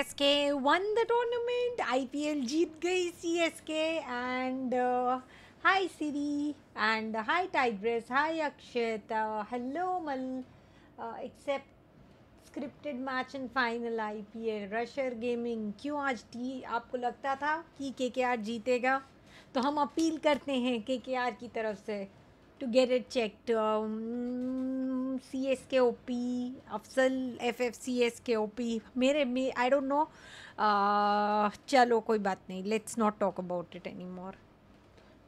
C S K won the tournament I P L जीत गई C S K and hi Siri and hi tigress hi Akshat hello मल except scripted match and final I P L rusher gaming क्यों आज T आपको लगता था कि के K are जीतेगा? तो हम अपील करते हैं के के आर की तरफ़ से। To get it checked. Um, CSK OP, Afsal F F C S K O P मेरे में आई डोंट नो चलो कोई बात नहीं let's not talk about it any more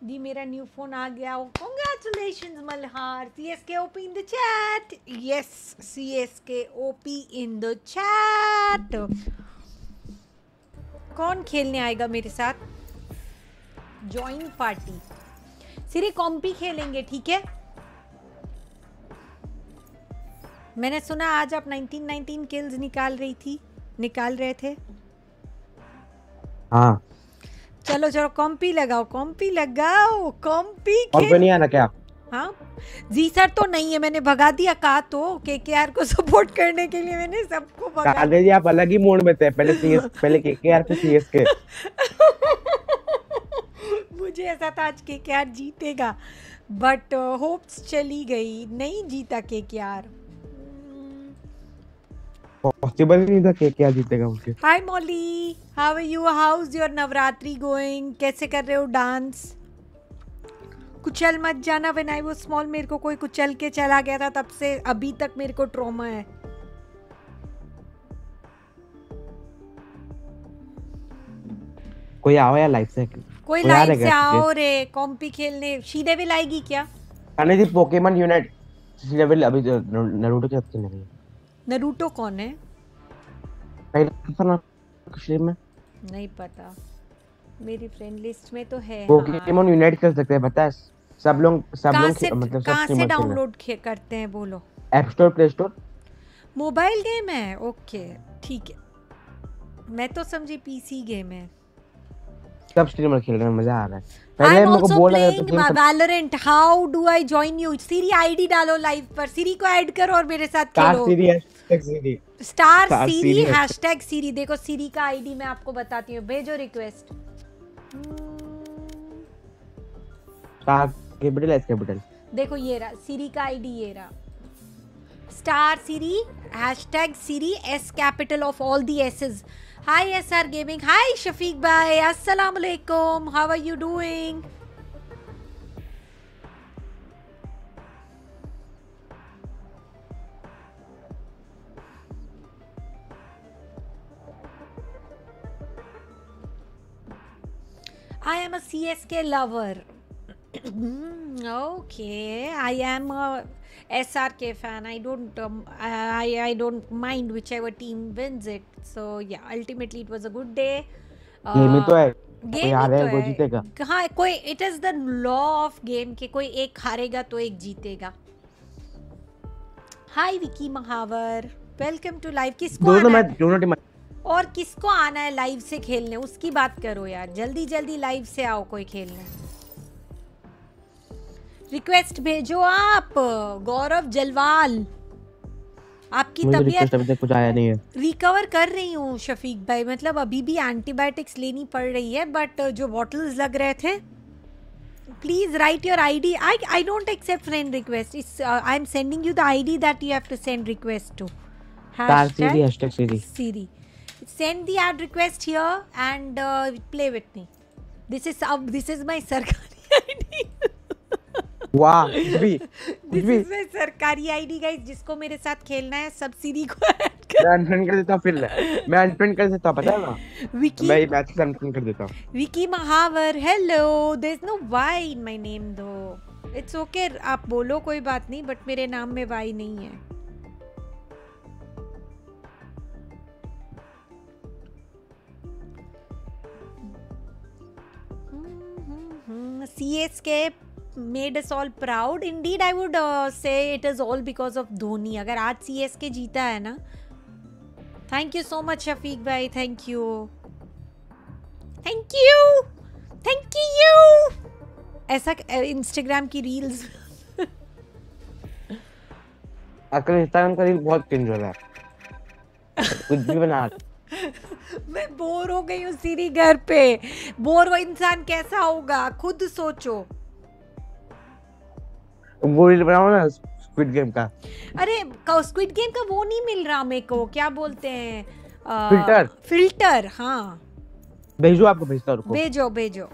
जी मेरा न्यू फ़ोन आ गया congratulation Malhar C S K O P in the chat yes C S K O P in the chat कौन खेलने आएगा मेरे साथ? ज्वाइन पार्टी सिरी कॉम्पी खेलेंगे ठीक है? मैंने सुना आज आप 1919 किल्स निकाल रही थी निकाल रहे थे। हाँ। चलो चलो कॉम्पी लगाओ कॉम्पी लगाओ कॉम्पी और कोई नहीं आना क्या? हाँ? जी सर तो नहीं है मैंने भगा दिया कहा तो के के आर को सपोर्ट करने के लिए मैंने सबको भगा जी आप अलग ही मोड में थे पहले सीएस पहले केकेआर फिर सीएसके मुझे ऐसा था आज के के आर जीतेगा बट होप्स चली गई। नहीं जीता के के आर पॉसिबल ही नहीं था केकेआर जीतेगा उसके hi Molly how are you how's your Navratri going कैसे कर रहे हो डांस कुचल मत जाना। व्हेन आई वाज स्मॉल मेरे को कोई कुचल के चला गया था। तब से अभी तक मेरे को ट्रॉमा है। कोई यार लाइफ से? कोई लाइव से आओ रे कॉम्पी खेलने शीदे भी लाएगी क्या? अने जी पोकेमन यूनाइट लेवल अभी जो नारुतो के साथ नहीं नरूटो कौन है? पहले था ना स्ट्रीम में? नहीं पता। मेरी फ्रेंड लिस्ट में तो है हाँ। यूनाइट कर सकते हैं पता है? सब लोग सब लोग मतलब कहाँ से डाउनलोड करते हैं बोलो। App store play store mobile game है? ओके ठीक है। मैं तो समझी पीसी गेम है। सब स्ट्रीमर खेल रहे हैं मज़ा आ रहा है। पहले मेरे को बोल रहा था Valorant how do I join you Siri ID डालो लाइव पर। सीरी को ऐड करो और मेरे साथ खेलो। Siri hashtag Siri star Siri hashtag Siri देखो सीरी का आईडी मैं आपको बताती हूँ। भेजो request star capital S capital देखो ये रहा। सीरी का आईडी ये रहा। Star Siri hashtag Siri S capital of all the aces Hi SR Gaming. Hi Shafiq Bhai. Assalamu alaikum. How are you doing? I am a CSK lover. Hmm, okay, I am a SRK fan. I don't um, I I don't mind whichever team wins it. So yeah, ultimately it was a good day. Game ही तो है. Game कोई हारेगा कोई जीतेगा. हाँ कोई it is the law of game के कोई एक हारेगा तो एक जीतेगा. हाय Vicky Mahawar welcome to live किसको दोनों है? मैच दोनों टीम और किसको आना है लाइव से खेलने? उसकी बात करो यार. जल्दी जल्दी लाइव से आओ कोई खेलने. रिक्वेस्ट भेजो आप गौरव जलवाल। आपकी तबीयत अभी तक कुछ आया नहीं है। रिकवर कर रही हूँ शफीक भाई। मतलब अभी भी एंटीबायोटिक्स लेनी पड़ रही है बट जो बॉटल्स लग रहे थे please write your I D I I don't accept friend request इस I am sending you the I D that you have to send request to Siri send Siri Siri. Send the ad request here and uh, play with me. This is uh, this is my सरकारी ID. वाह सरकारी ID guys जिसको मेरे साथ खेलना है मैं unfriend कर देता फिर मैं अनफ्रेंड कर देता पता है ना? विकी मैं अनफ्रेंड कर देता Vicky Mahawar hello there is no Y in my name though it's okay आप बोलो कोई बात नहीं बट मेरे नाम में वाई नहीं है। C S K us all proud. Indeed, I would uh, say it is all because of Dhoni अगर आज सी एस के जीता है ना? Thank you so much Shafiq भाई. Thank you thank you thank you ऐसा Instagram की reels आजकल Instagram का रील बहुत क्रिंज हो रहा है। कुछ भी बना। मैं बोर हो गई हूँ सीरी घर पे। बोर वो इंसान कैसा होगा? खुद सोचो। वो रील बनाओ ना स्क्विड गेम का। अरे स्क्विड गेम का वो नहीं मिल रहा मेरे को क्या बोलते हैं? Filter? फ़िल्टर हाँ। भेजो आपको भेजता हूँ रुको। भेजो भेजो।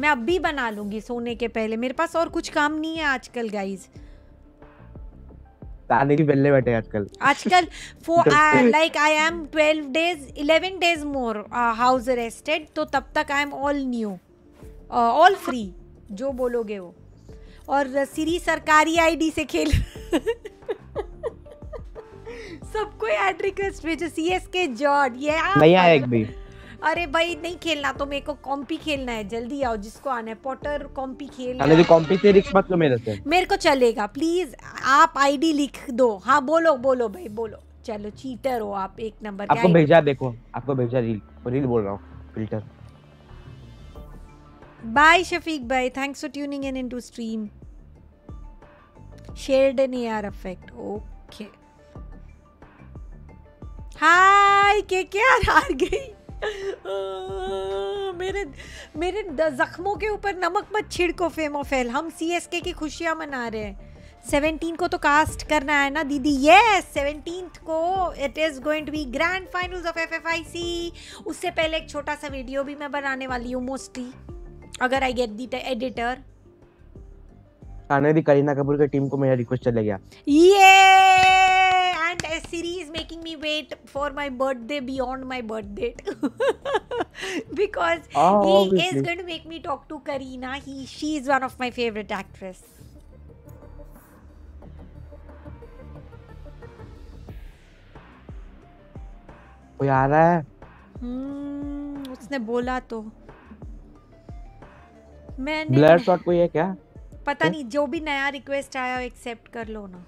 मैं अब भी बना लूँगी सोने के पहले। मेरे पास और कुछ काम नहीं है आजकल गाइज़ ताने की बेल्ले बैठे आजकल। आजकल for like I am 12 days 11 days more house arrested तो तब तक I am all new all free जो बोलोगे वो। और सीरी सरकारी आईडी से खेल। सबको ऐड रिक्वेस्ट भेजो सीएसके जॉर्ड ये नहीं आया एक भी। अरे भाई नहीं खेलना तो मेरे को कॉम्पी खेलना है जल्दी आओ जिसको आना है पॉटर कॉम्पी खेल ताने की कॉम्पी से रिक्स मत लो मेरे से। मेरे को चलेगा प्लीज़ आप आईडी लिख दो। हाँ बोलो बोलो भाई बोलो। चलो चीटर हो आप एक नंबर आपको भेजा देखो आपको भेजा रील रील बोल रहा हूँ फ़िल्टर बाय शफीक भाई thanks for tuning in into stream shared an AR effect okay hi के क्या हार गई? मेरे मेरे जख्मों के ऊपर नमक मत छिड़को फेमो फैल हम सीएसके की खुशियाँ मना रहे हैं. 17 को तो कास्ट करना है ना, दीदी? यस 17th को it is going to be grand finals of FFIC उससे पहले एक छोटा सा वीडियो भी मैं बनाने वाली हूँ मोस्टली अगर आई गेट दी एडिटर आने करीना कपूर के टीम को मेरा रिक्वेस्ट चला गया। ये and a series making me wait for my birthday beyond my birthday because he is going to make me talk to Kareena he she is one of my favourite actress वो आ रहा है? हम्म उसने बोला तो। मैंने ब्लर शॉट कोई है क्या? पता नहीं जो भी नया रिक्वेस्ट आया हो एक्सेप्ट कर लो ना।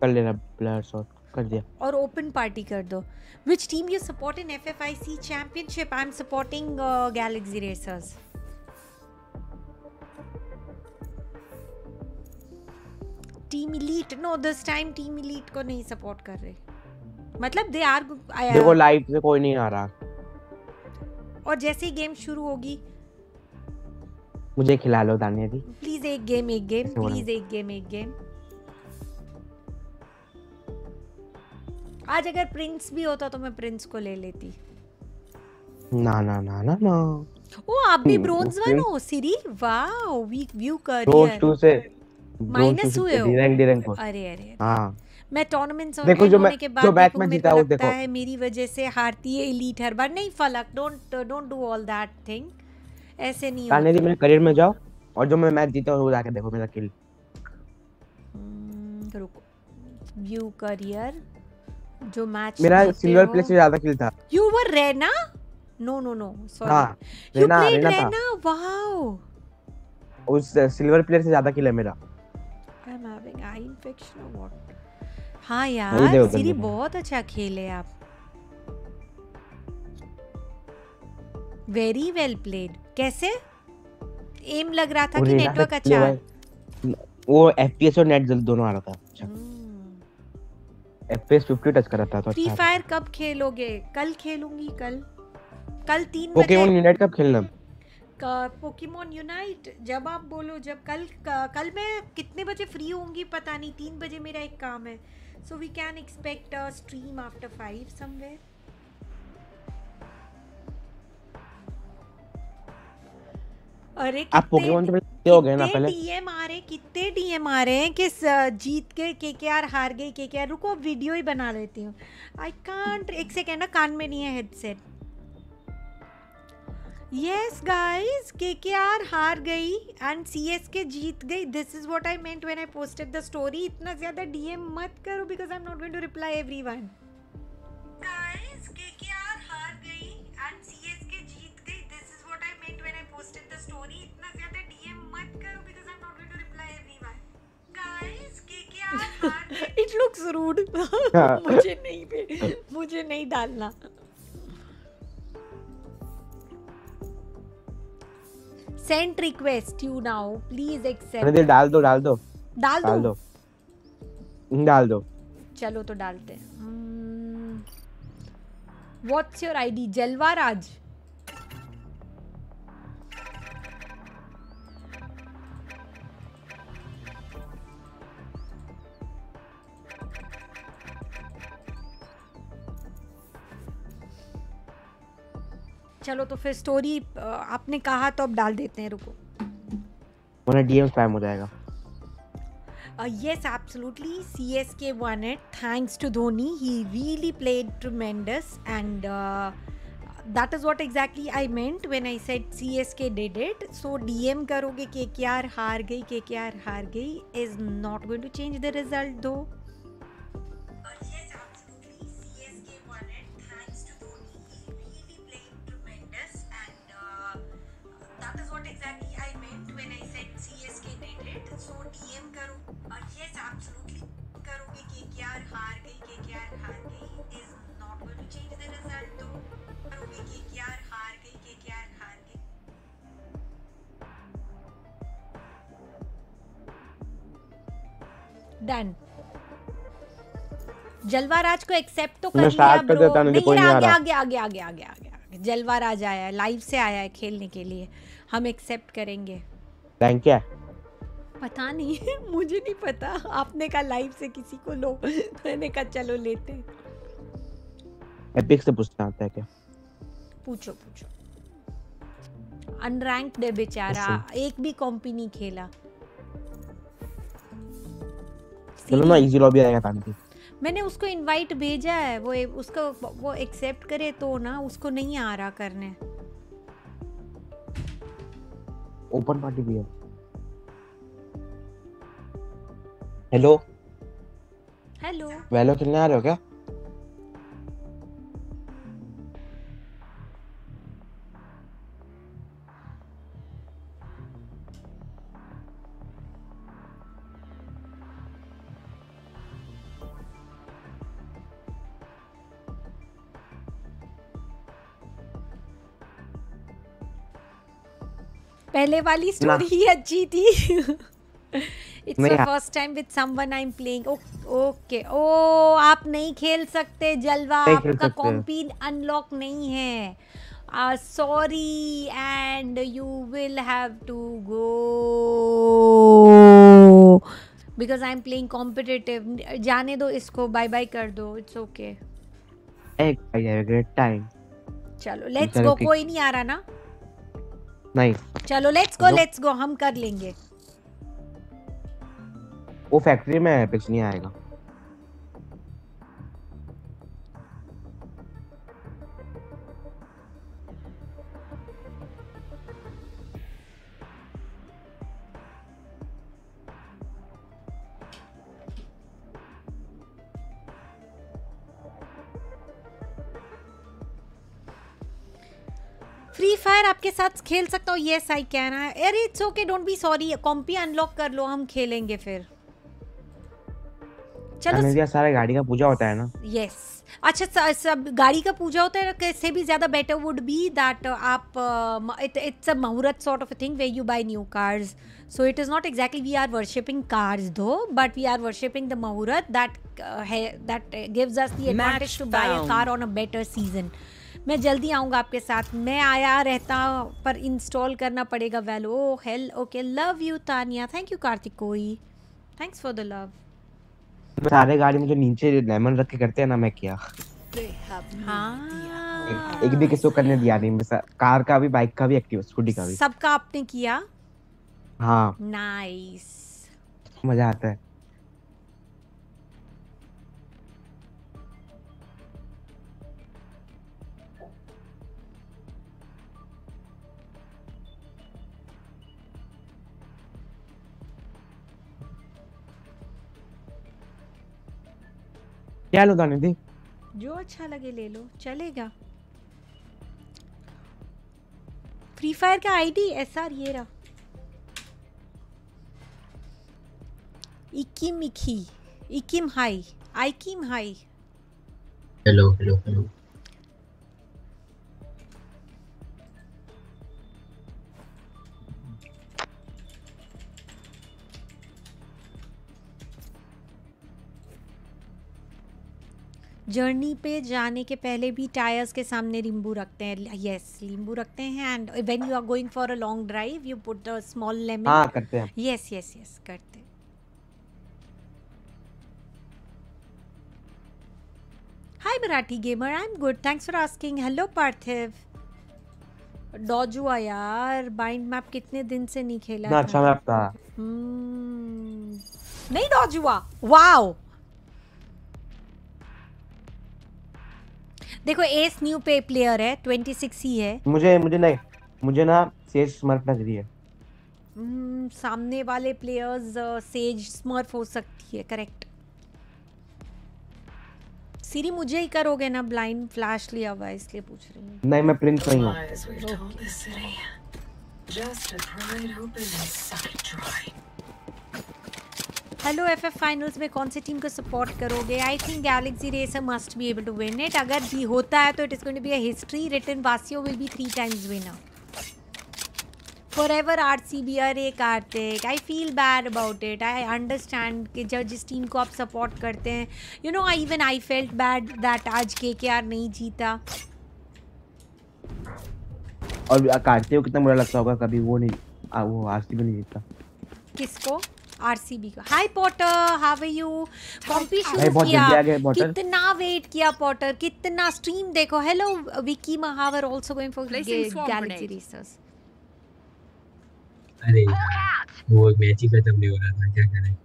कर लेना ब्लर शॉट कर दिया। और ओपन पार्टी कर दो। Which team you support in F F I C championship I am supporting Galaxy Racers team elite no this time team elite को नहीं सपोर्ट कर रहे। मतलब दे आर देखो लाइव से कोई नहीं आ रहा। और जैसे ही गेम शुरू होगी मुझे खिला लो तानिया दी प्लीज़ एक गेम एक गेम प्लीज़ एक गेम एक गेम आज अगर प्रिंस भी होता तो मैं प्रिंस को ले लेती। ना ना ना ना ना। ओ आप भी ब्रोंज वन हो Siri wow we view rose career two से Minus हुए हो? रैंक रैंक को अरे अरे हाँ। मैं टूर्नामेंट्स देखो जो होने मैं- के जो बाद मैच देखो मैं जीता हूँ, देखो। है मेरी वजह से हारती है एलीट हर बार। नहीं Falak don't don't do all that thing ऐसे नहीं तानिया दी मेरे करियर में जाओ और जो मैं मैच जीता हूँ वो जाके देखो मेरा किल हम्म, रुको। व्यू करियर जो मैच मेरा सिल्वर प्लेस से ज़्यादा किल था। You were Raina no no no sorry you Raina played Raina wow उस सिल्वर प्लेयर से ज़्यादा किल है मेरा। I am having eye infection और व्हाट हाँ यार सीरी बहुत अच्छा खेले आप। वेरी वेल प्लेड कैसे? एम लग रहा था कि नेटवर्क अच्छा। वो एफपीएस और नेट दोनों आ रहा था। एफपीएस 50 टच कर रहा था तो फ्री अच्छा फायर कब खेलोगे? कल खेलूँगी कल। कल तीन पोकेमोन यूनाइट कब खेलना? पोकेमोन यूनाइट जब आप बोलो जब कल कल मैं कितने बजे फ्री होंगी पता नहीं तीन बजे मेरा एक काम है। So we can expect a stream after five somewhere अरे आप पोकेमोन तो खेलते हो गए ना पहले। डीएम आ रहे कितने डीएम आ रहे हैं कि जीत के केकेआर हार गई केकेआर रुको अब वीडियो ही बना लेती हूँ। आई कांट एक सेकेंड ना कान में नहीं है हेडसेट यस गाइस केकेआर हार गई एंड सीएसके जीत गई। This is what I meant when I posted the story इतना ज़्यादा डीएम मत करो because I am not going to reply everyone guys it looks rude. मुझे नहीं पे मुझे नहीं डालना। Send request you now please accept डाल दो डाल दो। डाल दो? डाल दो। दो डाल दो। चलो तो डालते हैं। व्हाट्स योर आईडी जलवा राज चलो तो फिर स्टोरी आपने कहा तो अब डाल देते हैं रुको। मेरा डीएम स्पैम हो जाएगा। Yes absolutely C S K won it thanks to Dhoni he really played tremendous and that is what exactly I meant when I said C S K dead it so DM करोगे के हार गई के हार गई is not going to change the result दो Done. जलवा राज को एक्सेप्ट तो कर लिया ब्रो नहीं कोई नहीं आ रहा। आगे आगे आगे आगे आगे आगे। जलवा राज आया है लाइव से आया है खेलने के लिए। हम एक्सेप्ट करेंगे। रैंक क्या पता नहीं मुझे नहीं पता। आपने कहा लाइव से किसी को लो। मैंने कहा चलो लेते एपिक से पूछना आता है क्या? पूछो पूछो। अनरैंक्ड है बेचारा। एक भी कॉम्पी नहीं खेला। चलो ना इजी लॉबी आएगा तांती मैंने उसको इनवाइट भेजा है वो उसको वो एक्सेप्ट करे तो ना उसको नहीं आ रहा करने। ओपन पार्टी भी है। हेलो हेलो वेलो खेलने आ रहे हो क्या? पहले वाली स्टोरी ही अच्छी थी। It's the first time with someone I am playing okay ओ आप नहीं खेल सकते जलवा। आपका सकते। कॉम्पी अनलॉक नहीं है। Sorry and you will have to go because I am playing competitive जाने दो इसको बाय बाय कर दो इट्स ओके एक आई हैव ग्रेट टाइम चलो लेट्स गो कोई नहीं आ रहा ना। नहीं। चलो लेट्स गो लेट्स गो हम कर लेंगे। वो फैक्ट्री में पिक्स नहीं आएगा। फ्री फायर आपके साथ खेल सकता हूँ। यस आई कैन अरे it's okay don't be sorry comp unlock कर लो हम खेलेंगे फिर। चलो सारा गाड़ी का पूजा होता है ना? Yes yes. अच्छा स- सब गाड़ी का पूजा होता है कैसे भी ज़्यादा बेटर वुड बी दैट आप it's a muhurat sort of a thing way you buy new cars so it is not exactly we are worshipping cars though but we are worshipping the muhurat that that gives us the advantage to buy a car on a better season मैं जल्दी आऊँगा आपके साथ। मैं आया रहता पर install करना पड़ेगा well oh hell okay love you Tania. Thank you Kartik कोई। थैंक्स फॉर द लव सारे गाड़ी में जो नीचे लेमन रख के करते हैं ना मैं किया। हाँ। एक भी किसी को करने दिया नहीं मैं कार का भी बाइक का भी एक्टिव स्कूटी का भी। सबका आपने किया? हाँ। नाइस मज़ा आता है। क्या लो दाने दी जो अच्छा लगे ले लो चलेगा फ्री फायर का आईडी एसआर ये रहा इकिम इकी Ikim hi. Ikim hi hello hello hello. Journey पे जाने के पहले भी टायर्स के सामने नींबू रखते हैं। यस नींबू रखते हैं and when you are going for a long drive you put a small lemon हाँ करते हैं। यस यस यस करते हैं। Hi Marathi gamer I am good thanks for asking hello Parthiv dodge हुआ यार बाइंड मैप कितने दिन से नहीं खेला अच्छा मैप था। हम्म, नहीं डॉज हुआ वाओ देखो एस न्यू पे प्लेयर है 26 ही है। मुझे मुझे नहीं मुझे ना सेज स्मर्फ लग रही है। हम्म, सामने वाले प्लेयर्स सेज स्मर्फ हो सकती है करेक्ट सीरी मुझे ही करोगे ना ब्लाइंड फ्लैश लिया हुआ इसलिए पूछ रही हूँ। नहीं मैं प्रिंस नहीं हूँ। हेलो एफएफ फाइनल्स में कौन सी टीम को सपोर्ट करोगे? I think galaxy racer must be able to win it अगर भी होता है तो it is going to be a history written वासियो will be three times winner forever R C B अरे Kartik I feel bad about it I understand कि जब जिस team को आप सपोर्ट करते हैं. You know I even I felt bad that आज के के आर नहीं जीता. और कार्तिक को कितना बुरा लगता होगा? कभी वो नहीं आ, वो आरसीबी नहीं जीता किसको? आरसीबी को। Hi Potter how are you comp शुरू किया। कितना वेट किया पॉटर कितना स्ट्रीम देखो। Hello Vicky Mahawar also going for galaxy. Racers अरे वो मैच ही खत्म नहीं हो रहा था क्या करें?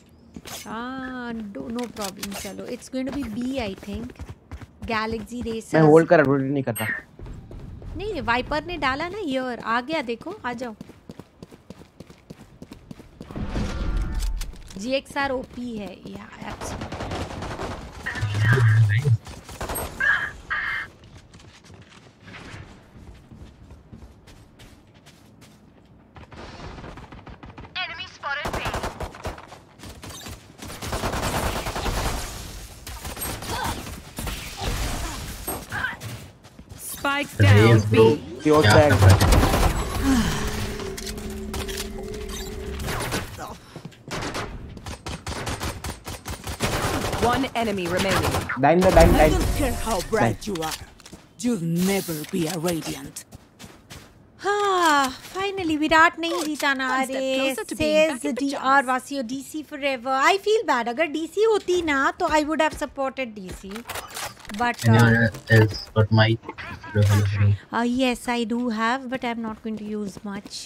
हाँ नो प्रॉब्लम चलो। It's going to be B I think galaxy मैं होल्ड कर रोटेट नहीं करता नहीं वाइपर ने डाला ना ईयर आ गया देखो आ जाओ। जीएक्सआर ओपी है या absolutely Spike Yes, down bro. B. Pure क्या enemy remaining. डाइन में डाइन I don't care how bright you are. You'll never be a radiant. हाँ फाइनली विराट नहीं जीता ना अरे सेज डी pajamas. R वासियो DC forever I feel bad अगर डीसी होती ना तो I would have supported DC but Anyone else mic? Hello, hello, hello. yes I do have but I'm not going to use much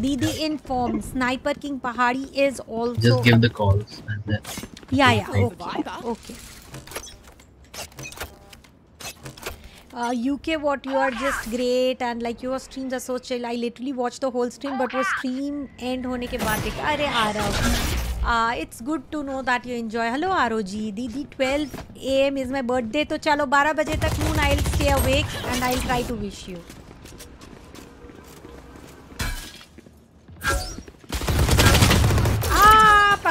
Didi informs Sniper King Pahadi is also Just give the calls and then Yeah, yeah. Okay. Okay. Uh, UK, what you are just great and like your streams are so chill. I literally watched the whole stream, but वो stream end होने के बाद देखा अरे Aarav uh, it's good to know that you enjoy. Hello ROG. दीदी 12 a.m. is my birthday. तो चलो 12 बजे तक noon I'll stay awake and I'll try to wish you.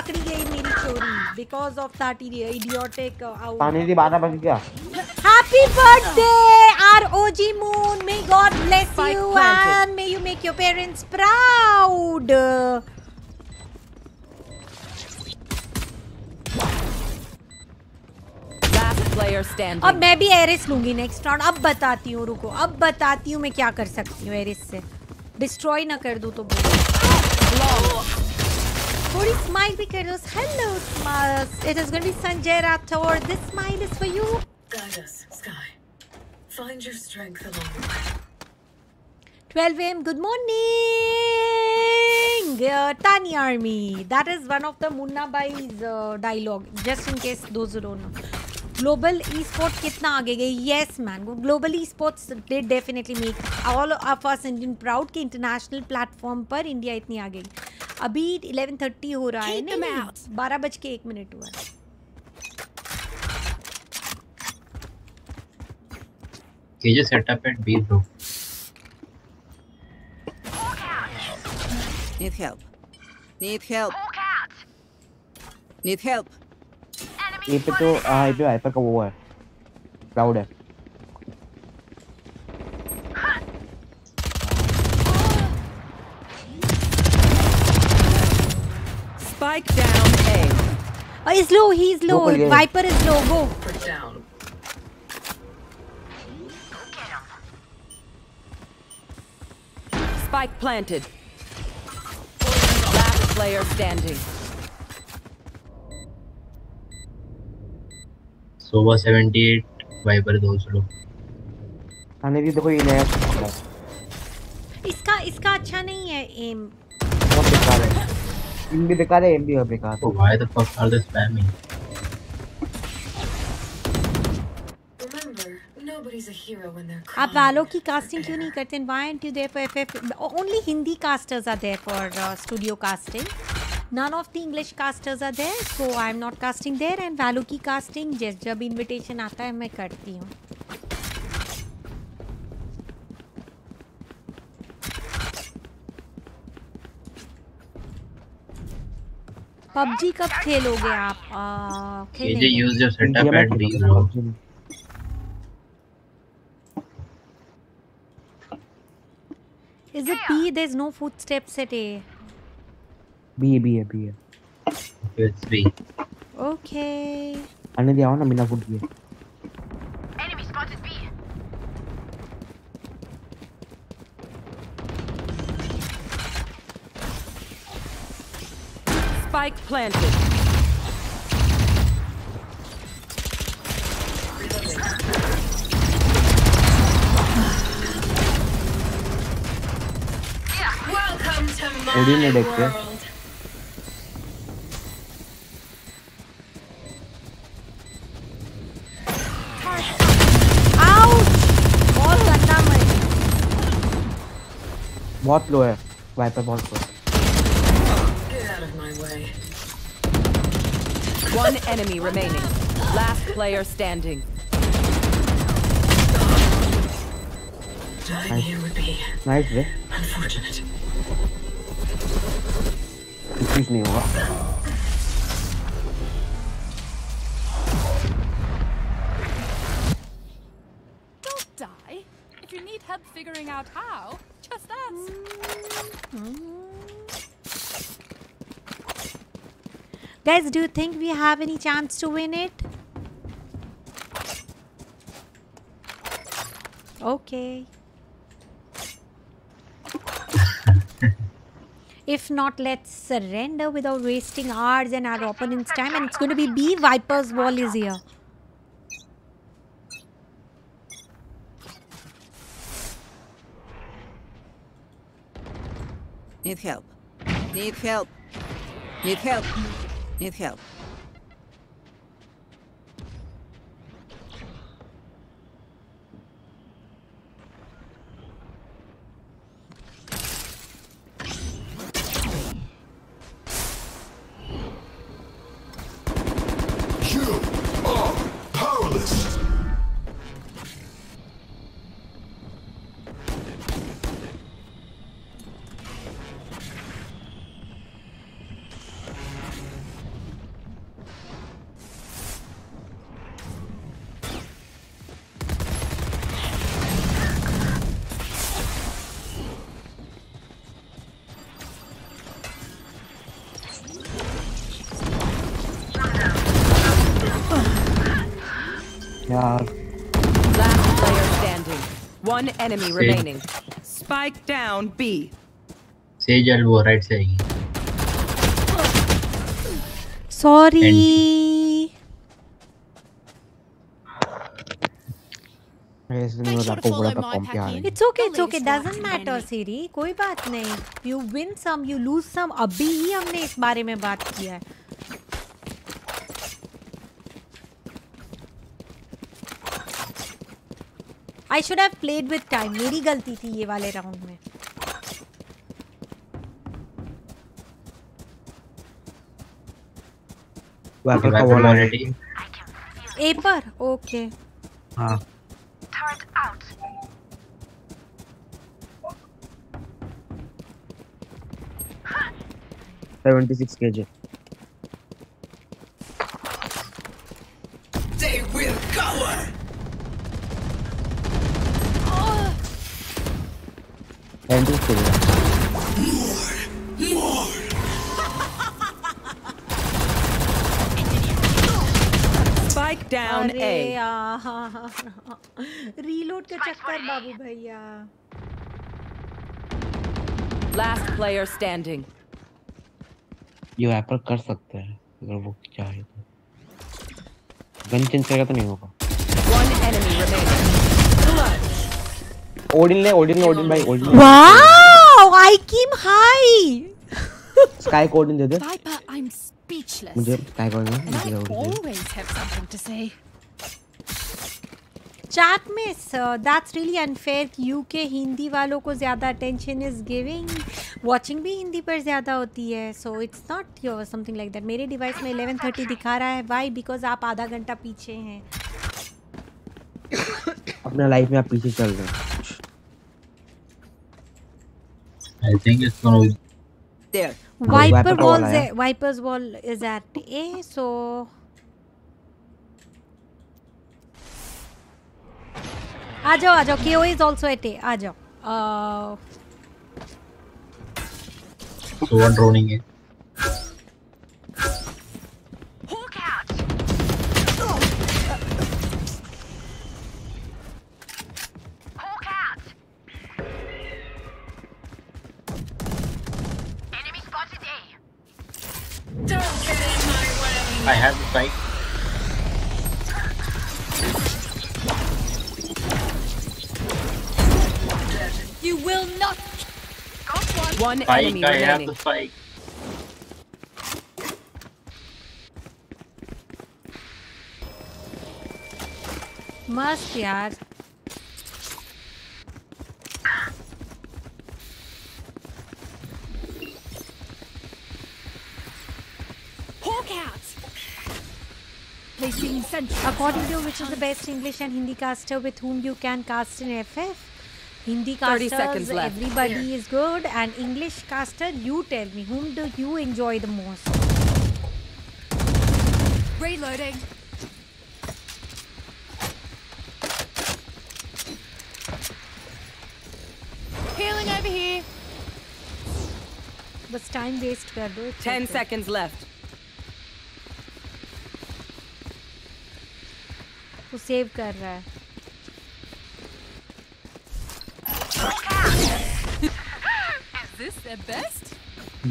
पकड़ी गई मेरी चोरी because of that happy birthday R OG moon may God bless you and may you make your parents proud अब मैं भी एरिस लूँगी नेक्स्ट राउंड अब बताती हूँ रुको. अब बताती हूँ मैं क्या कर सकती हूँ एरिस से. डिस्ट्रॉय ना कर दू तो बोलो। थोड़ी स्माइल भी कर दो hello it is going be Sanjay Rathore this smile is for you Guide us, Sky. Find your strength along the way. 12 a.m. Good morning, uh, Tani Army. That is one of the Munna Bai's uh, dialogue. Just in case those who don't know. Global esports कितना आगे गई? Yes, man. Global esports did definitely make all of us Indian proud कि international platform पर India इतनी आगे गई. अभी eleven thirty हो रहा है नहीं, मैं बारह बज के एक मिनट हुआ KJ setup at B bro need help need help need help ये पे तो, हाँ, का वो है. क्लाउड है. Spike down A. Oh, he's low. He's low. Go, Pulgay. Viper is low. Go. Put down. Spike planted. Last player standing. Sova 78, Viper is also low. आने भी देखो ये नया है इसका इसका अच्छा नहीं है एम बहुत बेकार है इन भी बेकार है एम भी है बेकार ओ भाई the fuck are they spamming आप वालों की कास्टिंग क्यों नहीं करते? Why aren't you there for FF only Hindi casters are there for studio casting None of the English casters are there, so I'm not casting there. And Valuki casting, just जब invitation आता है मैं करती हूँ. PUBG कब खेलोगे आप खेलेंगे be खेलूँगा, bro. PUBG में। is it B there's no footsteps at A B B B है बी है it's B. okay आने दिया हो ना बिना फुट किए Spike planted. Welcome to OD my ने देख के world. Ouch! बहुत गंदा मरी बहुत लो है वाइपर बहुत लो One enemy remaining. Last player standing. Dying nice. here would be nice, eh? unfortunate. Excuse me, what? Don't die. If you need help figuring out how, just ask. Mm -hmm. Guys, do you think we have any chance to win it? Okay. if not, let's surrender without wasting hours and our opponent's time. And it's going to be B. Viper's wall is here. Need help. Need help. Need help. Need help. One enemy Sage. remaining. Spike down B. Sage elbow right से आएगी. Sorry. It's okay, it's okay. Doesn't matter, Siri. कोई बात नहीं. You win some, you lose some. अभी ही हमने इस बारे में बात किया है. I should have played with time. मेरी गलती थी ये वाले राउंड में. का वॉल है. A पर? Okay. हाँ 76 kg. They रीलोड का चक्कर बाबू भैया। Last player standing. ये वैपर कर सकते हैं अगर वो चाहे तो। गन चेंज करेगा तो नहीं होगा। One enemy remaining. ओडिन ले ओडिन ले ओडिन भाई Odin wow Ikim hi sky को ओडिन दे दे। Viper, I'm speechless. मुझे स्काई को ओडिन मुझे I ओडिन दे। always have something to say. Chat में दैट्स रियली अनफेयर कि यूके हिंदी वालों को ज़्यादा अटेंशन इज़ गिविंग वॉचिंग भी हिंदी पर ज़्यादा होती है so it's not your something like that मेरे डिवाइस में 11:30 दिखा रहा है वाई बिकॉज़ आप आधा घंटा पीछे हैं। अपना लाइफ में आप पीछे चल रहे हैं। I think it's gonna be There. Viper wall Viper's wall is at A so आ जाओ आ जाओ KO is also at A आ जाओ Uh, so one droning it. Don't get in my way. I have the spike. You will not. Got one. One fight, enemy I remaining. have to fight. Must yaar. Hawk out. According to which is the best English and Hindi caster with whom you can cast in FF? Hindi 30 casters, seconds left. everybody is good, and English caster, you tell me, whom do you enjoy the most? Reloading. Healing over here. बस time waste कर दो it's Ten okay. seconds left. वो save कर रहा है this their best?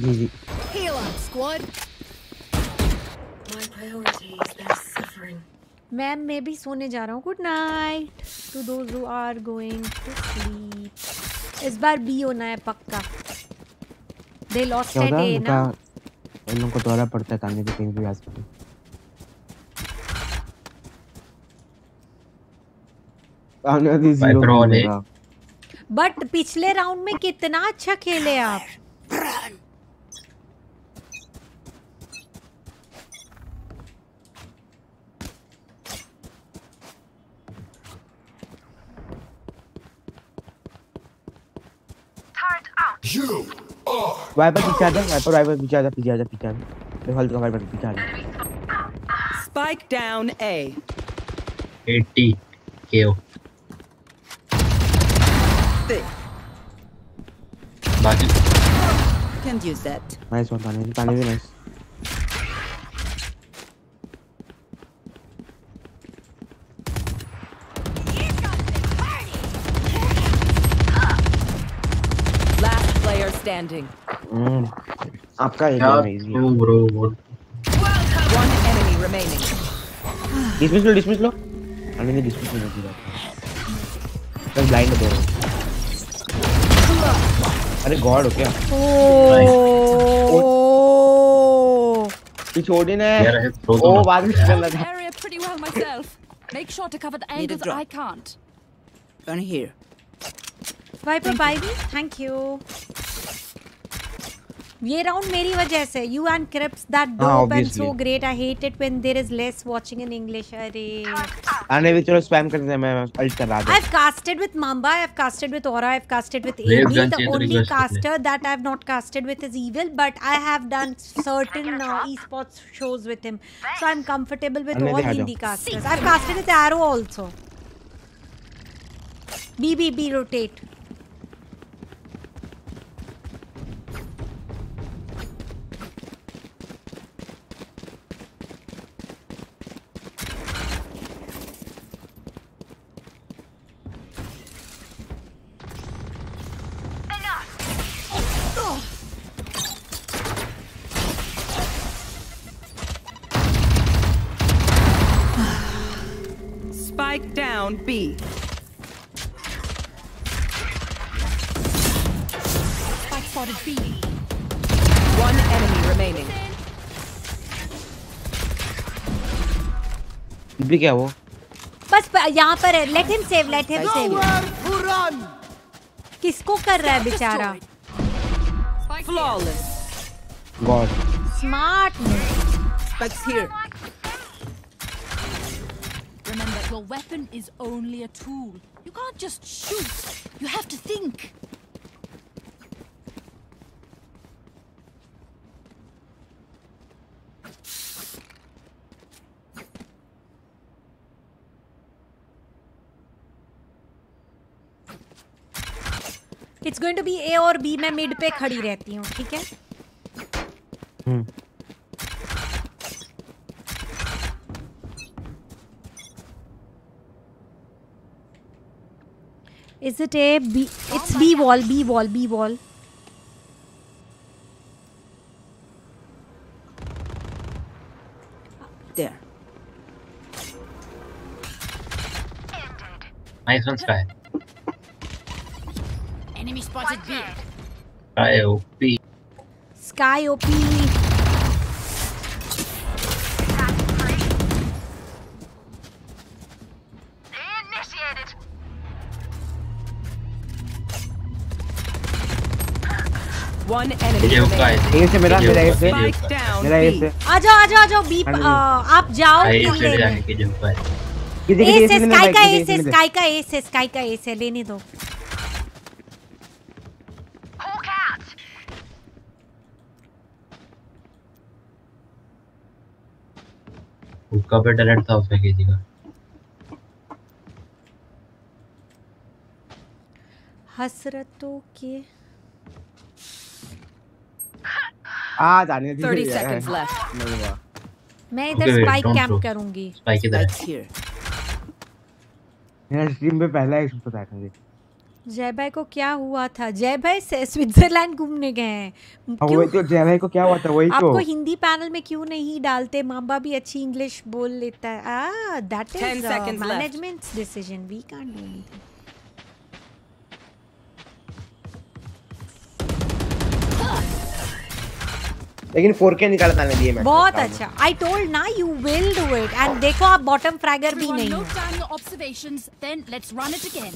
जी जी Heal up, squad. My priority is their suffering. Ma'am मैं भी सोने जा रहा हूँ good night to those who are going to sleep इस बार बी होना है पक्का दे लॉस्ट है ए ना इन लोगों को दौरा पड़ता है ताने के कहीं भी आ सकते हैं। दी ज़ीरो। बट पिछले राउंड में कितना अच्छा खेले आप। वाइपर पीछे आ जा वाइपर वाइपर पीछे आ जा पीछे आ जा। पीछे आ जा हल्का वाइपर पीछे आ जा। Spike down A. 80 KO. बाकी Can't use that. Nice one ताने ताने भी नाइस Last player standing. हम्म आपका एक क्या है easy too bro? What One enemy remaining. Dismiss low dismiss लो. अरे नहीं डिसमिस नहीं होती बात बस ब्लाइंड दे रहा हूँ अरे गॉड हो क्या ये छोड़ी है है throw ओ बाद में चल लगा pretty well myself. Make sure to cover the angles. I can't. on here. Viper bye thank thank you round मेरी वजह से यू एंड क्रिप्स दैट हाँ, and obviously. so great I hate it when there is less watching in English अरे आने भी चलो spam करते हैं मैं अल्ट कर रहा था I've casted with Mamba, I've casted with Aura, I've casted with Wave AB. gun The चाहिए तो only reverse कर ले। caster that I've not casted with is Evil, but I have done certain uh, esports shows with him. So I'm comfortable with अन्य all दिखा Hindi दो। casters. I've casted with Arrow also. B, B, B, rotate. Spike B. Spike spotted B. One enemy remaining. भी क्या वो बस यहाँ पर है let him save let him save किसको कर रहा है बेचारा Flawless. God smart Spike's here. your weapon is only a tool. You can't just shoot. You have to think. It's going to be A और बी मैं mid पे खड़ी रहती हूँ ठीक है Is it a B? It's oh B wall, B wall, B wall. There. Nice one, Sky. Enemy spotted B. Sky OP. Sky OP. One enemy ये होगा remaining. ए से मेरा मेरा से मेरा से आ जाओ आ जाओ आ जाओ बी आप जाओ लेने जाने के जो होगा किसी ए से स्काई का ए से स्काई का ए से स्काई का ए से लेने दो। हुक्का पे टैलेंट था उसमें किसी का। हसरतों के आ जाने दीजिए। 30 यार। seconds left. नहीं हुआ। मैं इधर स्पाइक कैंप करूँगी। स्पाइक इधर है? Here. मेरा स्ट्रीम पे पहला ही पता है मुझे जय भाई को क्या हुआ था? जय भाई से स्विट्जरलैंड घूमने गए हैं। अब वही तो जय भाई को क्या हुआ था वही तो। आपको हिंदी पैनल में क्यों नहीं डालते? मामा भी अच्छी इंग्लिश बोल लेता है। आ that is management's decision we can't do anything लेकिन 4K निकाला था ने दिए मैं बहुत अच्छा। आई टोल्ड ना you will do it and देखो आप बॉटम फ्रैगर भी नहीं हो। note down your observations, then let's run it again.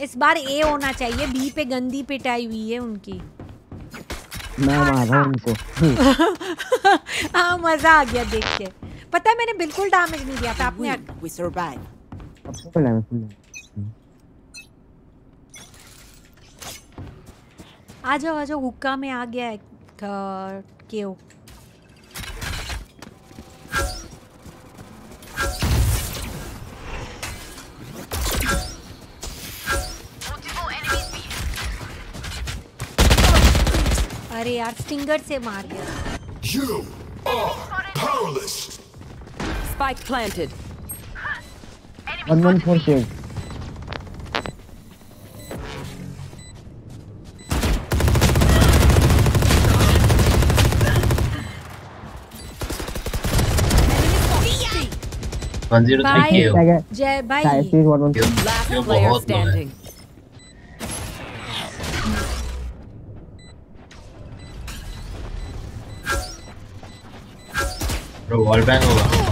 इस बार ए होना चाहिए। बी पे गंदी पिटाई हुई है उनकी। मैं मार रहा हूँ उनको। हाँ मज़ा आ गया देख के। पता है मैंने बिल्कुल डैमेज नहीं दिया था आपने. फुल है फुल आ जाओ आ जाओ हुक्का में आ गया है क- केओ अरे यार स्टिंगर से मार गया You are powerless. Spike planted. One one four shield. One zero, thank you. Bye. bye. Bye. one. Last player standing. Bro, wall bang होगा.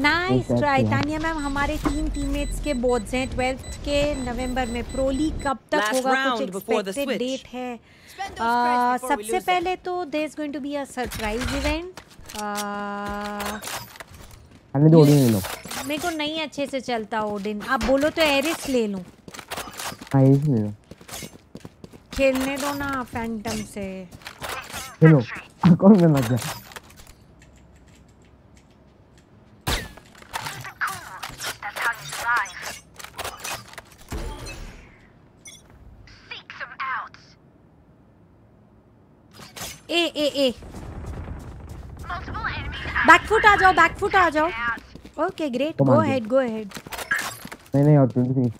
नाइस. ट्राई तानिया मैम हमारे तीन टीममेट्स के बोर्ड्स हैं ट्वेल्थ के नवंबर में प्रो लीग कब तक Last होगा? कुछ एक्सपेक्टेड डेट है। सबसे. पहले तो there is going to be a surprise event आने दो ओडिन ले लो। मेरे को नहीं अच्छे से चलता ओडिन आप बोलो तो एरिस ले लूँ। हाँ ये ले लो। खेलने दो ना फैंटम से। ले लो कौन में मत जा ए ए ए। बैकफुट आ जाओ बैकफुट आ जाओ। Okay great go head go ahead नहीं नहीं और twenty finish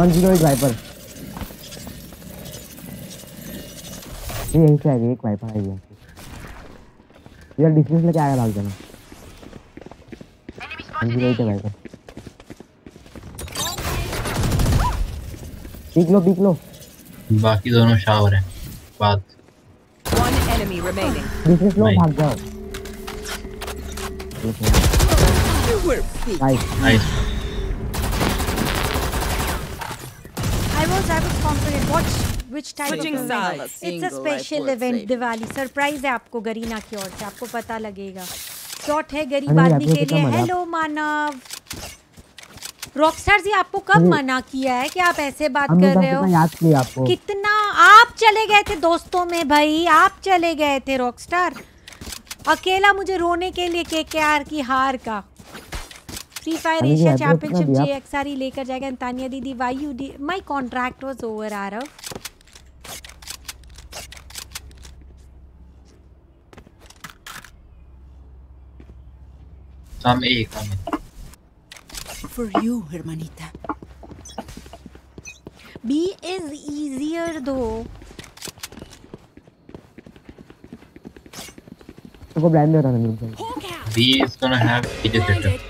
one zero at Viper ये यहीं से आएगी एक वाइपर आएगी यार डिस्टेंस लेके आएगा डाल देना। वन ज़ीरो है वाइपर पीक लो पीक लो। बाकी दोनों शावर हैं बात. डिस्टेंस लो भाग जाओ। Nice nice I was I Watch which type Switching of sides. It's a special event. Diwali surprise है आपको गरीना की ओर से आपको पता लगेगा। शॉट है गरीब आदमी के लिए। हेलो मानव। रॉकस्टार जी आपको कब मना किया है कि आप ऐसे बात कर रहे हो? याद किया आपको। कितना? आप चले गए थे दोस्तों में भाई। आप चले गए थे रॉकस्टार अकेला मुझे रोने के लिए के की हार का। फ्री फायर एशिया चैंपियनशिप जे दिया? एक्स आर ही लेकर जाएगा। तानिया दीदी why you D my contract was over आ रहा हम एक For you, hermanita. B is easier though. तो को ब्रांड दे रहा था मेरे B is gonna have PJ setter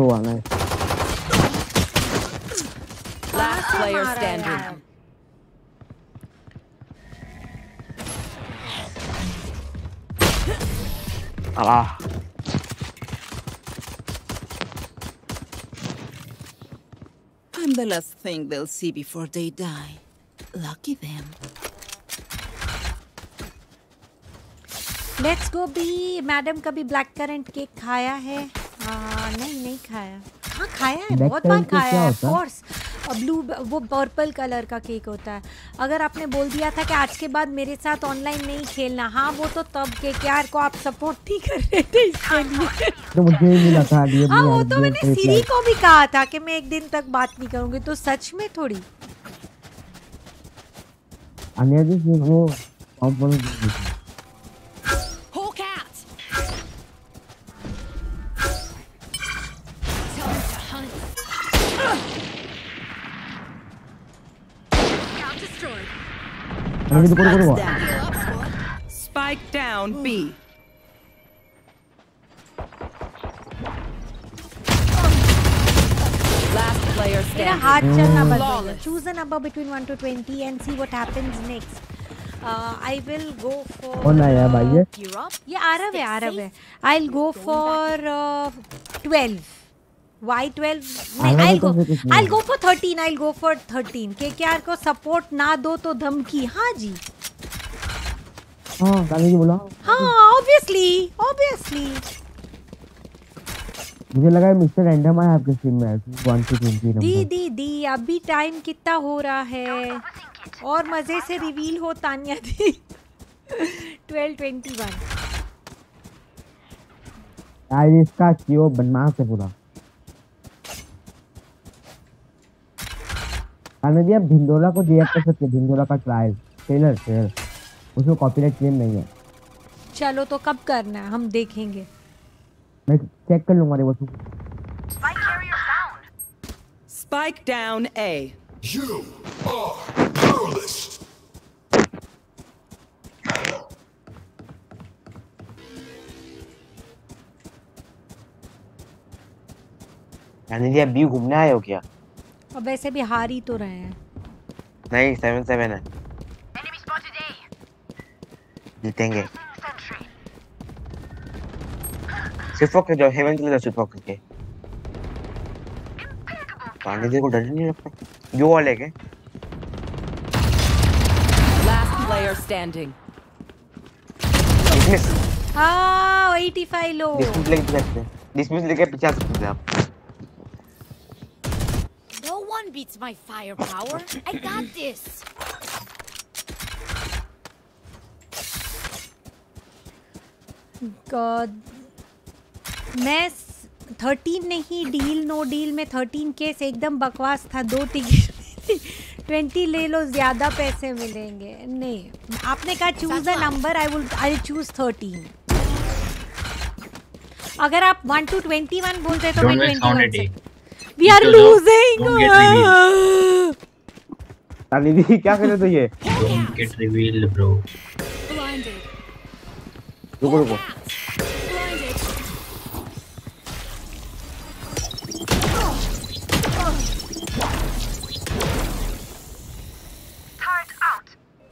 फिर कुछ हुआ Last player standing. यार? I'm the last thing they'll see before they die. Lucky them. Let's go B madam कभी ब्लैक करंट केक खाया है आ, नहीं नहीं खाया। हाँ खाया है बहुत बार खाया है कोर्स ब्लू वो पर्पल कलर का केक होता है। अगर आपने बोल दिया था कि आज के बाद मेरे साथ ऑनलाइन नहीं खेलना हाँ वो तो तब के यार को आप सपोर्ट नहीं कर रहे थे इसके लिए। तो मुझे ही मिला था ये हाँ वो तो मैंने सीरी को भी कहा था कि मैं एक दिन तक बात नहीं करूँगी तो सच में थोड़ी। अन्य जी वो 여기 도 꼬리 Spike down B. Last player standing. In a hard shell number, mm. choose a number between 1 to 20 and see what happens next. Uh, I will go for oh, nah, yeah, uh, Europe. Yeah, Arab hai, Arab hai. I'll go for uh, 12. Why 12 नहीं आई तो गो फिर कुछ नहीं आई है। Go for 13 I go for 13 KKR को support ना दो तो धमकी। हाँ जी। हाँ जी बोला। हाँ ऑब्वियसली ऑब्वियसली मुझे लगा मिस्टर रैंडम आया आपके स्ट्रीम में 1 टू 20 दी दी दी अभी टाइम कितना हो रहा है? और मज़े से रिवील हो तानिया दी। 1221 यार इसका क्यों बदमाश है पूरा? आने दिया भिंडोला को रिएक्ट कर सकते हैं, भिंडोला का ट्रायल ट्रेलर ट्रेलर उसमें कॉपीराइट क्लेम नहीं है चलो तो कब करना है? हम देखेंगे। मैं चेक कर लूँगा वो Spike down A. You are powerless. आने दिया बी घूमने आए हो क्या? और वैसे भी हार ही तो रहे हैं। नहीं सेवन सेवन है। जीतेंगे। सिर्फ़ ओके जो हेवन के लिए सिर्फ़ ओके के पानी दे को डर नहीं लगता? जो वाले के Last player standing. डिसमिस हाँ 85 लो। डिसमिस लेके पीछे डिसमिस लेके पीछे आ सकते हैं आप। Beats my firepower. I got this. God. मैं थर्टीन नहीं डील नो डील में थर्टीन केस एकदम बकवास था दो टिकट ट्वेंटी ले लो ज़्यादा पैसे मिलेंगे नहीं आपने कहा choose a number I will I choose thirteen अगर आप वन टू ट्वेंटी वन बोलते तो मैं twenty one. We are losing. Tani दी क्या करे तो ये Don't get revealed, bro. Blinded. रुको रुको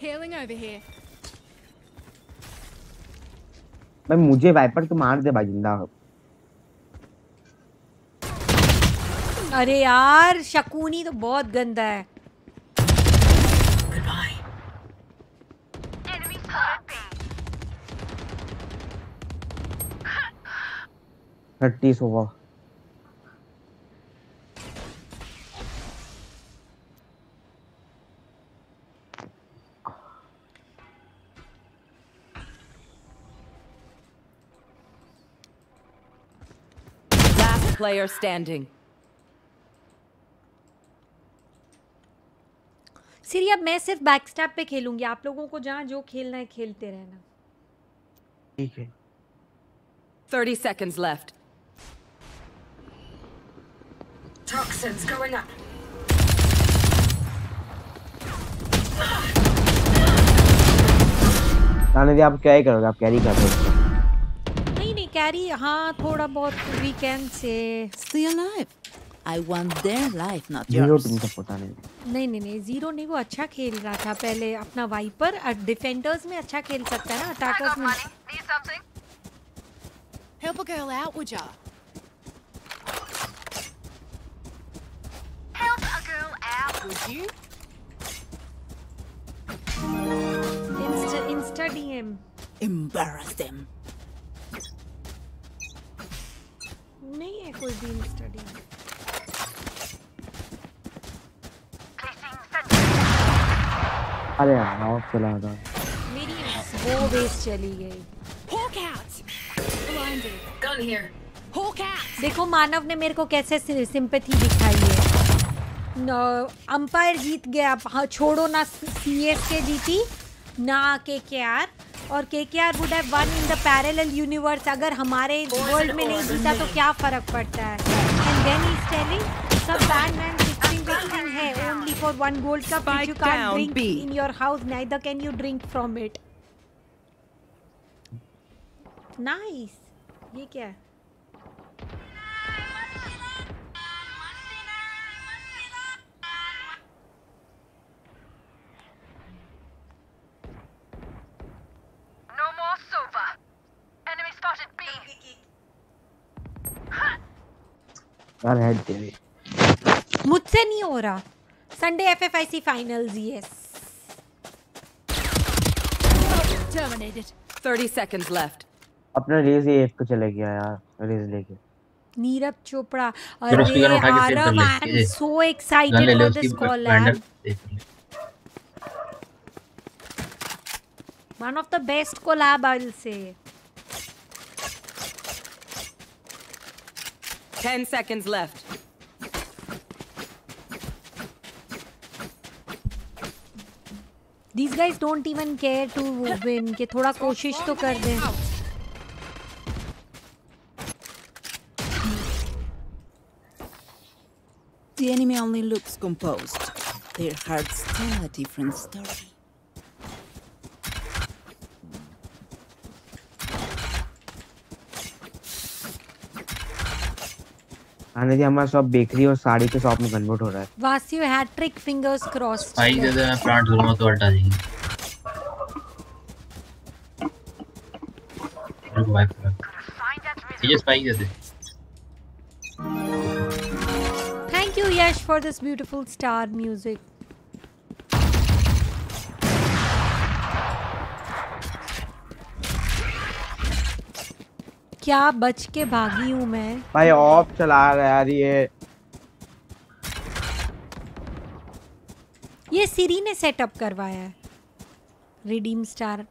Healing over here. भाई मुझे वाइपर तो मार दे भाई ज़िंदा अरे यार शकुनी तो बहुत गंदा है। Thirty Sova Last player standing. सिरी अब मैं सिर्फ़ बैकस्टैप पे खेलूँगी। आप लोगों को जहाँ जो खेलना है खेलते रहना। ठीक है। 30 seconds left. Toxins going up. दी आप क्या ही करोगे? आप कैरी कर रहे हो? नहीं नहीं कैरी हाँ थोड़ा बहुत वीकेंड से Stay alive. I want their life, not zero yours. Team पता नहीं नहीं नहीं नहीं ज़ीरो नहीं वो अच्छा खेल रहा था पहले अपना वाइपर डिफेंडर्स में अच्छा खेल सकता है ना अटैकर्स में Help a girl out, would ya? Would you? Insta insta DM Embarrass them. नहीं है कोई भी इंस्टा डीएम अरे यार ऑफ़ चला था मेरी वो बेस चली गई Hawk out! Blinded. Gun here. Hawk out! देखो मानव ने मेरे को कैसे सिंपैथी दिखाई है अंपायर जीत गया हाँ छोड़ो ना सी एस के जीती ना के के आर और K K R would have won in the parallel universe अगर हमारे वर्ल्ड में नहीं जीता तो क्या फ़र्क पड़ता है एंड देन इज़ टेलिंग सब bad man है only for one gold cup Spike you can't down, drink B. In your house neither can you drink from it nice ये क्या है यार हेड तेरी मुझसे नहीं हो रहा Sunday F F I C finals yes Terminated. 30 seconds left. अपना रेज ये एफ़ पे चले गया यार रेज लेके नीरज चोपड़ा चलो उसकी अरे गन उठा के सेव कर आरव ले, आई एम ये। सो गन ले एक्साइटेड ले फॉर उसकी दिस रैंडम कोलैब देख ले one of the best collab I will say 10 seconds left. These guys don't even care to win के थोड़ा कोशिश तो कर दें The enemy only looks composed. Their hearts tell a different story. आने जी हमारा शॉप बेकरी और साड़ी के शॉप में कन्वर्ट हो रहा है। वासियो हैट्रिक फिंगर्स क्रॉस भाई दे दे मैं प्लांट करूँगा तो हटा देंगे रुक भाई ये स्पाइक दे दे। Thank you Yash for this beautiful star music. क्या बच के भागी हूँ मैं? भाई ऑफ़ चला रहा है यार ये। ये सीरी ने सेटअप करवाया है। रिडीम स्टार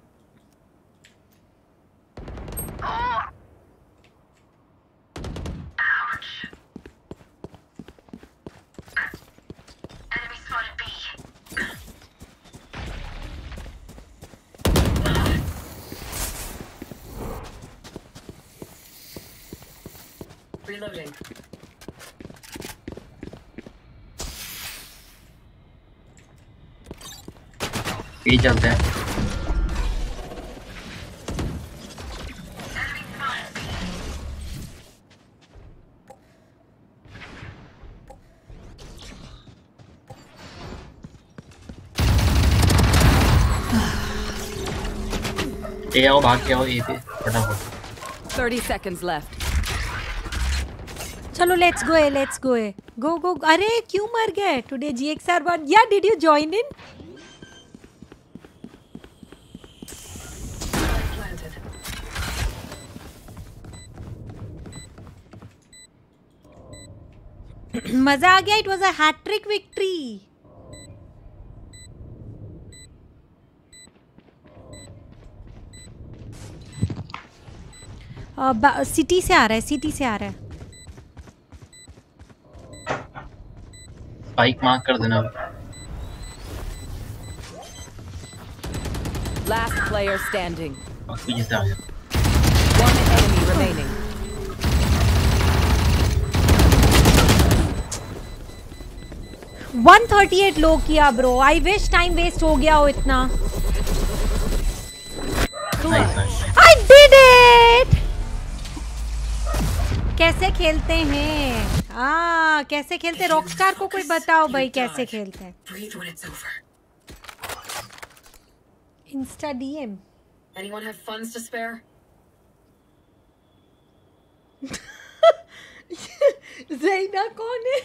ये चलते हैं। ए आओ भाग के आओ ए पे फटाफट। 30 seconds left. चलो लेट्स गो है लेट्स गो है गो गो अरे क्यों मर गए? टुडे जीएक्सआर वन या डिड यू जॉइन इन मज़ा आ गया it was a hat trick victory city से आ रहा है सिटी से आ रहा है स्पाइक मार्क कर देना Last player standing. और पीछे से आ गया One enemy remaining. One thirty eight low किया bro. I wish time waste हो गया हो इतना। आई डिड इट कैसे खेलते हैं? आ कैसे खेलते रॉकस्टार को कोई बताओ भाई कैसे खेलते हैं. Insta DM Anyone have funds to spare? जैना कौन है?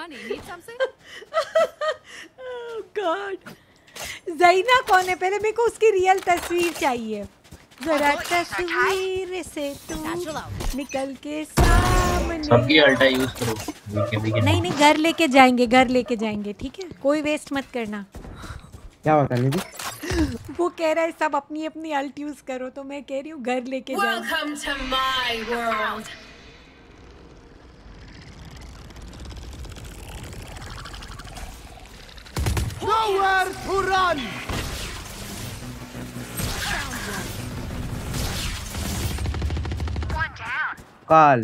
Money. Need something? गॉड जैना कौन है? पहले मेरे को उसकी रियल तस्वीर चाहिए। जरा तस्वीर से तू निकल के सामने। सबकी अल्टा यूज़ करो। नहीं नहीं घर लेके जाएँगे घर लेके जाएँगे ठीक है? कोई वेस्ट मत करना। क्या होता है जी? वो कह रहा है सब अपनी अपनी अल्ट यूज़ करो। तो मैं कह रही हूँ घर लेके जाएँगे Nowhere to run! काल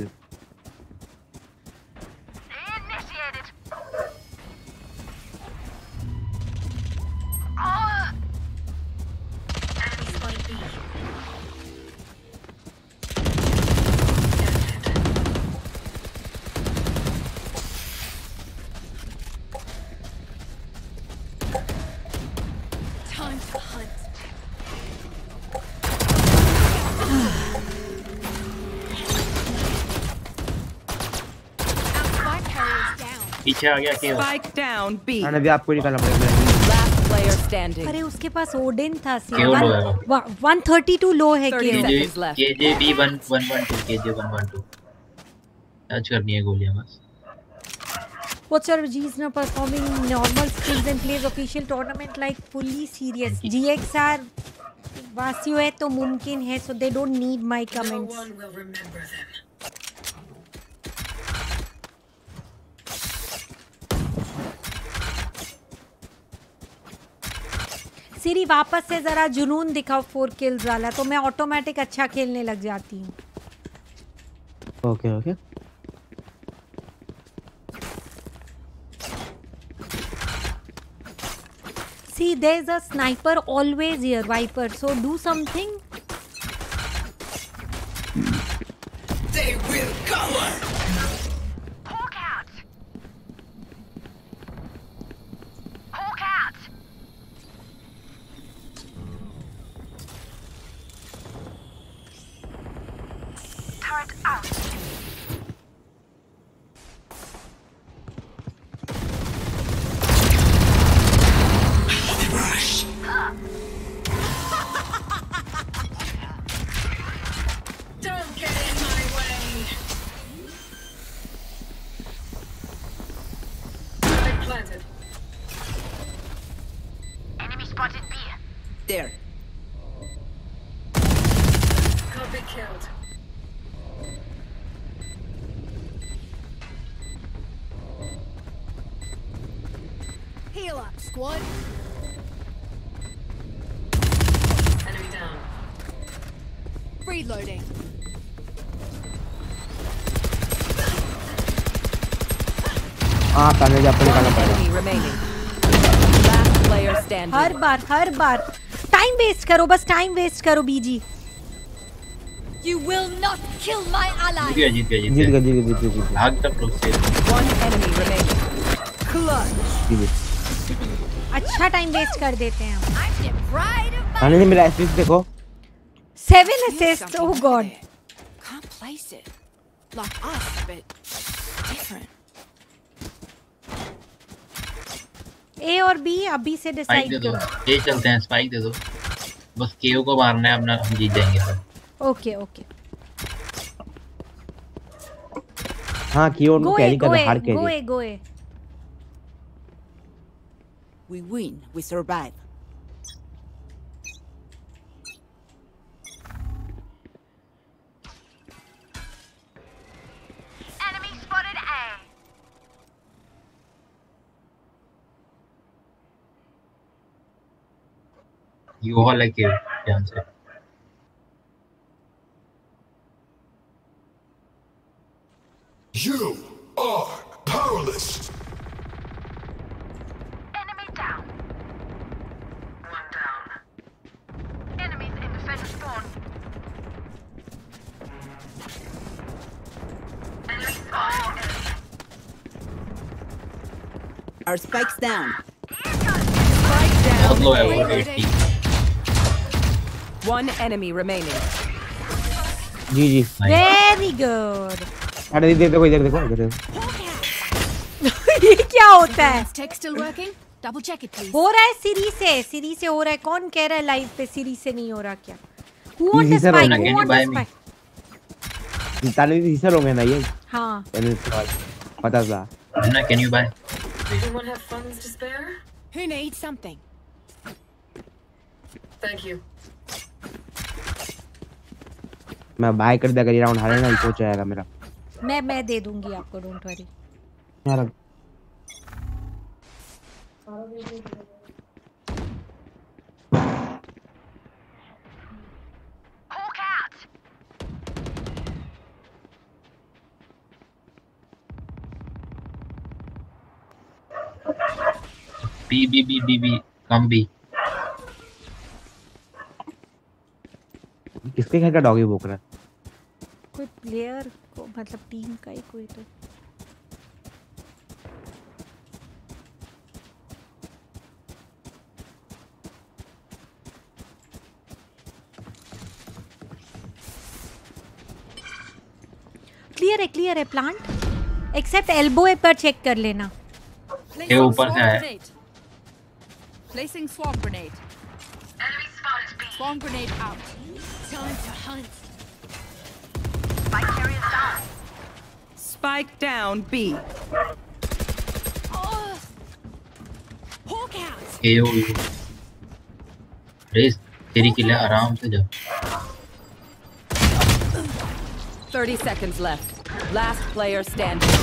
पीछे आ गया क्यों मैंने भी आपको निकाला पड़ेगा अरे उसके पास ओडिन था सी। One, one thirty two low है K J B one one one आज करनी है गोलियाँ बस। What's your jeez no performing normal skills and plays official tournament like fully serious GXR वासियो है तो मुमकिन है so they don't need my comments सीरी वापस से जरा जुनून दिखाओ फोर किल्स वाला। तो मैं ऑटोमेटिक अच्छा खेलने लग जाती हूँ। Okay okay see they is a sniper always here viper so do something They will cover. हाँ पहले जब अपने निकालना पड़ेगा. हर बार हर बार। टाइम वेस्ट करो बस टाइम वेस्ट करो बीजी You will not kill my Jeet ally. गया जीत गया जीत जीत गया गए जीत गए जीत गए जीत गए भाग तक लोग से One enemy remaining. जीत गए अच्छा टाइम वेस्ट कर देते हैं हम। आने ने मेरा एसिस्ट देखो। Seven assist oh god Can't place it. Like us, but different. A और बी अभी से डिसाइड दे दो करो। ये चलते हैं स्पाइक दे दो। बस केओ को मारना है अपना हम जीत जाएँगे सर ओके ओके हाँ हाँ कियो उनको go a carry गोए we win we go you all like it, the answer. You are powerless. Enemy down. One down. Enemies in defense spawn. Our spikes down. Spike down. Although One enemy remaining. जी जी very good अरे देख देखो इधर देखो इधर देखो ये क्या होता है Text still working? Double check it, please. हो रहा है सीरी से सीरी से हो रहा है कौन कह रहा है लाइव पे सीरी से नहीं हो रहा क्या Who want Easy the से spike? होना, Who can you want the buy me? spike? ताले तीसर होंगे ना ये हाँ मैंने सवाल पता था ना can you buy Anyone have funds to spare? Who needs something? Thank you. मैं बाय कर दिया अगर ये राउंड हारे ना तो जाएगा मेरा। मैं मैं दे दूँगी आपको डोंट वरी यार B B B B B come B किसके घर का डॉगी भूख रहा है? कोई प्लेयर को मतलब टीम का ही कोई तो क्लियर है क्लियर है प्लांट एक्सेप्ट एल्बो पर चेक कर लेना ये ऊपर से आया Placing swarm grenade. Enemy spotted B. Swarm grenade out. Time to hunt. Spike carrier down. Spike down B. Oh. Hawk out. A O race तेरी किल है आराम से जा 30 seconds left. Last player standing.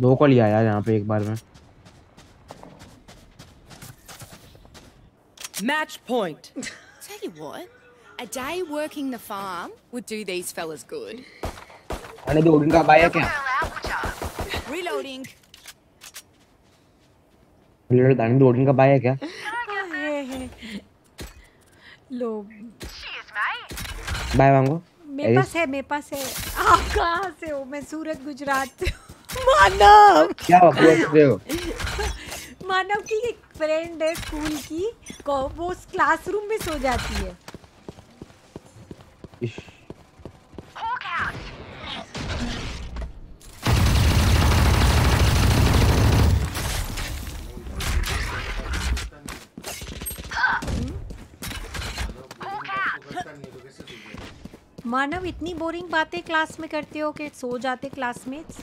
दो को लिया यार यहाँ पे एक बार में Match point. Tell you what, A day working the farm would do these fellas good. अरे दो दिन का बाय है क्या. Reloading. लड़ दानी दो दिन का बाय है क्या है, है। लो. बाय मांगो मेरे पास है मेरे पास है आप कहाँ से हो मैं सूरत गुजरात से हूँ। मानव क्या बकवास कर रहे हो मानव की एक फ्रेंड है स्कूल की वो क्लासरूम में सो जाती है Hawk out. मानव इतनी बोरिंग बातें क्लास में करते हो कि सो जाते classmates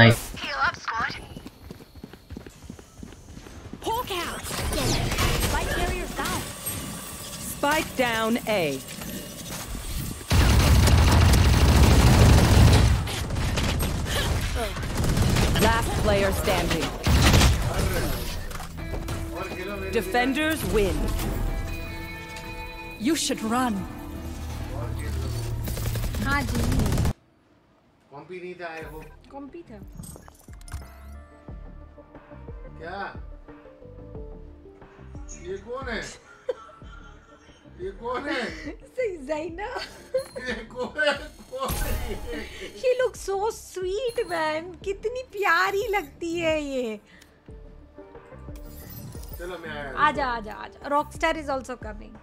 Nice. Heal up, squad. Out. Spike carriers down. Down A. Last player standing. Defenders win. You should run. Haji. Compy नहीं था आए हो कॉम्पी था क्या ये कौन है ये कौन है जाइना ये कौन है कौन है ये? लुक सो स्वीट मैन कितनी प्यारी लगती है ये चलो मैं आया आजा आजा आजा रॉकस्टार इज़ आल्सो कमिंग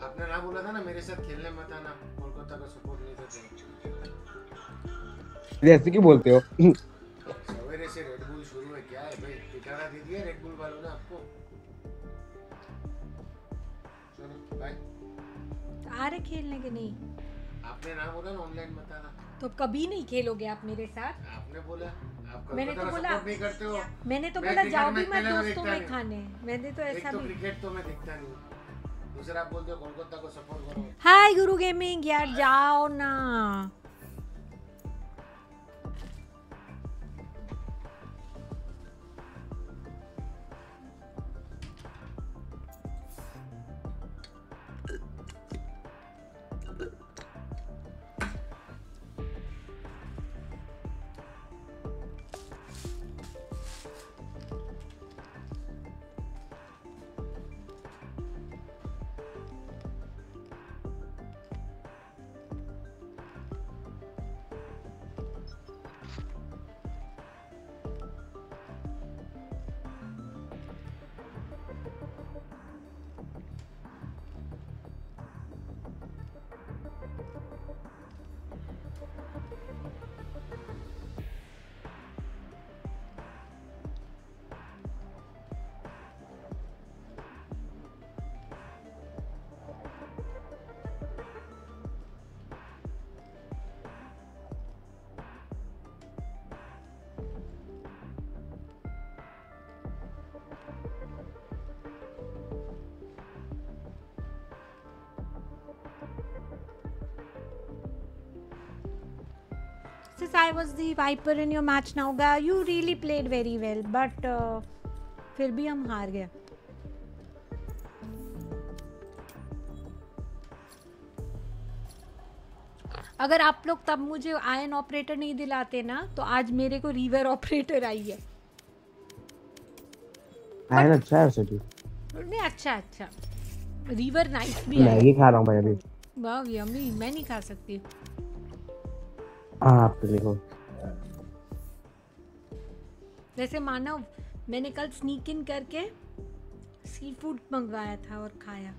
आपने ना बोला था ना मेरे साथ खेलने मत आना कोलकाता का सपोर्ट नहीं करते ये ऐसे क्यों बोलते हो? सवेरे से रेड बुल शुरू है क्या है भाई? पिटारा दे दिया रेड बुल वालों ने आपको। चलो बाय आ रहे खेलने के नहीं। आपने ना बोला ना ऑनलाइन मत आना तो कभी नहीं खेलोगे आप मेरे साथ? आपने बोला आप मैंने तो बोला सपोर्ट नहीं करते हो। मैंने तो मैं बोला जाओ भी मत दोस्तों में खाने। मैंने तो एक ऐसा तो भी क्रिकेट तो मैं देखता नहीं हाय गुरु गेमिंग यार जाओ ना। Was the viper in your match. Now, guy, you really played very well, but uh, फिर भी हम हार गए। अगर आप लोग तब मुझे आयन ऑपरेटर नहीं दिलाते ना तो आज मेरे को रिवर ऑपरेटर आई है। आयन अच्छा है वैसे नहीं अच्छा अच्छा। रिवर नाइस भी है मैगी खा रहा हूँ भाई अभी। वाह यम्मी मैं नहीं खा सकती। लिखो जैसे मानव मैंने कल स्नीक इन करके सी फ़ूड मंगवाया था और खाया।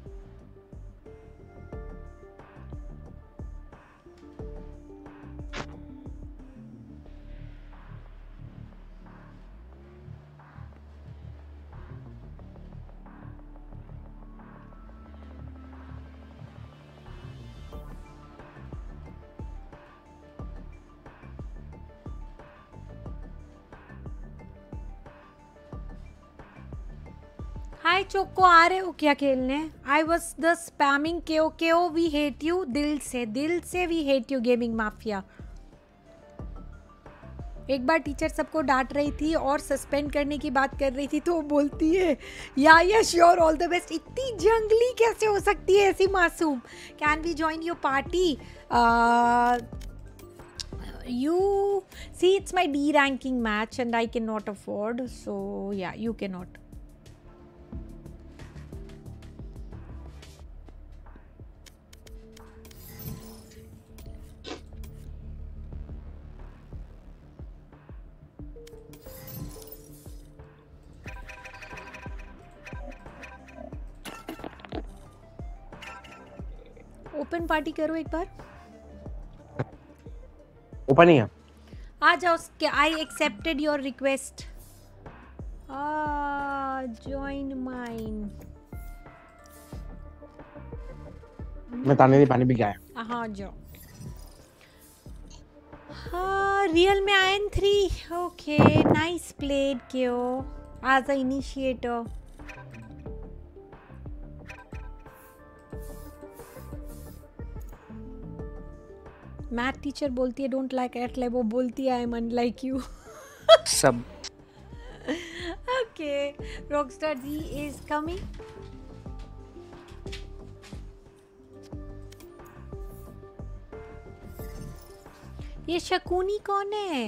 हाय चोको आ रहे हो क्या खेलने? आई वॉज़ द स्पैमिंग के ओ के ओ वी हेट यू दिल से दिल से we hate you gaming mafia एक बार टीचर सबको डांट रही थी और सस्पेंड करने की बात कर रही थी तो वो बोलती है या या श्योर ऑल द बेस्ट इतनी जंगली कैसे हो सकती है ऐसी मासूम? Can we join your party you, see, it's my d ranking match and i cannot afford, so, yeah, you cannot. Party करो एक बार। ऊपर नहीं है। आ जाओ उसके I accepted your request join mine मैं ताने दी पानी भी गया हाँ जाओ। हाँ रियल में I N three okay nice played क्यों? As a initiator math teacher बोलती है डोंट लाइक एट लाइक वो बोलती है आई एम अनलाइक यू सब। Okay rockstar ji is coming ये शकुनी कौन है?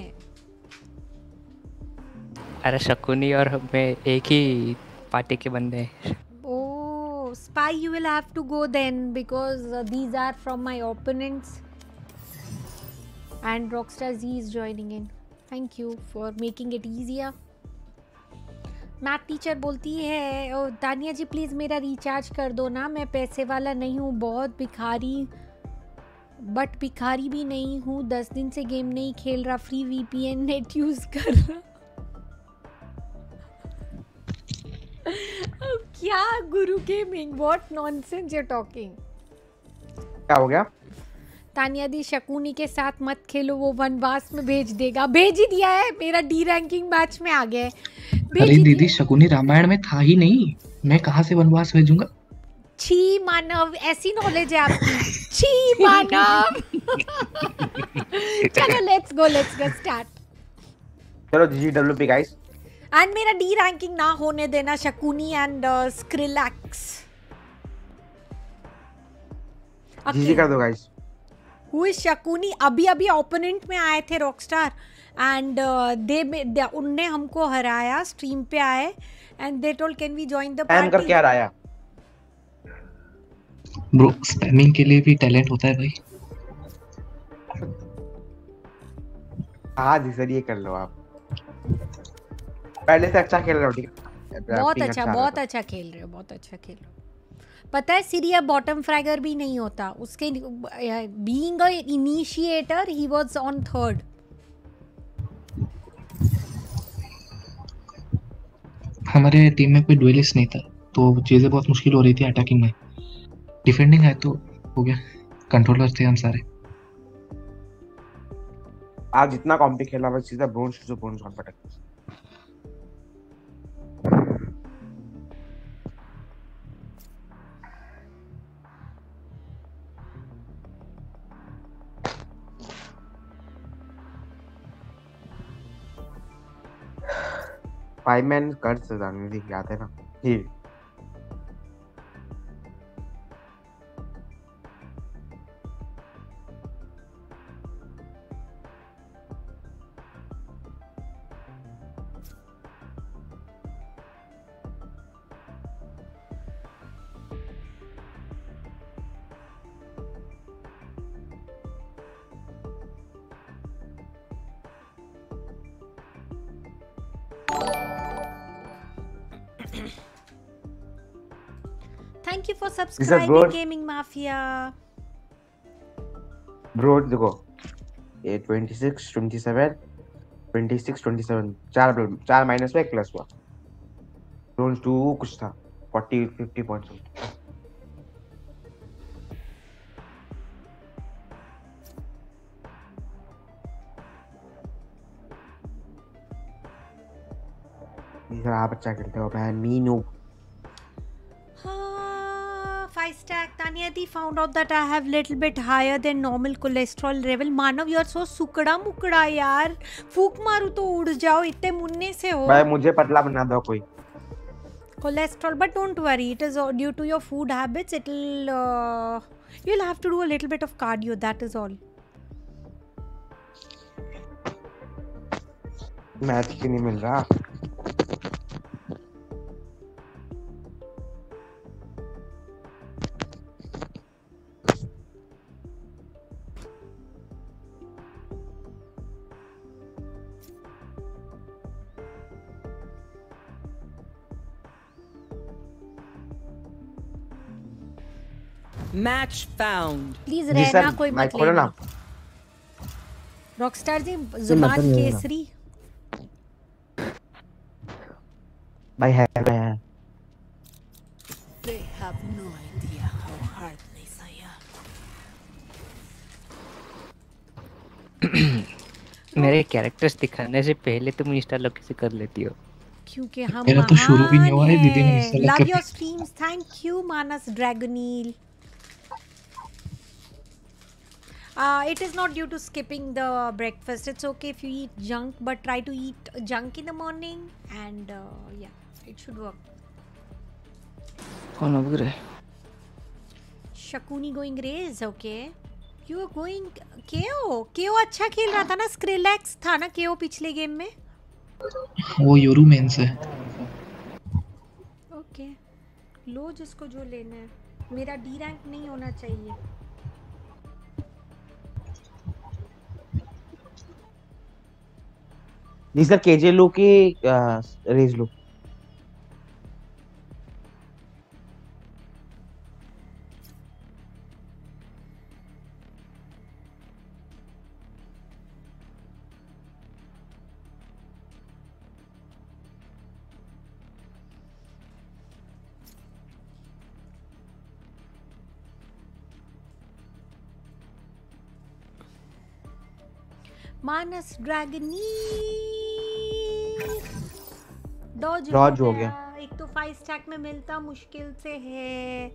अरे शकुनी और मैं एक ही पार्टी के बंदे ओ spy you will have to go then because these are from my opponents and rockstar z is joining in. Thank you for making it easier. Math teacher बोलती है, ओ, तानिया जी प्लीज़ मेरा रिचार्ज कर दो ना। मैं पैसे वाला नहीं हूँ, बहुत भिखारी बट भिखारी भी नहीं हूँ। दस दिन से गेम नहीं खेल रहा फ्री वीपीएन नेट यूज़ कर रहा। अब क्या Guru gaming what nonsense you talking क्या हो गया? तानिया दी शकुनी के साथ मत खेलो वो वनवास में भेज देगा। भेज ही दिया है मेरा डी रैंकिंग मैच में आ गया है। अरे दीदी शकुनी रामायण में था ही नहीं। मैं कहाँ से वनवास भेजूँगा? छी मानव ऐसी नॉलेज है आपकी। छी मानव। चलो let's go let's get start चलो G W P guys and मेरा डी रैंकिंग ना होने देना शकुनी एंड स्क्रिलैक्स जी कर दो गाइस हु इज़ शकुनी अभी अभी ओपोनेंट में आए थे रॉकस्टार एंड दे उनने हमको हराया स्ट्रीम पे आए and they told can we join the करके पार्टी आ रहा है ब्रो स्पैमिंग के लिए भी टैलेंट होता है भाई। हाँ जी सर ये कर लो आप। पहले से अच्छा खेल रहे हो ठीक है? बहुत अच्छा बहुत अच्छा खेल रहे हो बहुत अच्छा खेल रहे हो। पता है सीरिया बॉटम फ्रैगर भी नहीं होता। उसके being a initiator he was on third हमारे टीम में कोई डुएलिस्ट नहीं था तो चीज़ें बहुत मुश्किल हो रही थी अटैकिंग में। डिफेंडिंग है तो हो गया कंट्रोलर थे हम सारे। आप जितना कॉम्पी खेला बस सीधा ब्रोंज टू ब्रोंज कौन फाइव मैन कर तो सकता दिख ना? Heal you you for. Subscribing gaming mafia bro देखो। ये 26 27 26 27 चार चार माइनस में एक प्लस हुआ। ब्रोंज टू कुछ था। 40 50 पॉइंट्स आप अच्छा खेलते हो मैं Meenu. Tanyati found out that I have little bit higher than normal cholesterol level. Manav you are so सुकड़ा मुकड़ा यार फूक मारू तो उड़ जाओ इतने मुन्ने से हो भाई मुझे पतला बना दो कोई cholesterol but don't worry it is uh, due to your food habits it'll uh, you'll have to do a little bit of cardio that is all match क्यों नहीं मिल रहा Match found. प्लीज़ रहना कोई मत लेना रॉकस्टार जी मतलब ज़ुबान केसरी भाई है है They have no idea how heartless I am. मेरे कैरेक्टर्स दिखाने से पहले तुम इंस्टा लॉक कैसे कर लेती हो क्योंकि हम मेरा तो शुरू भी नहीं हुआ है, दीदी ने हैं। इंस्टा लॉक your दिया। streams thank you Manas Dragneel Uh, it is not due to skipping the breakfast. It's okay if you eat junk, but try to eat junk in the morning, and uh, yeah, it should work. कौन अब रहे Shakuni going raise, okay. You are going KO. KO अच्छा खेल रहा था ना Skrillex था ना KO पिछले गेम में वो योरू मेन से ओके लो जिसको जो लेना है मेरा डी रैंक नहीं होना चाहिए जी सर केजे लो की Raze low Manas Dragneel dodge Dodge हो गया। एक तो फाइव स्टैक में मिलता मुश्किल से है।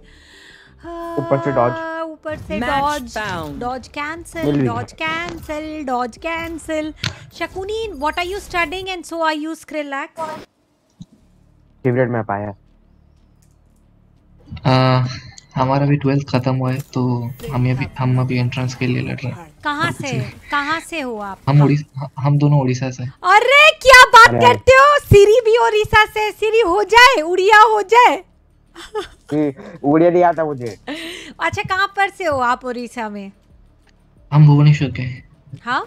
ऊपर से dodge। हाँ, ऊपर से dodge dodge cancel dodge cancel dodge cancel Shakuni what are you studying and so are you Skrillex favourite map आया। आ, हमारा भी ट्वेल्थ खत्म हुआ है तो हम अभी हम अभी एंट्रेंस के लिए लड़ रहे हैं। कहाँ से? कहाँ से हो आप? हम उड़ीसा हम दोनों उड़ीसा से। अरे क्या बात करते हो? सिरी भी उड़ीसा से सिरी हो जाए उड़िया हो जाए। उड़िया नहीं आता मुझे। अच्छा कहाँ पर से हो आप उड़ीसा में? हम भुवनेश्वर के हैं। हाँ?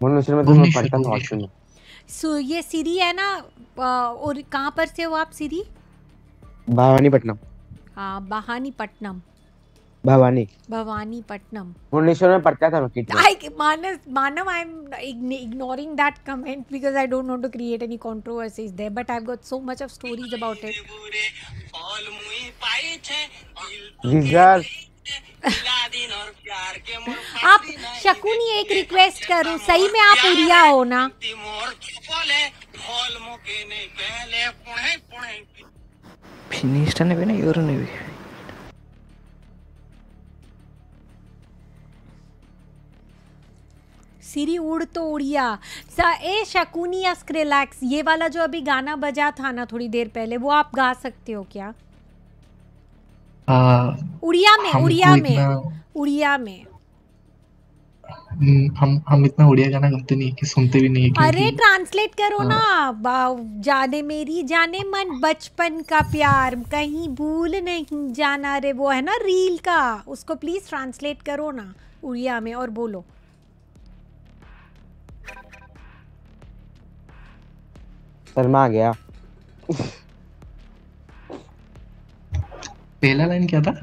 भुवनेश्वर में तो मैं पढ़ता भुवनेश्वर। हॉस्टल में सो ये सिरी है ना और कहाँ पर से हो आप सिरी? भवानीपट्टनम हाँ बहानीपट्टनम। भवानी। भवानी पटनम भुवनेश्वर में पढ़ता था rocket I Manas Manav I am ignoring that comment because I don't want to create any controversies there but I have got so much of stories about it all मुई पाए छे रिज़र्व आप शकुनी एक request करो सही में आप उड़िया हो ना? फिनिश ने भी नहीं और नहीं भी। सिरी उड़ तो उड़िया। सा ए शकुनी या स्क्रिलैक्स ये वाला जो अभी गाना बजा था ना थोड़ी देर पहले वो आप गा सकते हो क्या? आ, उड़िया में उड़िया में उड़िया में। हम हम इतना उड़िया गाना गाते नहीं कि सुनते भी नहीं है अरे ट्रांसलेट करो ना। बा- जाने मेरी जाने मन बचपन का प्यार। कहीं भूल नहीं जाना रे वो है ना रील का। उसको प्लीज़ ट्रांसलेट करो ना उड़िया में और बोलो। शर्मा गया पहला लाइन क्या था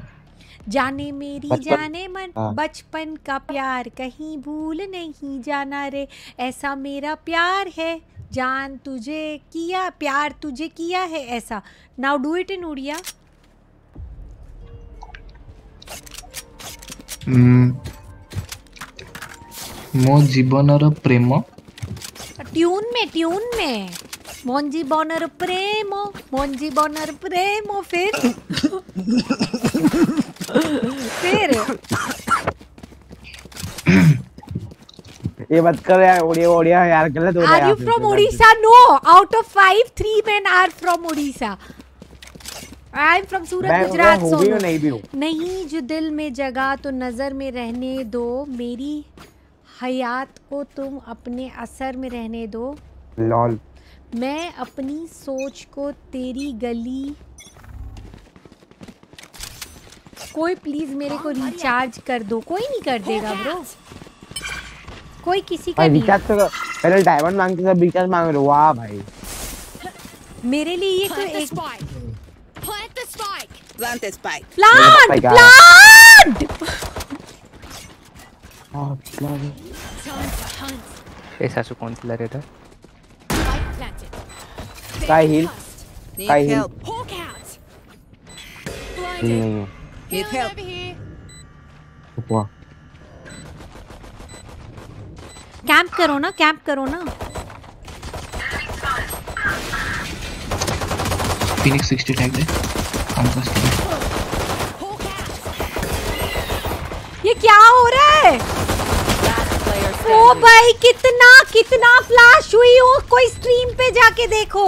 जाने मेरी बचपन- जाने मन हाँ। बचपन का प्यार कहीं भूल नहीं जाना रे ऐसा मेरा प्यार है जान तुझे किया प्यार तुझे किया है ऐसा now do it in Odia ମୋ ଜୀବନର ପ୍ରେମ ट्यून में ट्यून में मोंजी बॉनर प्रेमो मोंजी बॉनर प्रेमो फिर? फिर? ये मत कर यार ओडिया ओडिया यार गलत हो रहा है are you from. Orissa no out of five three man are from Orissa I am from Surat Gujarat Sonu नहीं भी हूँ। नहीं जो दिल में जगह तो नज़र में रहने दो। मेरी हयात को तुम अपने असर में रहने दो। लॉल। मैं अपनी सोच को तेरी गली कोई प्लीज़ मेरे को रिचार्ज कर दो कोई नहीं कर देगा ब्रो कोई किसी का रिचार्ज तो पहले डायमंड मांगते थे रिचार्ज मांग रहे हो वाह भाई मेरे लिए ये तो Plant एक. Plant the spike. Plant the spike. आ प्लांट Time to hunt. ऐसा सुकून दिला रहा था Spike planted. काय हिल काय हिल out. नहीं है Need help. कैंप करो ना कैंप करो ना फिनिक्स 60 टैग दे हमको Hawk ये क्या हो रहा है ओ भाई कितना कितना फ्लैश हुई हो? कोई स्ट्रीम पे जाके देखो।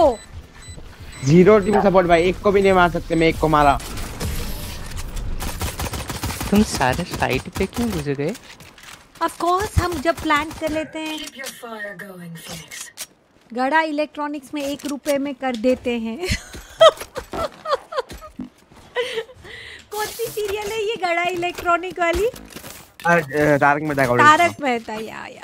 ज़ीरो टीम सपोर्ट भाई एक को भी नहीं मार सकते मैं एक को मारा। तुम सारे साइड पे क्यों घुस गए? ऑफ़ कोर्स हम जब प्लान कर लेते हैं. गड़ा इलेक्ट्रॉनिक्स में एक रुपए में कर देते हैं। कौन सी सीरियल है ये गड़ा इलेक्ट्रॉनिक वाली? तारक मेहता का तारक मेहता या या.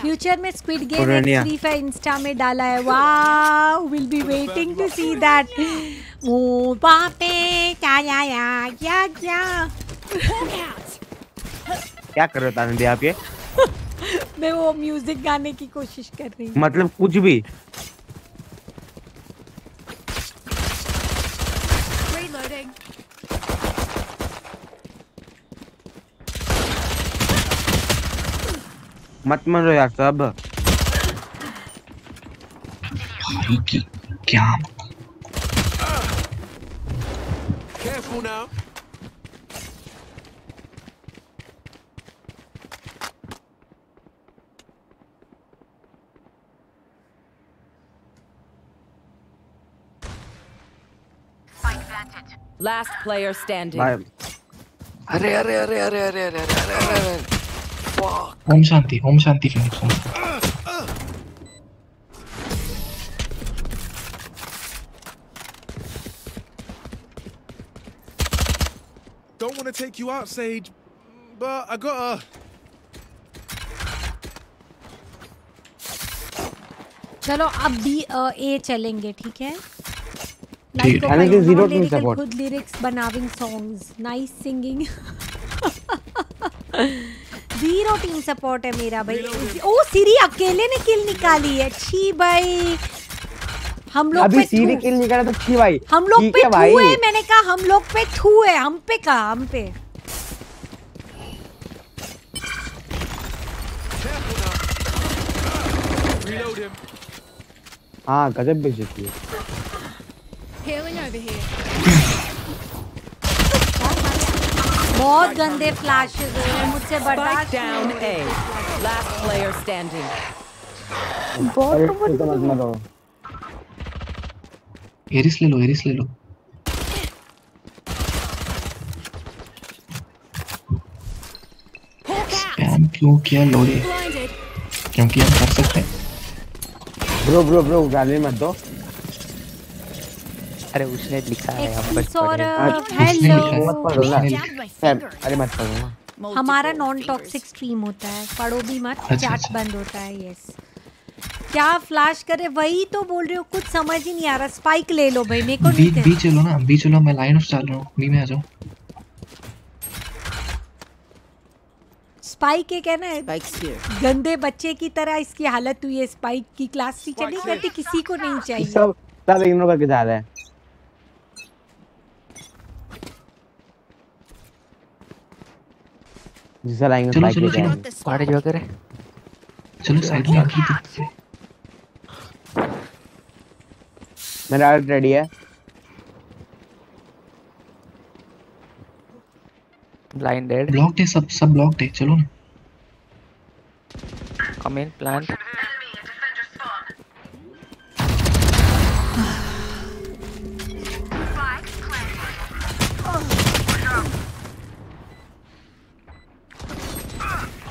फ्यूचर में squid game. Free fire insta में डाला है। Wow will be waiting to see that oh बापे क्या या या क्या क्या क्या कर रहे हो तानंदी आप ये? मैं वो म्यूज़िक गाने की कोशिश कर रही हूँ। मतलब कुछ भी Reloading. मत मरो यार सब की क्या Careful now. Last player standing. भाई अरे अरे अरे अरे अरे अरे अरे अरे ओम शांति ओम शांति फिनिक्स ओम शांति। Don't want to take you out, Sage, but I gotta. चलो अब भी ए चलेंगे ठीक है। यानी कि team लिरिकल support. खुद lyrics बनाविंग songs nice singing zero team support है मेरा भाई। ओ सीरी अकेले ने किल निकाली है। छी भाई। हम लोग अभी सीरी किल नहीं करा तो छी भाई। हम लोग पे थू है मैंने कहा हम लोग पे थू है। हम पे कहा हम पे। हाँ गजब बेइज्जती है। Healing over here. बहुत गंदे फ्लैशेस हुए हैं मुझसे बर्दाश्त down नहीं A. होते। Last player standing. अरे तो मत मत हो एरिस ले लो एरिस ले लो। स्पैम क्यों किया लोड़े Blinded. क्योंकि हम कर सकते हैं? ब्रो ब्रो ब्रो गाली मत दो। अरे उसने लिखा है हम बस हेलो है। finger. अरे मत पढ़ो हमारा नॉन टॉक्सिक स्ट्रीम होता है पढ़ो भी मत अच्छा, चैट अच्छा। बंद होता है यस क्या फ्लैश करे वही तो बोल रहे हो कुछ समझ ही नहीं आ रहा। स्पाइक ले लो भाई मेरे को बी नहीं बी चलो ना बी चलो मैं लाइन ऑफ़ डाल रहा हूँ बी में आ जाओ। स्पाइक एक है ना गंदे बच्चे की तरह इसकी हालत हुई है। स्पाइक की क्लास टीचर नहीं करती किसी को नहीं चाहिए। सब सब इग्नोर करके जा रहे हैं। जिससे लाइन चलो, बाइक चलो, लेके चलो। आएँगे कॉलेज वगैरह चलो साइड में की दो मेरा आर्ट रेडी है। ब्लाइंडेड ब्लॉक्ड है सब सब ब्लॉक्ड है चलो ना। Come in plant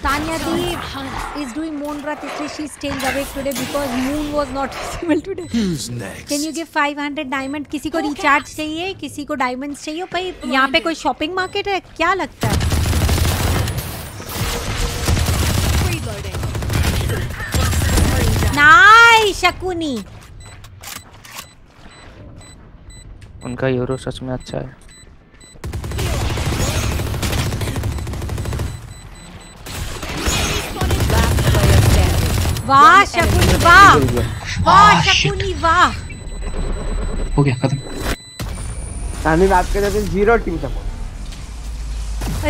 Tanya Deep is doing moon breath इसलिए she is staying awake today because moon was not visible today. Who's next? Can you give 500 diamond किसी को रिचार्ज चाहिए किसी को डायमंड्स चाहिए भाई यहाँ पे कोई शॉपिंग मार्केट है क्या लगता है नाइस शकुनी उनका यूरो सच में अच्छा है वाह शकुनी वाह वाह शकुनी वाह हो गया खत्म। तानी रात के दिन ज़ीरो टीम सपोर्ट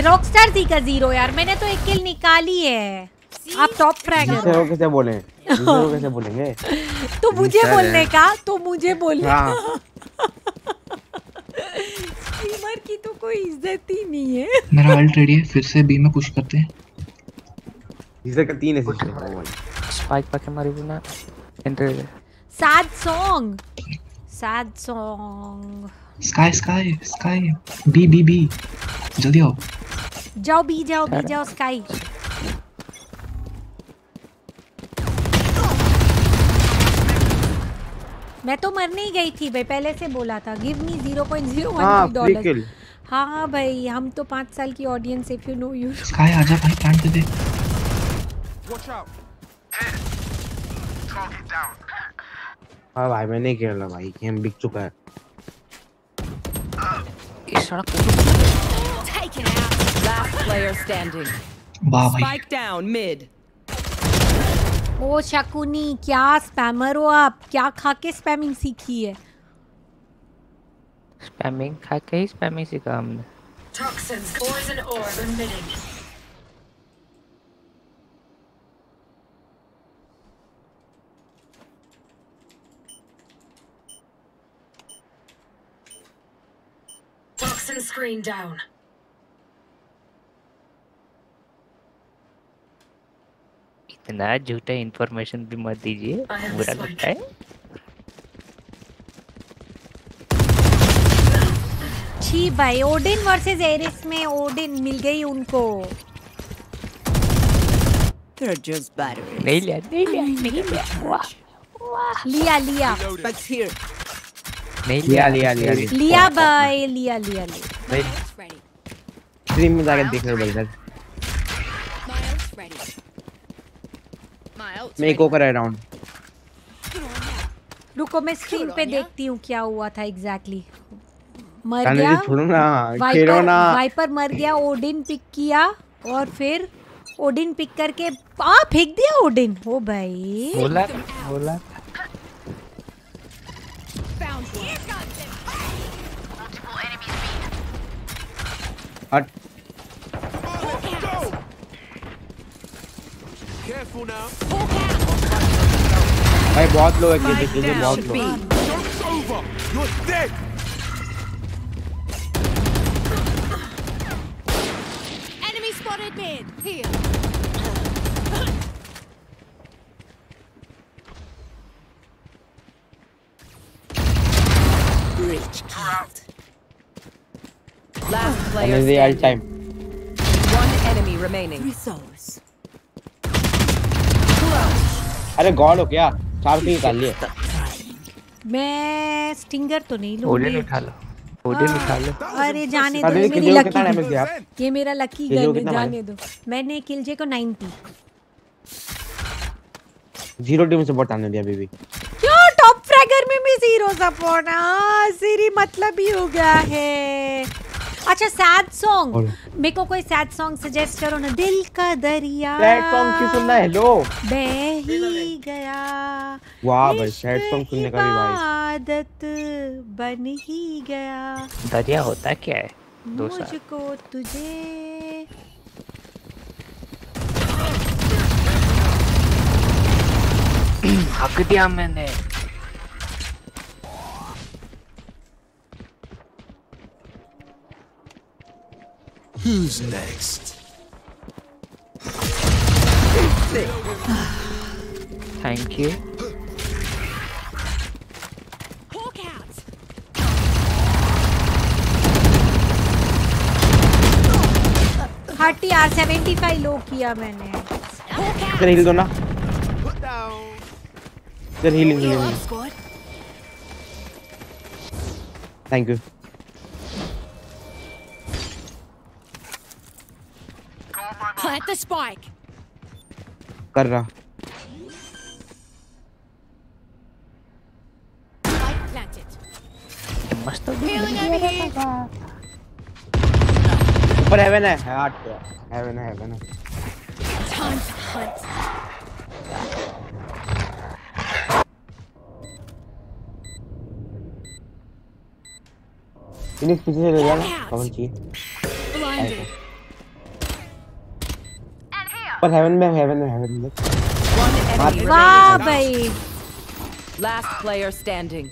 रॉकस्टार थी का ज़ीरो यार? मैंने तो एक किल निकाली है। आप टॉप फ्रैगर हो। कैसे बोले? वो कैसे बोलेंगे? तो मुझे बोलने का? तो मुझे बोलने हाँ। स्ट्रीमर की तो कोई इज़्ज़त ही नहीं है। मेरा अल्ट रेडी है फिर से बी में पुश करते हैं। जिसे का तीन असिस्ट वाला। स्पाइक पाके मारी ना enter sad song sad song sky sky sky B B B जल्दी आओ जाओ बी जाओ बी जाओ स्काई मैं तो मरने ही गई थी भाई पहले से बोला था। गिव मी 0.01 हाँ, free डॉलर kill। हाँ हाँ भाई हम तो पाँच साल की audience if you know you sky आजा भाई प्लांट दे. हाँ भाई मैं नहीं खेल रहा भाई गेम बिक चुका है। इस सड़क Last player standing. वाह भाई। Spike down mid. ओ शकुनी क्या स्पैमर हो आप? क्या खा के स्पैमिंग सीखी है? स्पैमिंग खा के ही स्पैमिंग सीखा हमने। Toxins, poison orb emitting. Toxin screen down. इतना झूठा इंफॉर्मेशन भी मत दीजिए बुरा लगता है। छी भाई ओडिन वर्सेस एरिस में ओडिन मिल गई उनको। They're just batteries. नहीं लिया नहीं लिया नहीं लिया। वाह लिया लिया। Spike's here. नहीं लिया लिया लिया लिया। लिया भाई लिया लिया लिया। स्ट्रीम में जाके देख रहे बल्दर मैं एक ओकर अराउंड रुको मैं स्क्रीन पे देखती हूँ क्या हुआ था एग्जैक्टली मर गया। छोड़ो ना वाइपर ना वाइपर मर गया ओडिन पिक किया और फिर ओडिन पिक करके आ फेंक दिया ओडिन ओ भाई। बोला बोला। हट Careful now. भाई बहुत लो है ये देखिए ये बहुत low Joke's over. You're dead. Enemy spotted mid. Here. Rich killed. Last player all standing. Time One enemy remaining. Resource. अरे गॉड हो क्या? चार किल निकाल लिए। मैं स्टिंगर तो नहीं ओडिन लूँगी उठा लो। ओडिन उठा लो। अरे जाने दो मेरी लकी डैमेज दिया ये मेरा लकी गन है जाने दो। मैंने किलजे को 90 ज़ीरो टीम सपोर्ट आने दिया अभी क्यों? टॉप फ्रैगर में भी ज़ीरो सपोर्ट हाँ सीरी मतलब ही हो गया है। अच्छा सैड सॉन्ग मेरे को कोई सैड सॉन्ग सजेस्ट करो ना दिल का दरिया। सैड सॉन्ग क्यों सुनना है? हेलो बह ही गया। वाह भाई सैड सॉन्ग सुनने का भी भाई आदत बन ही गया। दरिया होता क्या है? मुझको तुझे। हक दिया मैंने। Who's next? Thank you Hawk out. हट यार 75 लो किया मैंने इधर हिल दो ना इधर healing Heal up, healing squad. Thank you Plant the spike. कर रहा. मस्त. ऊपर हेवन है हट हेवन है हेवन है Time to hunt. फिनिक्स पीछे ले जाना कौन चाहिए. पर हेवन में हेवन में हेवन में One enemy वाह remaining. भाई Last player standing.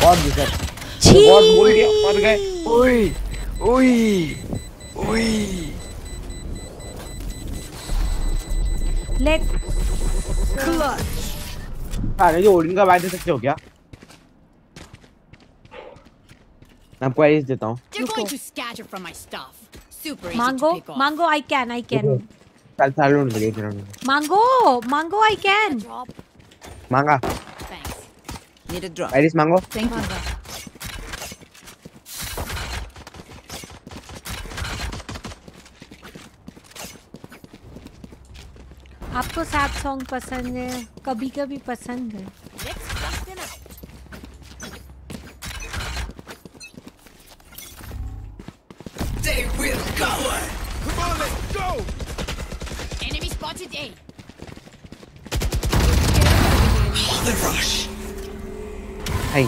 बहुत दिक्कत छी बहुत बोल दिया मर गए ओए ओए ओए लेट अरे जो ओडिन का बाय दे सकते हो क्या मैं आपको आइस देता हूँ Super easy मांगो to pick off. मांगो आई कैन आई कैन चल चालू होने लगे फिर मांगो मांगो I can Drop. Thanks. Need a drop. Iris मांगो Thank you. आपको सैड सॉन्ग पसंद है कभी कभी पसंद है Stay. The rush. Hey.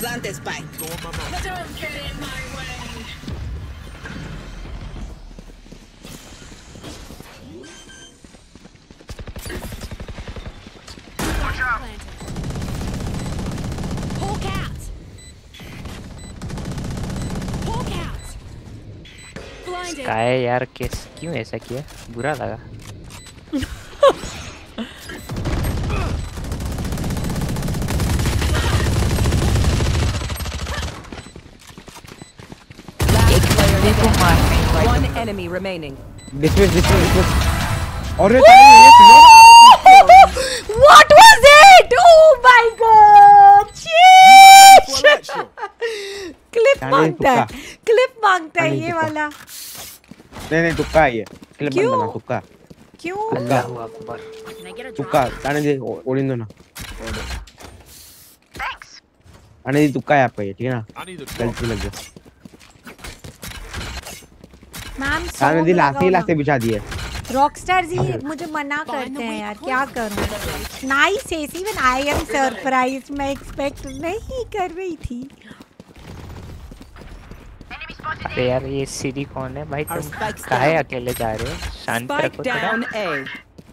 Plant this spike. Don't get in my way. Watch out. Blinded. है यार किस क्यों ऐसा किया बुरा लगा. One enemy remaining. Dismiss dismiss dismiss अरे What was it? Oh my god! Well, clip माँगता है। क्लिप माँगता है ये वाला नहीं नहीं तुक्का है ये क्लिप मत क्यों? बना तुक्का क्यों अल्लाह अकबर a drop? तुक्का आने दे ओडिन दो ना आने दे तुक्का है आपका ये ठीक है ना. गलती लग गया मैम आने दी लास्टी लास्टी बिछा दिए रॉकस्टार जी मुझे मना करते हैं यार क्या करूँ nice ace even I am surprise मैं एक्सपेक्ट नहीं कर रही थी अरे यार ये सीरी कौन है? भाई तुम काहे अकेले जा रहे हो? शांत रखो थोड़ा।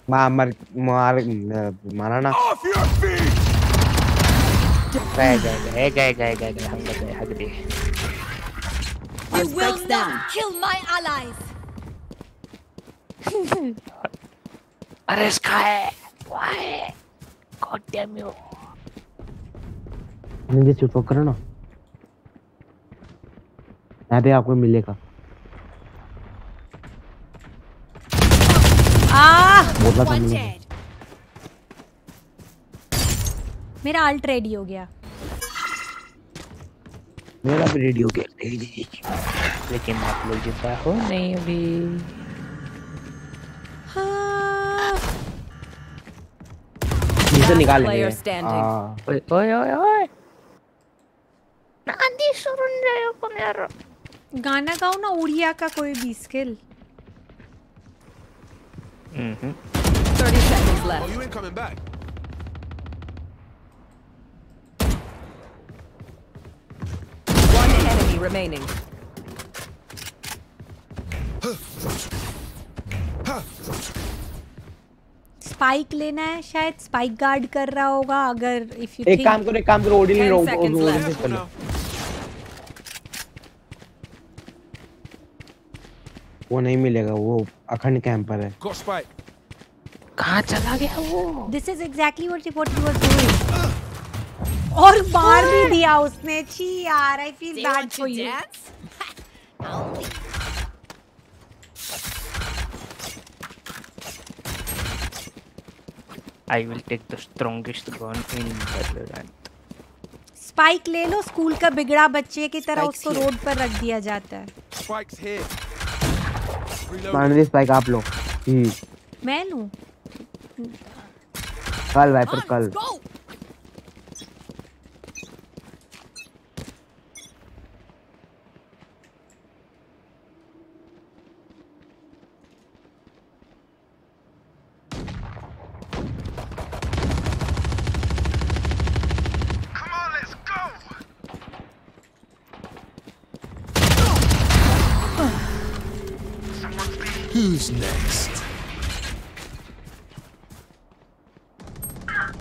मार मर मार मारा ना! गए गए गए गए गए गए गए हम गए हक दिए। Our spikes down. kill my allies. अरे इसका है। वाई गॉड डैम यू मुझे चुप करो ना। यहाँ पे आपको मिलेगा। बोला था मैंने मेरा अल्ट रेडी हो गया। मेरा भी रेडी हो गया। लेकिन आप लोग ज़िंदा हो नहीं अभी। नीचे निकालेंगे Player standing. हाँ। ओए ओए ओए ओए। नांदी सुरुन जायो यार। गाना गाओ ना उड़िया का कोई भी skill hmm 30 seconds Oh, you ain't coming back. One enemy remaining. Spike लेना है शायद स्पाइक गार्ड कर रहा होगा अगर इफ़ यू एक काम करो एक काम करो ओडी ले लो ओडी कर लो वो नहीं मिलेगा वो अखंड कैंपर है। कहाँ चला गया वो? This is exactly what what you was doing और मार भी दिया उसने। छी यार I feel bad for you I will take the strongest gun in Valorant. Spike ले लो स्कूल का बिगड़ा बच्चे की तरह Spike's उसको रोड पर रख दिया जाता है। Spike's here. मारने स्पाइक आप लो। मैं लूँ। कल वाइपर कल। Who's next?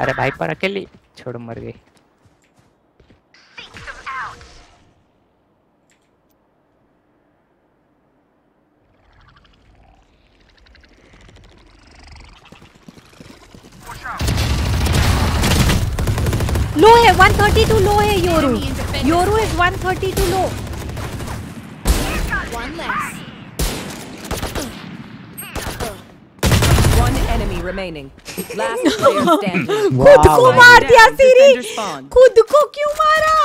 अरे भाई पर अकेली छोड़ मर गई लो है 132 लो है Yoru Yoru is 132 low One less. One enemy remaining. Last player standing. खुद को मार दिया सीरी. खुद को क्यों मारा?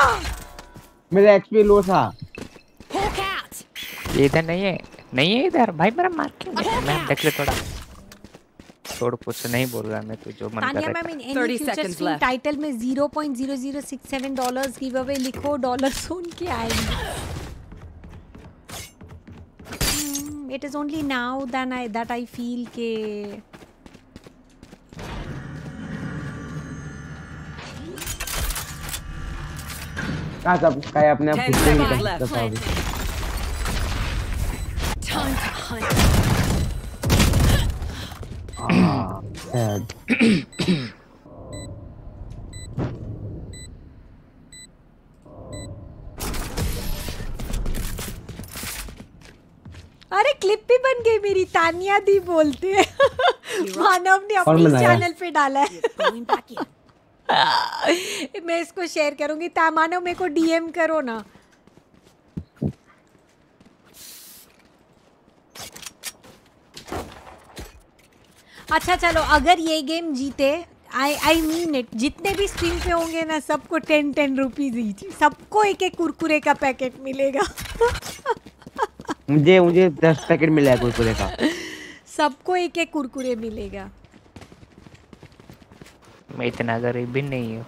मेरा एचपी लो था। ये इधर नहीं है। नहीं है इधर। भाई मेरा मार क्यों गया? मैं देख ले थोड़ा। छोड़ कुछ नहीं बोल रहा मैं तू जो मन कर रहा इन 30 any future seconds stream left. Title में 0.0067 डॉलर्स गिव अवे लिखो डॉलर सुन के आएँगे। It is only now than I that I feel के कहा सब काय अपने आप Ten खुद से ही कर सकता हूँ. हाँ अरे क्लिप भी बन गई मेरी तानिया दी बोलते हैं। मानव ने अपने चैनल पे डाला है। मैं इसको शेयर करूँगी। ता मानव मेरे को डीएम करो ना। अच्छा चलो अगर ये गेम जीते आई आई मीन इट जितने भी स्ट्रीम पे होंगे ना सबको टेन टेन रुपीज़ ईच सबको एक एक कुरकुरे का पैकेट मिलेगा। मुझे मुझे दस पैकेट मिला है कुरकुरे का। सबको एक एक कुरकुरे मिलेगा। मैं इतना गरीब भी नहीं हूँ।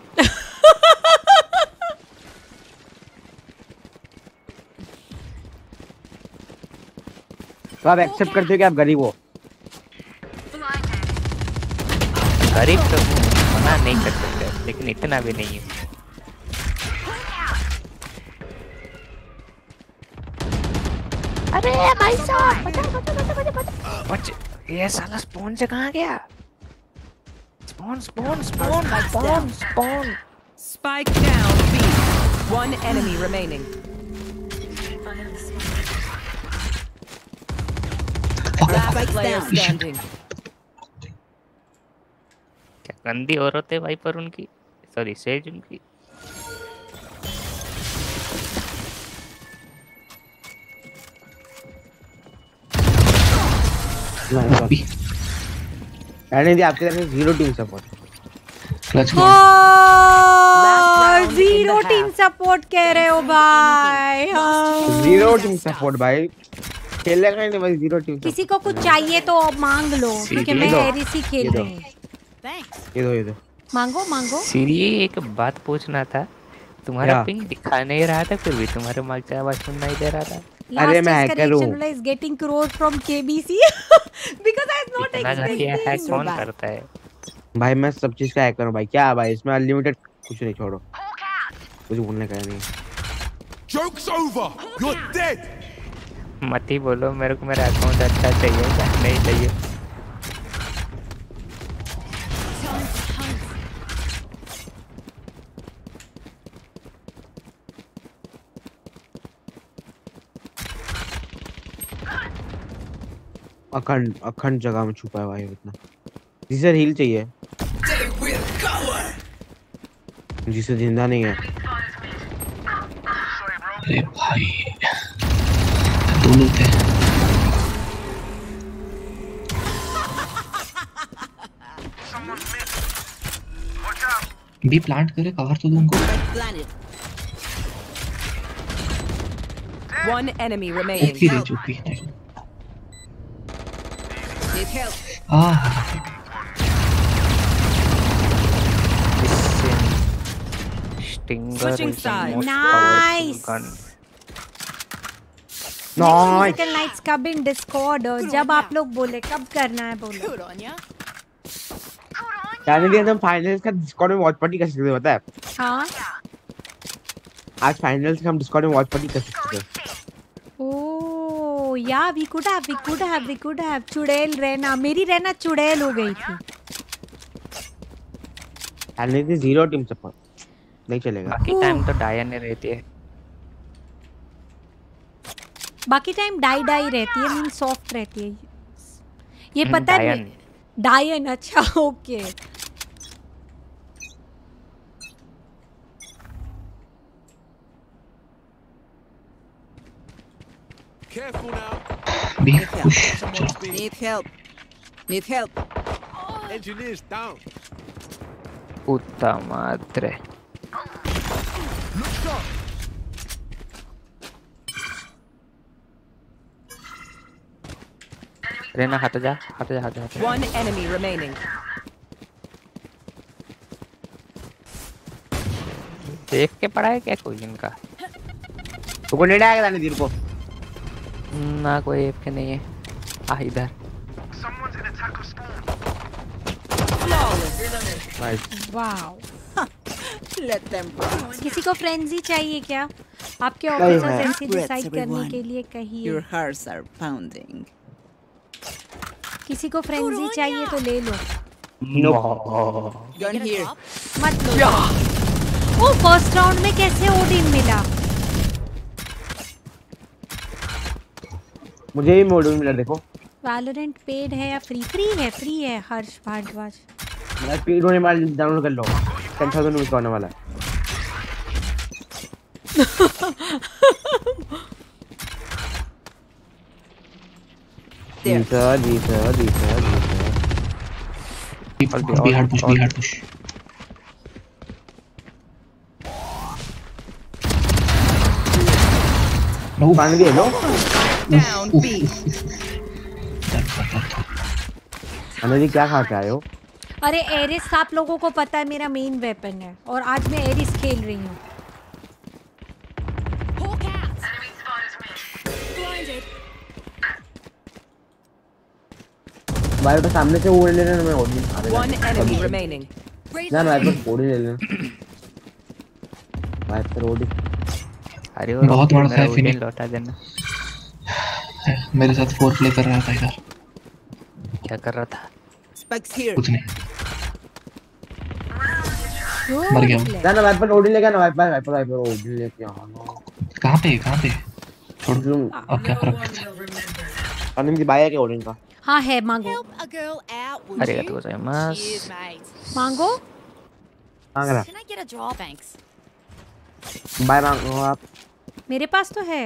तो आप एक्सेप्ट करते हो कि आप गरीब हो? गरीब तो मना नहीं कर सकते लेकिन इतना भी नहीं हूँ। अरे भाई साहब बचा बचा बचा बचा बचा बच ये साला स्पॉन से कहाँ गया? Spawn spawn spawn spawn spawn Spike down B. One enemy remaining. Last player standing. क्या गंदी औरत है भाई पर उनकी सॉरी सेज उनकी यानी कि आपके तरफ़ ज़ीरो टीम सपोर्ट क्लच हाँ, ज़ीरो टीम सपोर्ट कह रहे हो भाई। ज़ीरो टीम सपोर्ट भाई। खेलने का नहीं भाई ज़ीरो टीम किसी को कुछ चाहिए तो मांग लो क्योंकि मैं ये दो। एरिस ही खेल रही हूँ। ये दो ये दो। मांगो मांगो। सीरी एक बात पूछना था। तुम्हारा पिंग दिखा नहीं रहा था फिर भी तुम्हारे माइक आवाज़ सुनाई दे रहा था। अरे मैं हैकर हूँ। Is getting crore from KBC because I was not expecting hack कौन करता है? भाई मैं सब चीज़ का हैकर हूँ भाई। क्या भाई इसमें अनलिमिटेड कुछ नहीं छोड़ो। कुछ बोलने का नहीं। Joke's over you are dead मत ही बोलो मेरे को मेरा अकाउंट अच्छा चाहिए नहीं चाहिए। अखंड अखंड जगह में छुपा है भाई इतना। जिसे हील चाहिए। जिसे ज़िंदा नहीं है। अरे भाई दो लोग थे। बी प्लांट करे कवर तो दूँ उनको Planet. One enemy OP remaining. रे चुपी Need Stinger Switching is the most Nice. gun. Nice. Nights कब इन डिस्कॉर्ड जब आप लोग बोले कब करना है बोलो. यानी कि हम फाइनल्स का डिस्कॉर्ड में वॉच पार्टी कर सकते हैं पता है हाँ आज फाइनल्स का हम डिस्कॉर्ड में वॉच पार्टी कर सकते हैं ओ या we could have we could have we could have चुड़ैल रहना मेरी रहना चुड़ैल हो गई थी। यानी कि ज़ीरो टीम सपोर्ट नहीं चलेगा। बाकी टाइम तो डायन ही रहती है। बाकी टाइम डाई डाई रहती है मीन सॉफ्ट रहती है। ये हम्म, पता है डायन। डायन अच्छा okay Careful now. Need help. Need help. Need help. Engineers down. पुत्ता मात्रे Look sharp. जा हट जा हट जा हट जा One enemy remaining. देख के पड़ा है क्या कोई इनका तो को नहीं आएगा रणधीर को ना कोई एफ़ के नहीं है। आ इधर. किसी को फ्रेंजी चाहिए क्या? आपके है। Regrets, डिसाइड करने के लिए कहिए. किसी को फ्रेंजी चाहिए तो ले लो. मत लो। ओ फ़र्स्ट राउंड में कैसे ओडिन मिला? मुझे ही मॉड्यूल मिला देखो। वैलोरेंट पेड है या फ्री फ्री है फ्री है हर्ष भारद्वाज। मेरा स्पीड होने वाला डाउनलोड कर लो। टेन थाउज़ेंड का होने वाला है। जी सर जी सर जी sir ji sir be hard push be hard push no मान गए लो Down B. अनु जी क्या खा के आए हो अरे एरिस आप लोगों को पता है मेरा मेन वेपन है और आज मैं एरिस खेल रही हूँ. भाई तो सामने से वो ले लेना मैं और नहीं रहा ना भाई कोड़ी ले लेना भाई पर ओडी अरे बहुत बड़ा है, फिनिश। लौटा देना मेरे साथ फोर प्ले कर रहा था इधर क्या कर रहा था? कुछ नहीं। मर गया। ना ना भाई पर ओडी लेगा ना भाई पर भाई पर भाई पर ओडी लेके आना। कहाँ पे कहाँ पे छोड़। तुम अब क्या फ़र्क पड़ता है? अनु जी भाई है क्या ओडी का? हाँ है मांगो। अरे? तो गोजाइमास मांगो। मांग रहा? भाई मांगो आप। मेरे पास तो है।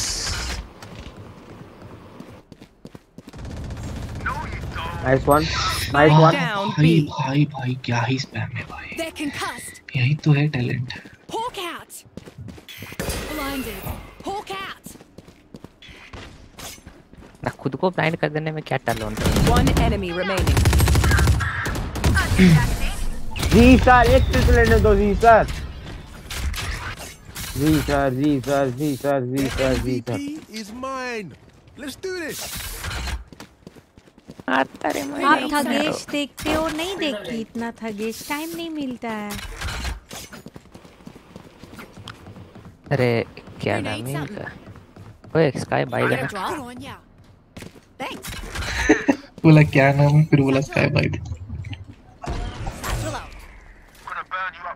नाइस वन नाइस वन भाई भाई भाई क्या ही स्पैम है भाई. यही तो है talent Hawk out. Blinded. Hawk out. ना खुद को ब्लाइंड कर देने में क्या टैलेंट One enemy remaining. जी सर एक ट्रिक लेने दो जी सर जी सर जी सर जी सर जी sir ji sir is mine. Let's do this. आप थगेश देखते हो? नहीं देखती इतना थगेश टाइम नहीं मिलता है। अरे क्या नाम है इनका? ओए स्काई बाय देना. बोला क्या नाम है? फिर बोला स्काई बाइट Satchel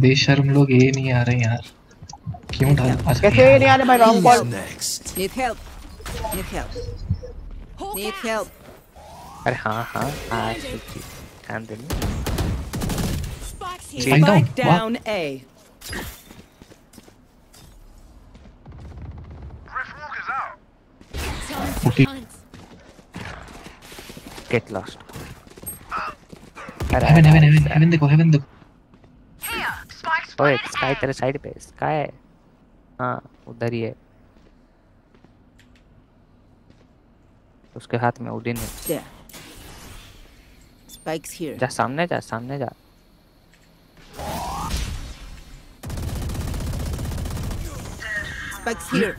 बेशर्म लोग ये नहीं आ रहे यार। क्यों डाल अच्छा कैसे ये नहीं आ रहे भाई wrong call Need help. Need help. Need help. अरे हाँ हाँ हाँ ठीक ठीक ध्यान देना Spikes जी। here. Spike down A. Time to Okay. hunt. Get lost Haven Haven Haven Haven देखो हेवन देखो ओए स्काई तेरे साइड पे स्काई हाँ उधर ही है उसके हाथ में उडिन है There. Spikes here. जा सामने जा सामने जा Spikes here.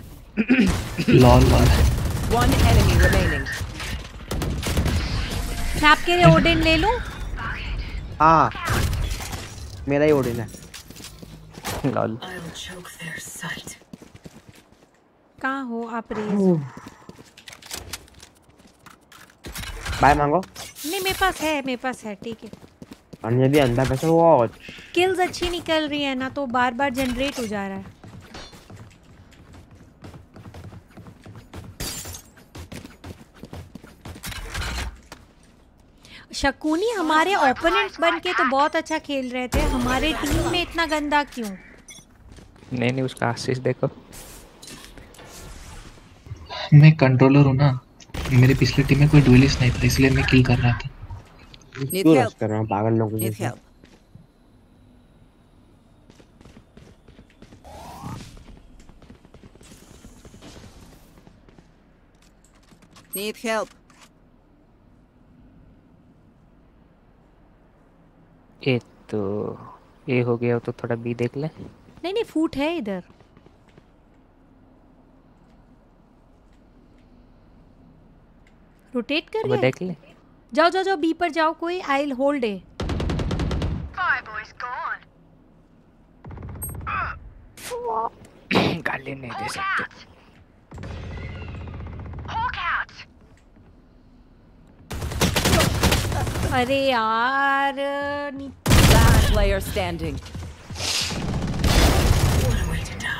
Lol lol One enemy remaining. मैं आपके लिए ओडिन ले लूँ हाँ मेरा ही ओडिन है लॉल. कहाँ हो आप बाय मांगो नहीं मेरे पास है मेरे पास है ठीक है। अन्य भी अंधा पैसा वॉच किल्स अच्छी निकल रही है ना तो बार बार जनरेट हो जा रहा है। शकुनी हमारे ओपोनेंट बन के तो बहुत अच्छा खेल रहे थे हमारे टीम में इतना गंदा क्यों? नहीं नहीं उसका आशीष देखो। मैं कंट्रोलर हूँ ना मेरे पिछले टीम में कोई डुएलिस्ट नहीं था इसलिए मैं किल कर रहा था। क्यों रश कर रहा हूँ? पागल लोगों help. Need help. ए तो ए हो गया तो थोड़ा बी देख ले। नहीं नहीं फूट है इधर। रोटेट कर वो देख ले। जाओ जाओ जाओ बी पर जाओ कोई आई होल्ड है गाली नहीं दे सकते। अरे यार player standing.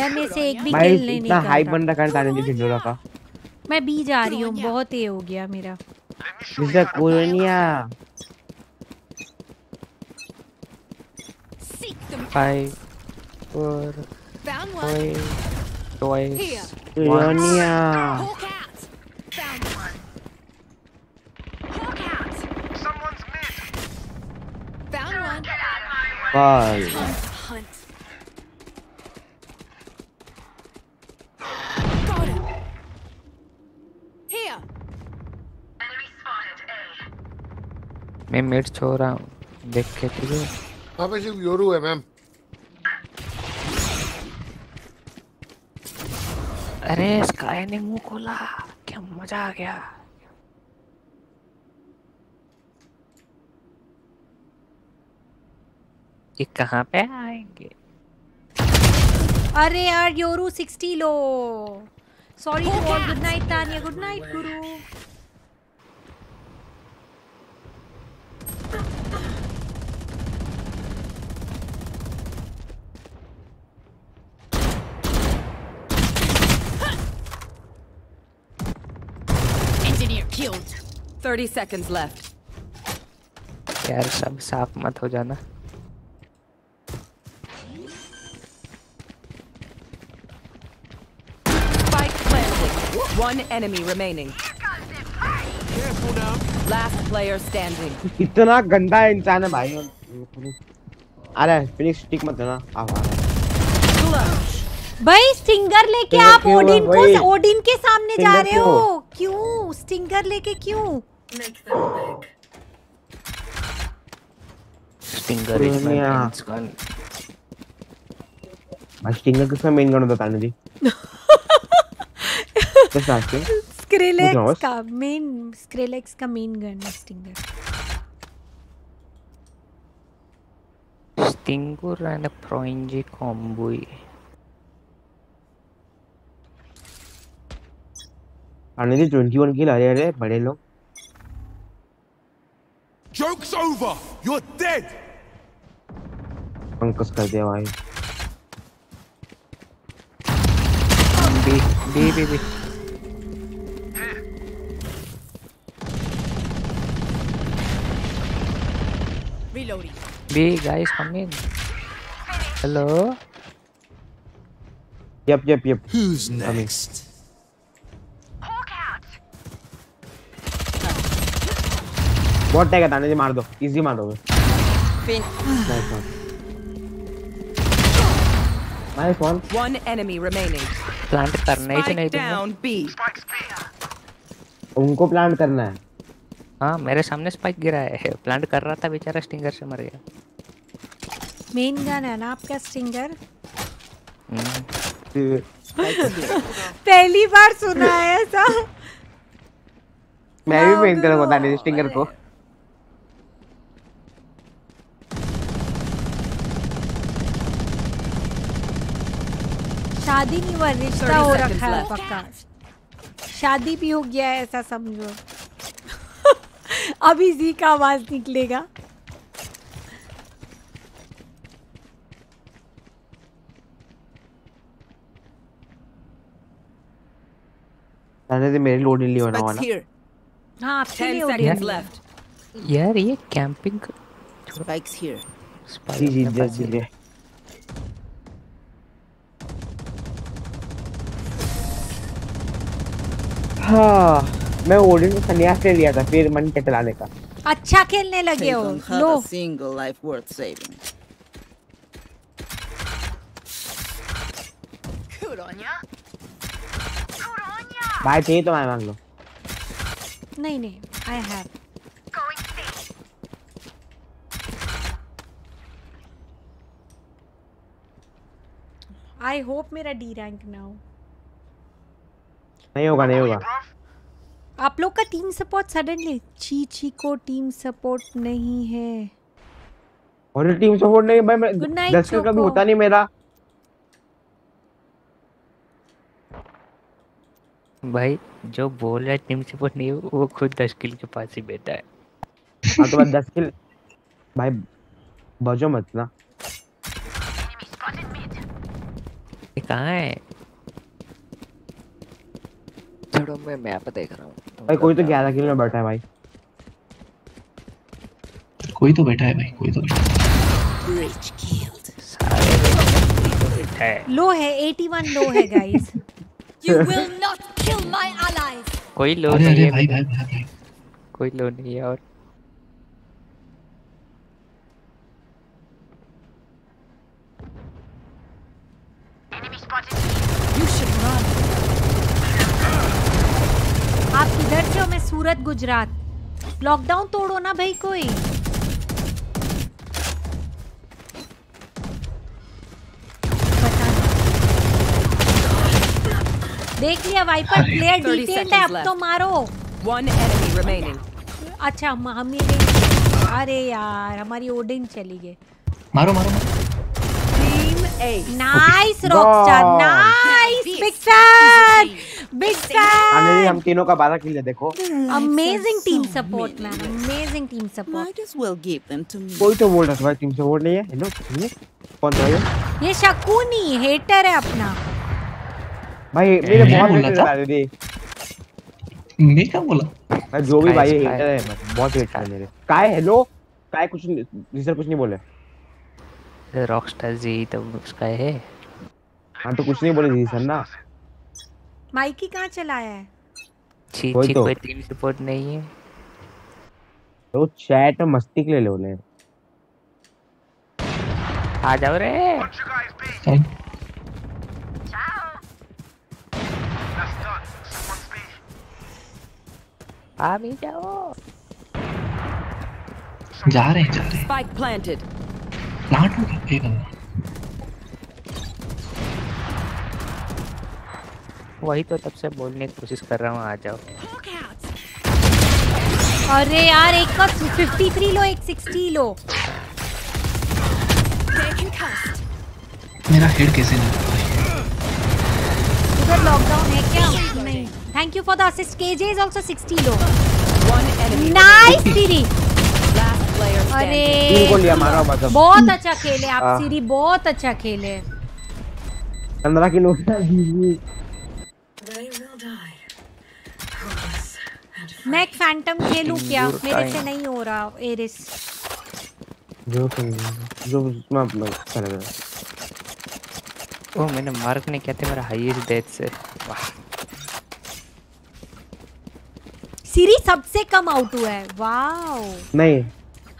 यार मेरे से एक भी किल नहीं इतना हाइप बन रखा है ताने ढिंडोरा का। मैं बी जा रही हूँ बहुत ये हो गया मेरा। मिस्टर कोलोनिया five, twice, Here. once. कोलोनिया Hawk out. Found one. Hawk out. Someone's mid. Found one. बस Time to hunt. मैं मिड छोड़ रहा हूँ। देख के ठीक है वहाँ पे सिर्फ़ योरू है मैम। अरे स्काई ने मुँह खोला। क्या मज़ा आ गया। ये कहाँ पे आएँगे? अरे यार योरू 60 लो। Sorry good night Tania good night गुरु। Engineer killed. 30 seconds left. यार सब साफ मत हो जाना Spike planted. One enemy remaining. Last player standing. इतना गंदा इंसान है भाई। अरे फिनिक्स टिक मत देना। आ भाई स्टिंगर लेके आप ओडिन को ओडिन के सामने जा रहे हो। क्यों? स्टिंगर लेके क्यों? स्टिंगर इज़ माय गन भाई स्टिंगर किसका मेन गन होता है जी कैसे आते हैं स्क्रिलेक्स का मेन स्क्रिलेक्स का मेन गन है। स्टिंगर स्टिंगर एंड प्रोइंजी कॉम्बोई आने दी 21 किल अरे अरे बड़े लोग। Joke's over! You're dead! Pankaj कर दिया भाई। B B B Reloading. B guys come in hello yup yup yup Who's next? बहुत टैग है ताने जी मार दो। इजी मार दोगे Fin. Nice one nice one One enemy remaining. Plant करना ही नहीं B. उनको प्लान करना है। हाँ मेरे सामने स्पाइक गिरा है। प्लांट कर रहा था बेचारा स्टिंगर से मर गया। मेन गन है ना आपका स्टिंगर हम्म, पहली बार सुना है ऐसा। मैं भी मेन करूँगा ताने स्टिंगर को। शादी नहीं हुआ रिश्ता हो रखा है पक्का। शादी भी हो गया है ऐसा समझो। अभी जी का आवाज़ निकलेगा। मेरी लोड नहीं होना वाला. हाँ आपके लिए यार ये कैंपिंग. जी जी जी जी जी। हाँ। मैं ओडिन को संन्यास ले लिया था फिर मन के चलाने का। अच्छा खेलने लगे हो लो। single life worth saving. भाई चाहिए तो मैं मांग लो नहीं नहीं आई हैव आई होप मेरा डी रैंक ना हो। नहीं होगा नहीं होगा। आप लोग का टीम सपोर्ट सडनली ची ची को टीम सपोर्ट नहीं है। और टीम सपोर्ट नहीं भाई मैं दस किल कभी होता नहीं मेरा। भाई जो बोल रहा है टीम सपोर्ट नहीं वो खुद दस किल के पास ही बैठा है। हाँ तो बस दस किल भाई बजो मत ना। ये कहाँ है? छोड़ो मैं मैप देख रहा हूँ। भाई कोई तो ग्यारह किल में बैठा है भाई। कोई तो बैठा है भाई कोई तो बैठा है। Bridge killed. है। लो है 81 लो है guys You will not kill my allies. कोई लो अरे नहीं अरे है। भाई भाई भाई भाई। कोई लो नहीं है और। You should run. आप किधर से हो मैं सूरत गुजरात। लॉकडाउन तोड़ो ना भाई कोई। देख लिया वाइपर प्लेयर 30 डिटेल्ड है अब तो मारो। One enemy remaining. अच्छा हम हम ये अरे यार हमारी ओडिन चली गई। मारो मारो मारो। Nice. Nice big fan big हम तीनों का बारह किल है देखो। Amazing team support man amazing team support Might as well give them to me. कोई तो बोल रहा भाई टीम से वोट नहीं है? हेलो कौन था ये? ये शकुनी हेटर है अपना। भाई मेरे बहुत बोला हेटर था। आ रहे मैं क्या बोला? भाई जो भी भाई. हेटर है बहुत हेटर है मेरे काय हेलो काय कुछ कुछ नहीं बोले। रॉकस्टार जी तो उसका है। हाँ तो कुछ नहीं बोले रिसर ना माइकी कहाँ चलाया है? छी वही छी तो। कोई टीम सपोर्ट नहीं है। तो चैट मस्ती के लिए ले उन्हें। आ जाओ रे। आ भी जाओ। जा रहे हैं जा रहे हैं. प्लांट हो गया एक बंदा वही तो तब से बोलने की कोशिश कर रहा हूँ आ जाओ। अरे यार एक का 53 लो एक 60 लो। मेरा हेड कैसे नहीं? उधर लॉकडाउन है क्या? नहीं। Thank you for the assist KJ is also 60 low. Nice player अरे तीन को मारा मतलब बहुत अच्छा खेले आप हाँ। सीरी बहुत अच्छा खेले। पंद्रह किलो मैं एक फैंटम खेलूं क्या? मेरे से नहीं हो रहा एरिस जो जो मैं ओ मैंने मार्क किया था मेरा हाईएस्ट डेथ से। वाह। सीरी सबसे कम आउट हुआ है। वाओ नहीं।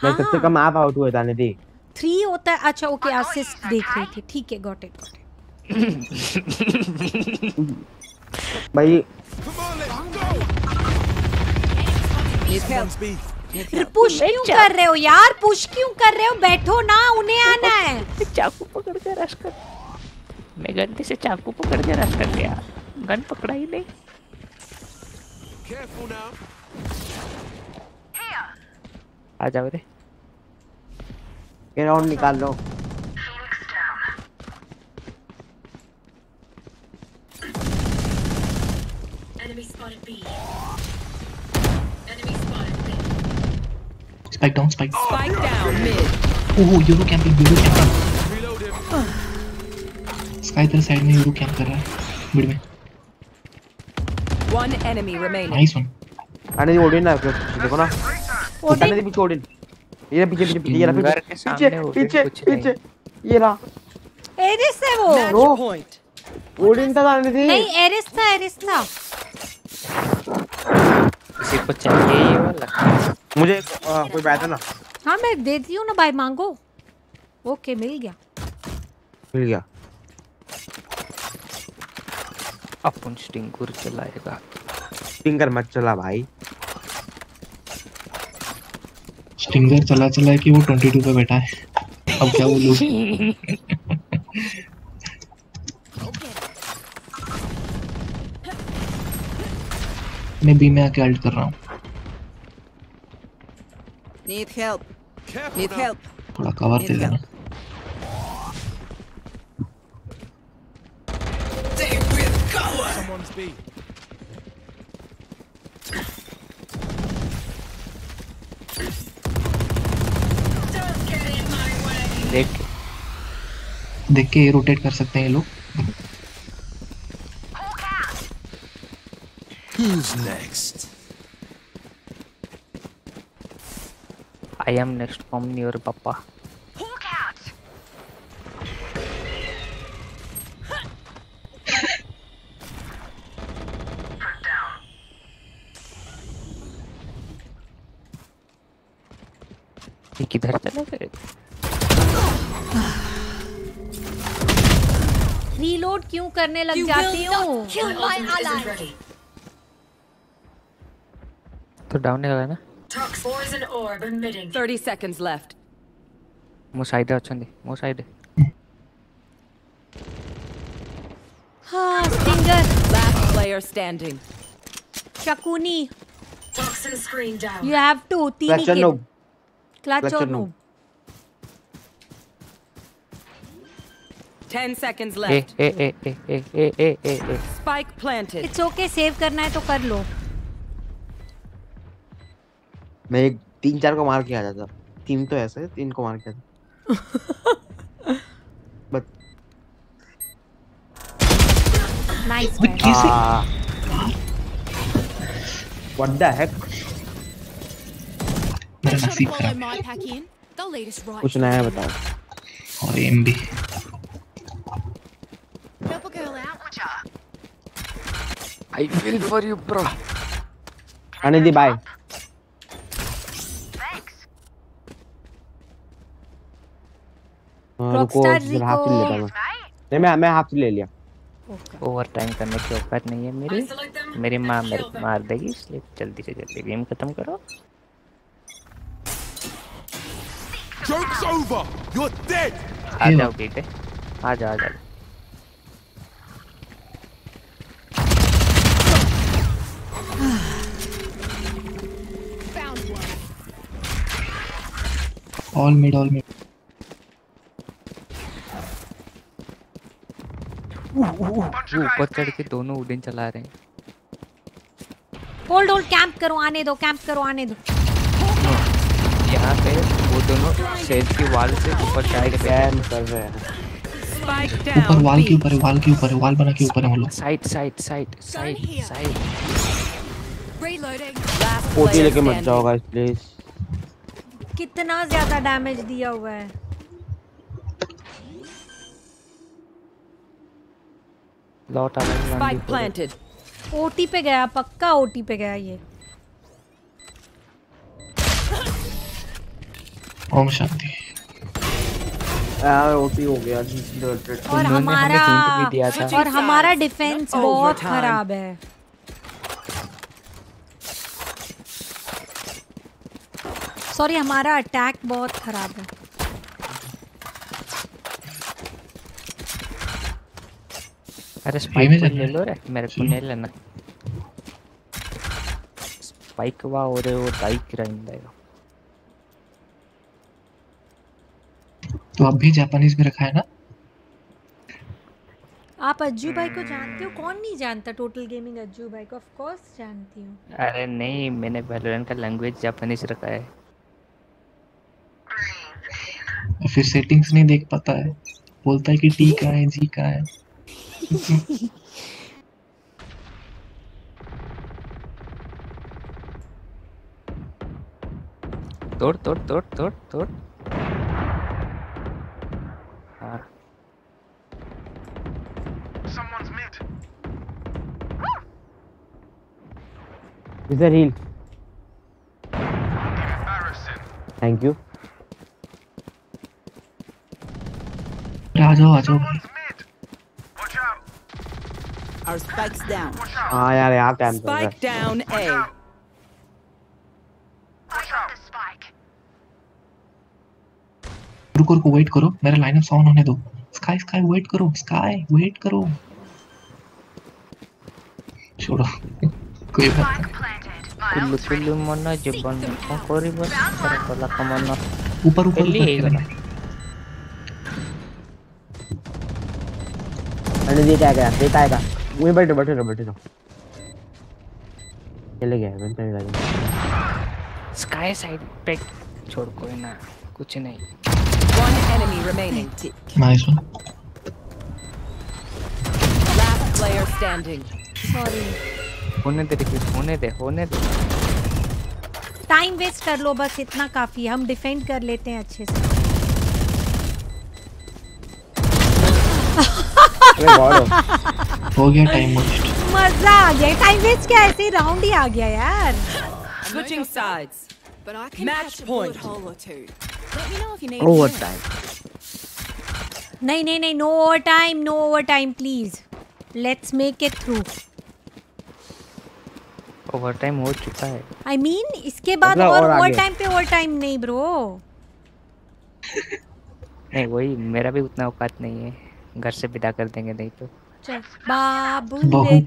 मैं। सबसे कम आप आउट हुए जाने दी थ्री होता है। अच्छा ओके असिस्ट देख रही थी। ठीक है गॉट इट गॉट इट भाई पुश क्यों कर रहे हो यार? पुश क्यों कर रहे हो? बैठो ना उन्हें आना है। चाकू पकड़ के रश कर मैं गलती से चाकू पकड़ के रश कर लिया गन पकड़ा ही नहीं। आ जाओ रे ये राउंड निकाल लो. Spike down spike Spike down mid. Camping Yoru camp Reload him. Skye इधर साइड में यूरो कैंप कर रहा है मिड में. One enemy remaining. वन आने दी ओडिन ना देखो ना। आने दी पीछे ओडिन ये पीछे पीछे पीछे ये रहा पीछे पीछे पीछे पीछे ये रहा एरिस है वो नो Point. ओडिन था आने दी नहीं एरिस था एरिस था किसी को चाहिए ये वाला मुझे कोई बैठा ना हाँ मैं देती हूँ ना भाई मांगो ओके मिल गया मिल गया अपन स्टिंगुर चलाएगा फिंगर मत चला भाई स्टिंगर चला चला है कि वो 22 पे बैठा है अब क्या बोलूँ मैं बी में आके अल्ट कर रहा हूँ Need help. Need help. थोड़ा कवर दे देना Someone's B. देख के। देख के ये रोटेट कर सकते हैं ये लोग। Who's next? I am next from your papa ये किधर चले गए। रीलोड क्यों करने लग you जाती हूँ तो डाउन निकला ना Talk 4 is an orb emitting 30 seconds left మో సైడ్ వచ్చింది మో సైడ్ హా stinger last player standing Shakuni toxin screen down you have to తీని clutch on no clutch on no Ten seconds left. ए, ए, ए, ए, ए, ए, ए, ए. Spike planted. It's okay, save करना है तो कर लो. मैं एक तीन चार को मार के आ जाता. तीन तो ऐसे, तीन को मार के आ जाता. But nice. Ah. What the heck? मेरा नसीब खराब कुछ नया बताओ. और एम भी. Help a girl out. I feel for you bro Anidhi bye हाँ, रुको Rockstar हाफ़ ले लेता. मैं नहीं मैं मैं हाफ़ ले लिया। ओवर टाइम करने की औकात नहीं है मेरी। मेरी माँ मेरे को मार देगी इसलिए जल्दी से जल्दी गेम खत्म करो। Joke's over! You're dead! आ जाओ बेटे। आ जाओ आ जाओ। ऑल मिड ऑल मिड वो ऊपर चढ़ के दोनों उड़न चला रहे हैं। होल्ड होल्ड कैंप करो आने दो कैंप करो आने दो। यहाँ पे वो दोनों सेज की वाल से ऊपर चढ़ के कैम कर रहे हैं। ऊपर. वाल के ऊपर है वाल के ऊपर है वाल बना के ऊपर है हम लोग। Side side side side side. Last OT लेके मत जाओ गाइस प्लीज़ कितना ज़्यादा डैमेज दिया हुआ है। लौट आ Spike planted. ओटी पे गया पक्का ओटी पे गया ये। ओम शांति। यार ओटी हो गया जी और हमारा हमें hint भी दिया था। और हमारा डिफेंस बहुत खराब है। सॉरी हमारा अटैक बहुत खराब है। अरे स्पाइक जाना ले लो रे मेरे को नहीं लेना। स्पाइक वा और वो दाइक रहंदा है तो अब भी जापानीज में रखा है ना? आप अज्जू भाई को जानते हो? कौन नहीं जानता टोटल गेमिंग अज्जू भाई को? ऑफ़ कोर्स जानती हूँ। अरे नहीं मैंने वैलोरेंट का लैंग्वेज जापानीज रखा है। फिर सेटिंग्स नहीं देख पाता है। बोलता है कि टी का है जी का है। तोड़ तोड़ तोड़ तोड़ तोड़। हाँ। इधर हील थैंक यू आ जाओ आ जाओ Our spikes down. हाँ यार यहाँ है Spike down A. रुको रुको वेट करो। मेरा लाइनअप ऑन होने दो। स्काई स्काई वेट करो। स्काई वेट करो। छोड़ो। कोई बात कुल्लू कुल्लू मन जीवन कौन करिब तार कला कमन। ऊपर ऊपर ऊपर अरे देता क्या? गया देता आएगा वहीं बैठो बैठो रहो बैठो। रहो चले गए बनते तो नहीं लगे। स्काई साइड पे छोड़ कोई ना कुछ नहीं। One enemy remaining nice one last player standing sorry होने दे होने दे होने दे। टाइम वेस्ट कर लो बस इतना काफ़ी हम डिफेंड कर लेते हैं अच्छे से। हो। गया टाइम वेस्ट मज़ा आ गया। टाइम वेस्ट क्या? ऐसे ही राउंड ही आ गया यार। Switching sides. But I can Match point. hole or two. Let me know if you need overtime नहीं नहीं नहीं no overtime no overtime please let's make it through overtime हो चुका है। आई I मीन mean, इसके बाद मतलब और और ओवर टाइम पे ओवर टाइम नहीं ब्रो नहीं वही मेरा भी उतना औकात नहीं है। घर से विदा कर देंगे नहीं तो। बाबू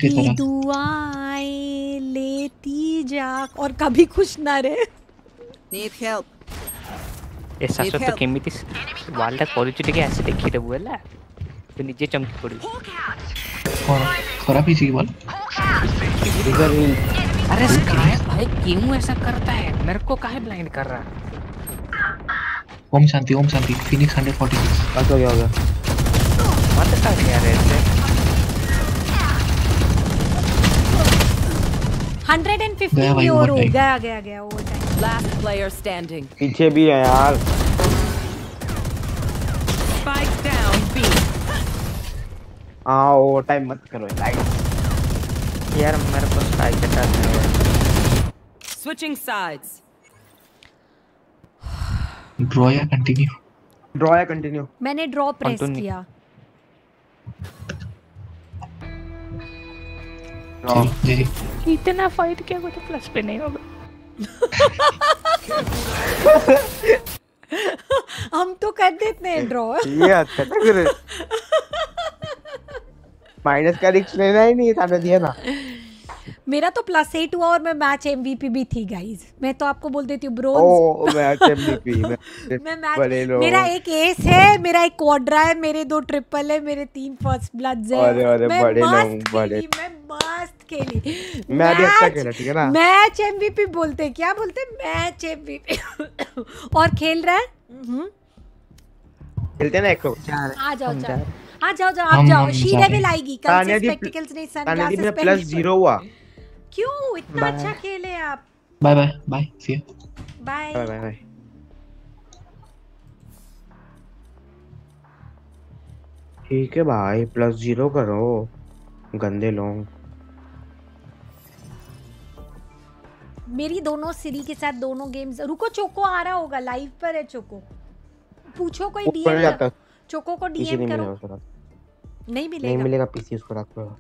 की दुआएँ लेती जा और कभी खुश ना रहे। नीड हेल्प ಎಷ್ಟಾಸ್ತು ಕೆಮ್ಮಿತಿ ವಾಲ್ದಾಗ ಕೊರಿಚಿಟಿಗೆ ಆಸಿಡ್ ಹಾಕಿದೆ तो नीचे चमकी पड़ी। और खराब ही सी बोल अरे स्काई भाई क्यों ऐसा करता है? मेरे को काहे ब्लाइंड कर रहा ओम शांति ओम शांति। फिनिक्स 146 आ गया हो गया। मत कर यार ऐसे 115 गया भाई यूरो गया गया गया overtime Last player standing. पीछे भी है यार। Down B. हाँ ओवर टाइम मत करो यार मेरे को स्काई के है। Switching sides. ड्रॉ या कंटिन्यू ड्रॉ या कंटिन्यू मैंने ड्रॉ प्रेस किया। इतना फाइट किया कोई तो प्लस पे नहीं होगा। हम तो कर देते हैं ड्रॉ ये अच्छा था फिर माइनस का रिस्क लेना ही नहीं था दिया ना। मेरा तो प्लस एट हुआ और मैं मैच एमवीपी भी थी गाइस मैं तो आपको बोल देती हूँ ब्रोंज ओ मैच एमवीपी मैं मैच मेरा एक एस है मेरा एक क्वाड्रा है मेरे दो ट्रिपल है मेरे तीन फ़र्स्ट ब्लड्स है। अरे अरे मैं बड़े लोग बड़े मैं मस्त खेली मैं भी अच्छा खेला ठीक है ना? मैच एमवीपी बोलते हैं, क्या बोलते हैं? मैच एमवीपी और खेल रहा है? हम्म, खेलते हैं ना एक आ जाओ जाओ आ जाओ जाओ आप जाओ। हम शी जा लेवल आएगी कल से स्पेक्टिकल्स नहीं तान्या दी सनग्लासेस मेरा प्लस। ज़ीरो हुआ। क्यों? इतना अच्छा खेले आप। Bye bye bye see bye bye bye ठीक है भाई प्लस ज़ीरो करो। गंदे लोग। मेरी दोनों सीरी के साथ दोनों गेम्स रुको चोको आ रहा होगा लाइव पर है चोको। पूछो कोई डीएम चोको को डीएम नहीं करो। मिलेगा उसको रात नहीं नहीं मिलेगा। मिलेगा पीसी उसको रात को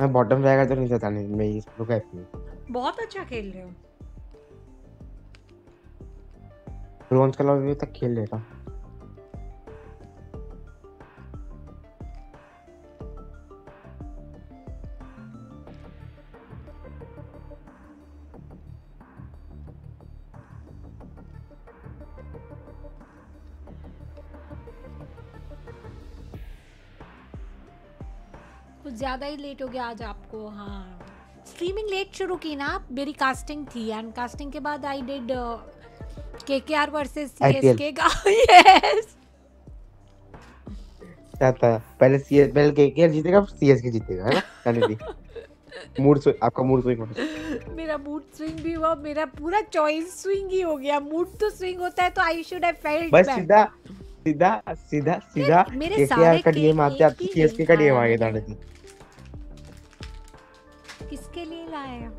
मैं बॉटम जाएगा तो नहीं जाता नहीं मैं इस लोग ऐप बहुत अच्छा खेल रहे हो। ब्रॉन्ज कलर भी तक खेल लेता। कुछ ज़्यादा ही लेट हो गया आज आपको हाँ। स्ट्रीमिंग लेट शुरू की ना, मेरी कास्टिंग थी एंड कास्टिंग के बाद I did KKR versus CSK का यस क्या था पहले सीएस पहले केकेआर जीतेगा फिर सीएसके जीतेगा है ना? दी। मूड स्विंग आपका मूड स्विंग मेरा मूड स्विंग भी हुआ मेरा पूरा चॉइस स्विंग ही हो गया। मूड तो स्विंग होता है तो आई शुड हैव फेल्ट बस सीधा सीधा सीधा सीधा मेरे केकेआर सारे का डीएम आते ही सीएसके का डीएम आ गया जाने किसके लिए लाया?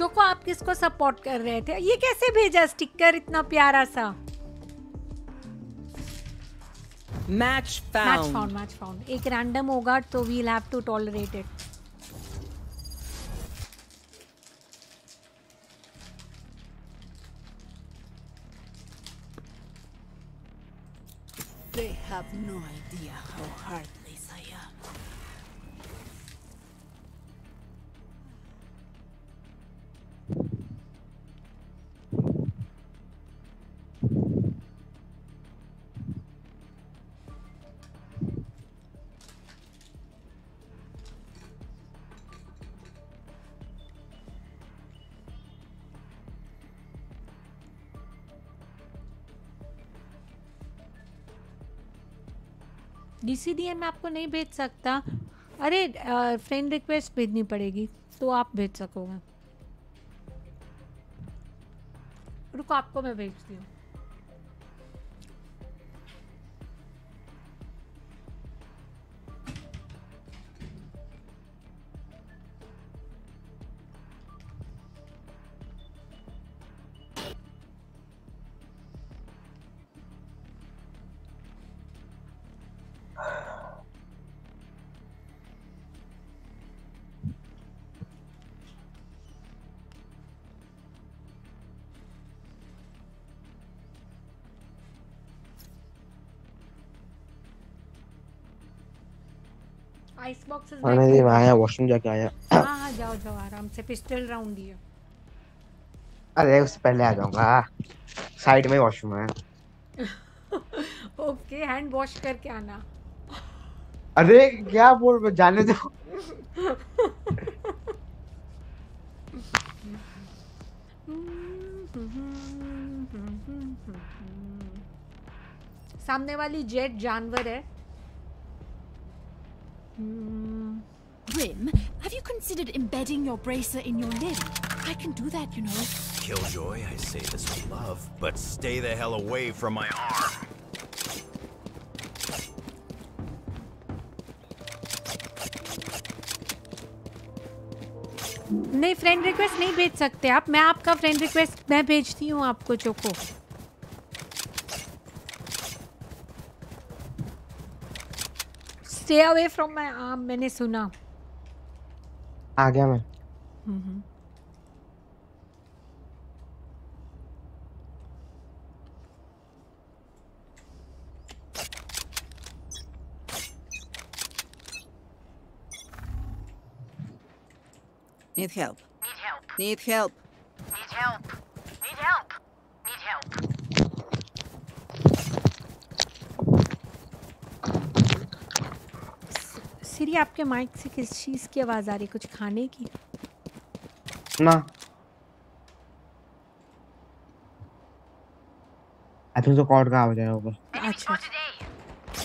चोको आप किसको सपोर्ट कर रहे थे? ये कैसे भेजा स्टिकर इतना प्यारा सा? Match match found match found एक रैंडम होगा तो we'll have to tolerate it They have no idea. DCDM में आपको नहीं भेज सकता। अरे फ्रेंड रिक्वेस्ट भेजनी पड़ेगी तो आप भेज सकोगे। रुको, आपको मैं भेजती हूँ। आइस आने दे मैं आया वॉशरूम जाके आया। हाँ हाँ जाओ जाओ आराम से पिस्टल राउंड है अरे उससे पहले आ जाऊँगा। साइड में वॉशरूम है। ओके हैंड वॉश करके आना। अरे क्या बोल जाने दो। सामने वाली जेट जानवर है। Grim, have you considered embedding your bracer in your limb? I can do that, you know. Killjoy, I say this with love, but stay the hell away from my arm. नहीं friend request नहीं भेज सकते आप मैं आपका friend request मैं भेजती हूँ आपको choco stay away from my arm मैंने सुना आ गया मैं हम्म Need help. Need help. Need help. Need help. Need help. सिरी आपके माइक से किस चीज़ की आवाज़ आ रही है? कुछ खाने की? ना। आई थिंक तो कॉर्ड का आवाज़ आया होगा अच्छा।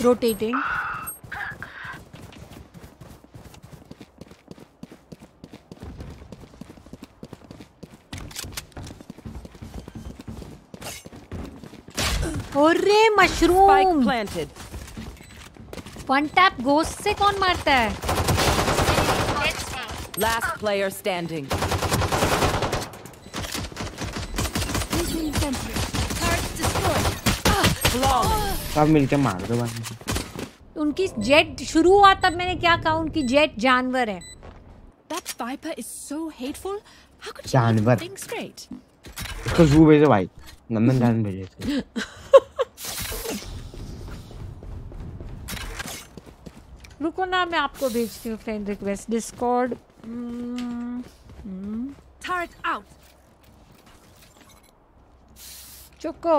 रोटेटिंग अरे मशरूम. फन टैप गोस्ट से कौन मारता है लास्ट प्लेयर स्टैंडिंग सब मिलके मार दो उनकी जेट शुरू हुआ तब मैंने क्या कहा? उनकी जेट जानवर है। That Viper is so hateful how could जानवर। थिंक स्ट्रेट इसको जू भाई। नंदन जान भेजे रुको ना मैं आपको भेजती हूँ friend request Discord Turret out. चुको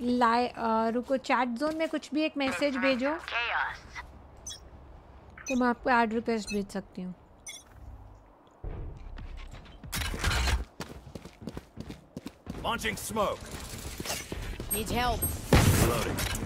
लाइ अ, रुको चैट जोन में कुछ भी एक मैसेज भेजो तो मैं आपको ऐड रिक्वेस्ट भेज सकती हूँ Launching smoke. Need help. Reloading.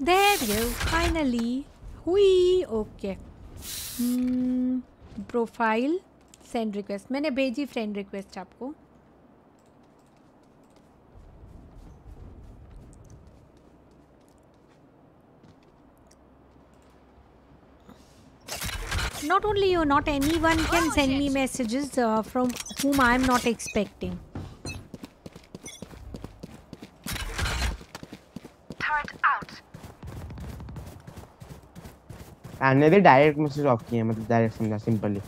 There you finally हुई ओके प्रोफ़ाइल सेंड रिक्वेस्ट मैंने भेजी फ्रेंड रिक्वेस्ट आपको not only you not anyone can send me messages uh, from whom i am not expecting Turret out. आने दे direct message of किए मतलब direct समझा simply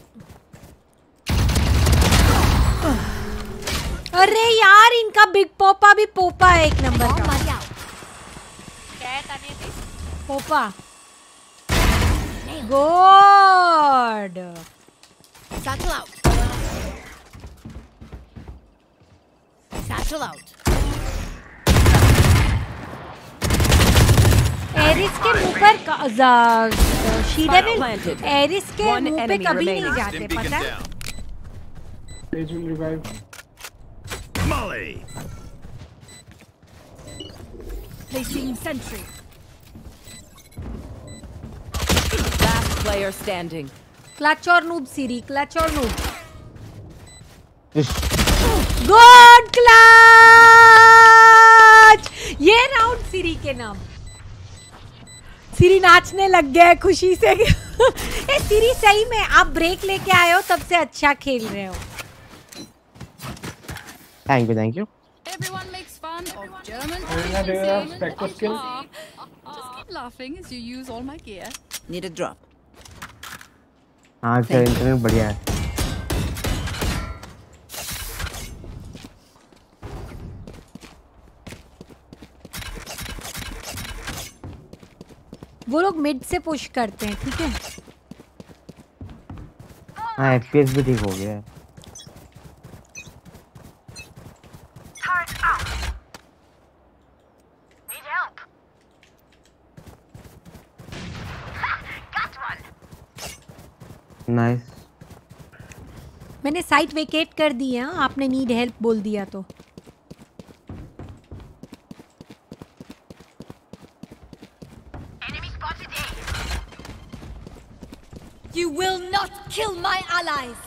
अरे यार इनका बिग पोपा भी पोपा है एक नंबर का। क्या है तानिया दी। पोपा good Satchel out. Satchel out. एरिस के मुँह पर का- जा- शी Spike डेविल planted. एरिस के मुँह पे कभी नहीं जाते पता है revive. Molly! Placing sentry. Last player standing. Clutch और नूब सीरी क्लच और नूब गुड क्लच ये राउंड सीरी के नाम सीरी नाचने लग गया है खुशी से ए सीरी सही में आप ब्रेक लेके आए हो तब से अच्छा खेल रहे हो thank you thank you Everyone makes fun of German Arena, do you have proficiency. skill? Just keep laughing as you use all my gear. Need a drop. हाँ सर इंटरनेट बढ़िया है वो लोग मिड से पुश करते हैं ठीक है? हाँ एफपीएस भी ठीक हो गया है. नाइस मैंने साइट वेकेट कर दी हाँ, आपने नीड हेल्प बोल दिया तो। You will not kill my allies.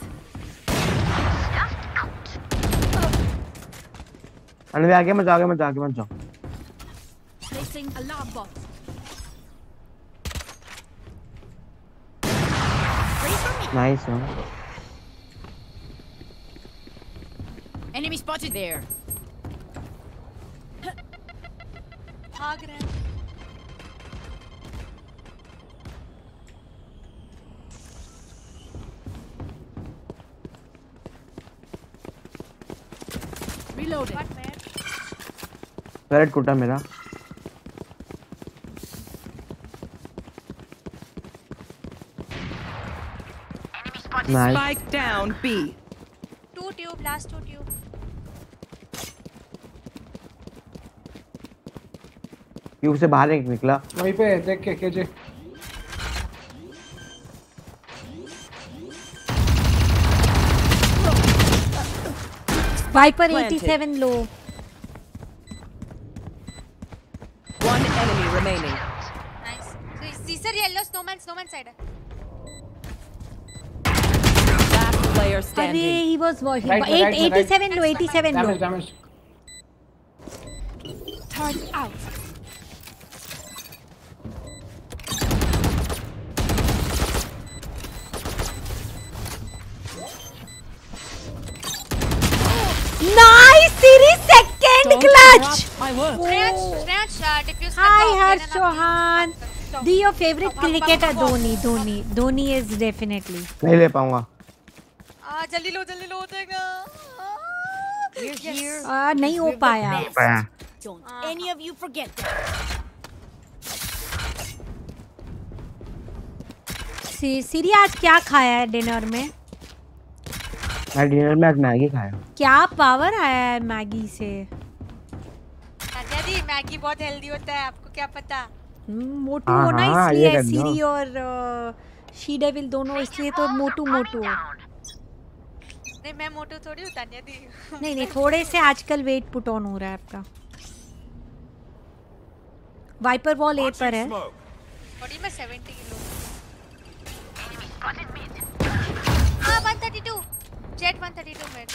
Anyway आगे मत जाओ आगे मत जाओ आगे मत जाओ Placing alarm bot. नाइस हाँ Enemy spotted there. भाग Reloading. रेड टूटा मेरा nice Spike down B. Two tube, last two tube. Cube से बाहर निकला वहीं पे देख के KJ Viper 87 low. One enemy remaining. Nice. So these are yellow snowman, snowman side. Last player standing. Array, he was watching. Right, Eight, right, 87 right. low, 87 low. damage. Damage. Turn out. Shreyansh, uh, Harsh open है ना, Chauhan please. The your favourite cricketer Dhoni Dhoni Dhoni is definitely नहीं ले पाऊँगा। आ, जल्दी लो जल्दी लो हो जाएगा आ, नहीं हो पाया। पाया। Don't any of you forget that. सी, सीरी आज क्या खाया है डिनर में? मैं डिनर में आज मैगी खाया। क्या पावर आया है मैगी से? दी मैगी बहुत हेल्दी होता है आपको क्या पता? हम्म, मोटू हाँ, होना हाँ, इसलिए ये कर लो। सीरी और शी डेविल दोनों इसलिए तो मोटू मोटू। नहीं मैं मोटू थोड़ी हूँ तानिया दी। नहीं नहीं थोड़े से आजकल वेट पुट ऑन हो रहा है आपका। वाइपर वॉल ए पर है। बॉडी में 70 किलो। हाँ 132 जेट 132 में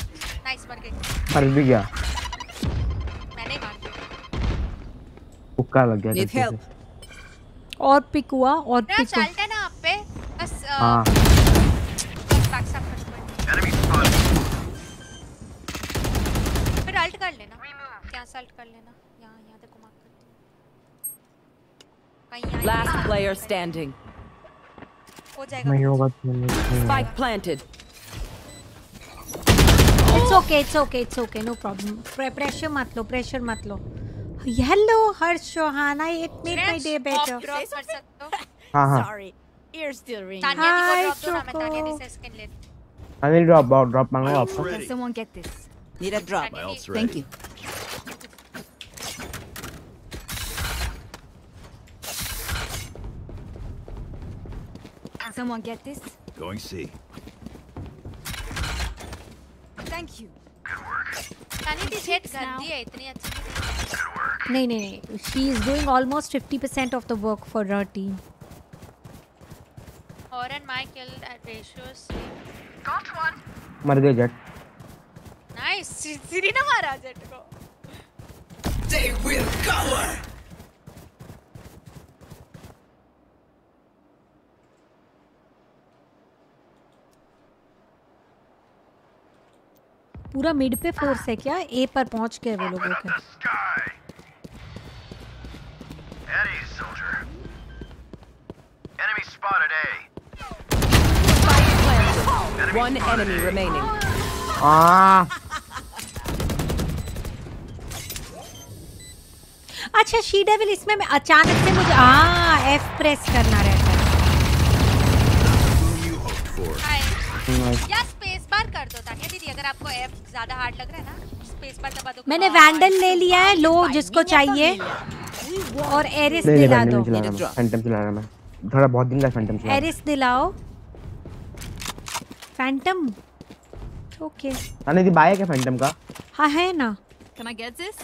नाइस मर गई। मर भी गया। मैंने मार दिया। हुक्का लग गया Need गलती से। और पिक हुआ और पिक चलते ना आप पे बस हाँ। फिर अल्ट कर लेना। से अल्ट कर लेना। यहाँ यहाँ देखो मार्क करती हूँ। Last यहाँ player हो जाएगा। नहीं होगा तो नहीं नहीं होगा। It's okay it's okay it's okay no problem pressure मत लो प्रेशर मत लो। Hello, Harsh Chauhan. It made my day better. Uh-huh. Sorry, ears still ringing. Hi, Choco. I will drop, drop, drop my up. Can someone get this? Need a drop. Thank you. Someone get this? Going C. Thank you. Can you Tanit hit now. अच्छी नहीं नहीं नहीं नहीं she is doing almost 50% of the work for her team और and my kill at ratios Got one. मर गए जट nice सीरी ना मारा जेट को They will cover. पूरा मिड पे फोर्स है क्या ए पर पहुँच गए वो लोगों के. One enemy remaining. आ अच्छा शी डेविल इसमें मैं अचानक से मुझे हाँ एफ़ प्रेस करना रहता है Nice. या स्पेस बार कर दो दीदी अगर आपको एफ़ ज़्यादा हार्ड लग रहा है ना स्पेस बार दबा दो। मैंने वैंडल ले लिया है लो जिसको चाहिए। और एरिस दिला दो। मैं फैंटम चला रहा मैं। थोड़ा बहुत दिन का फैंटम चला एरिस दिलाओ। फैंटम ओके अनिल दी बाय क्या फैंटम का? हाँ है ना। Can I get this?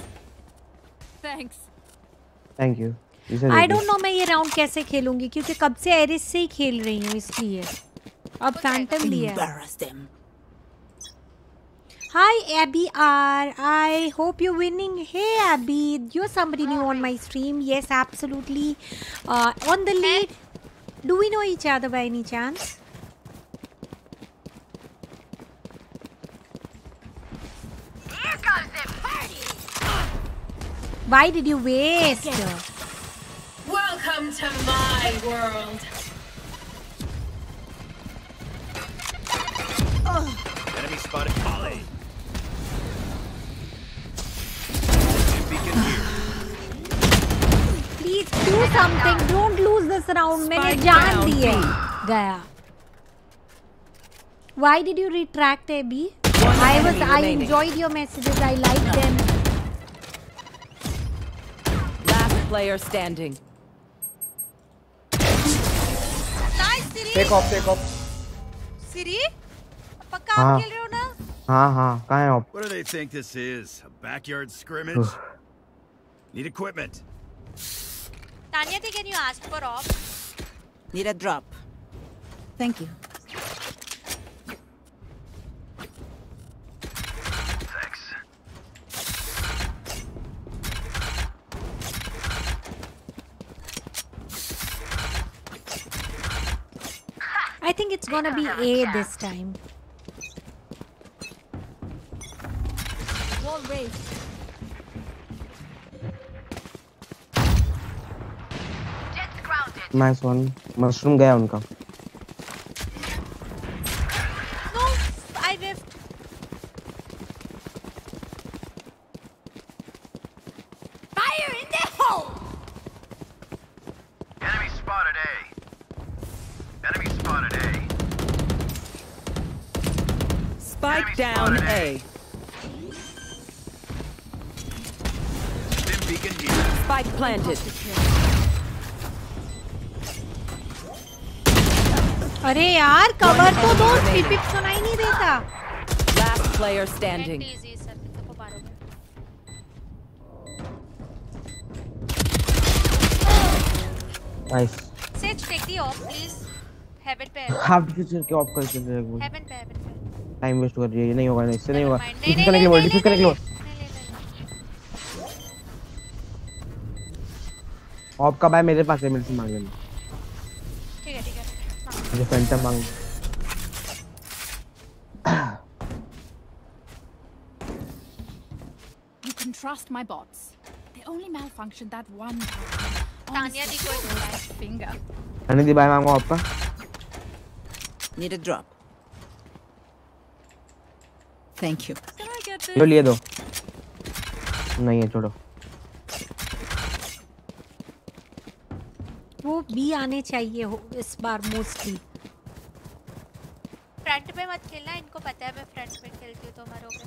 Thanks. Thank you I don't know मैं ये राउंड कैसे खेलूँगी क्योंकि कब से एरिस से ही खेल रही हूँ इसलिए। अब फैंटम लिया है. Hi Abby R. I hope you're winning. Hey Abby, you're somebody new on my stream. Yes, absolutely. Uh, on the lead. Do we know each other by any chance? Here comes the party. Why did you waste? Welcome to my world. Enemy spotted Polly. Beacon here. Please do something. Don't lose this round. मैंने Spike जान down दी है. B. गया. Why did you retract Abby? One I was. enemy I remaining. enjoyed your messages. I liked them. Last player standing. Nice Siri take off take off Siri पक्का हाँ। आप खेल रहे हो ना हाँ हाँ कहाँ है आप What do they think this is? A backyard scrimmage? Need equipment. Tanya, can you ask ah. for off? Need a drop. Thank you. Thanks. I think it's gonna be A this time. Wall race. Nice one mushroom गया उनका no आई रिफ्ट Fire in the hole! Enemy spotted A. Enemy spotted A. Spike down A. Stim beacon here. Spike planted. अरे यार cover तो दो पिपिप सुनाई नहीं देता Last player standing. Easy sir देखो बारो nice Sage take the off please Haven पे आप फ्यूचर के ऑफ़ कर चल रहे हो हेवन पे हेवन पे टाइम वेस्ट कर रही है ये नहीं होगा नहीं इससे नहीं होगा नहीं, करने के लिए बोल करने के लिए ऑफ़ का बाय मेरे पास है मेरे से मांग लेना है Yung phantom ang... you can trust my bots. They only malfunctioned that one time. Tanya, di ko finger. Ano di ba yung mga? Need a drop. Thank you. Can I get this? Yo, Liedo. वो B आने चाहिए हो इस बार mostly front पे मत खेलना इनको पता है मैं फ्रंट पे खेलती हूँ तो मरोगे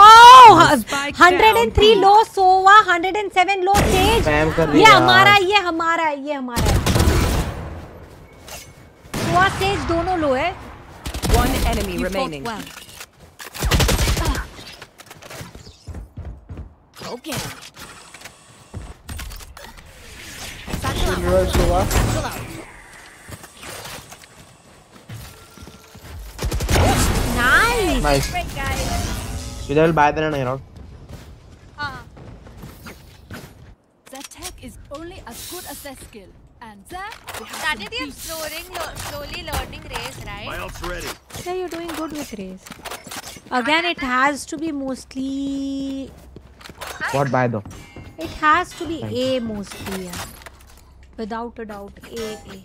ओह Spike 103 down. लो सोवा 107 लो तेज Spam कर रही ये हमारा ये हमारा ये हमारा सोवा दोनों लो है। One enemy Okay. Satchel out. Satchel out. Nice. Nice. Should I buy that around? Ah. The tech is only as good as their skill. And that that is the slowly learning race, right? Ready. You're doing good with race. Again, it has to be mostly what buy though? It has to be Thank A mostly, yeah. Without a doubt, A, A.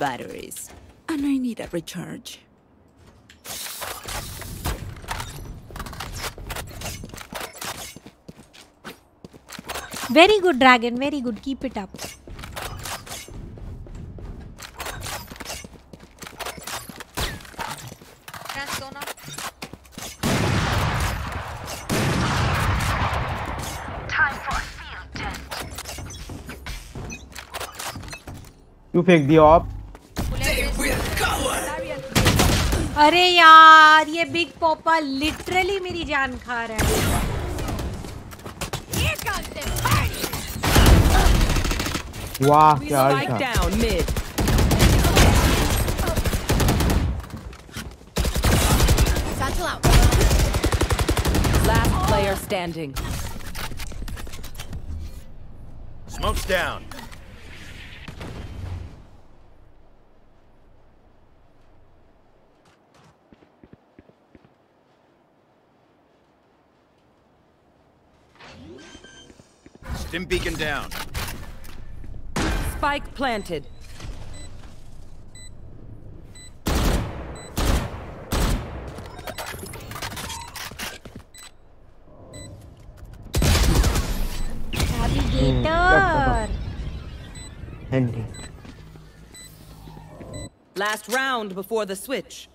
batteries. And I need a recharge. Very good, Dragon. Very good. Keep it up. You pick the op. अरे यार ये big पोपा literally मेरी जान खा रहा है. वाह क्या था. Last player standing. Smoke's down. Stim beacon down. Spike planted. Navigator. Henry. Last round before the switch.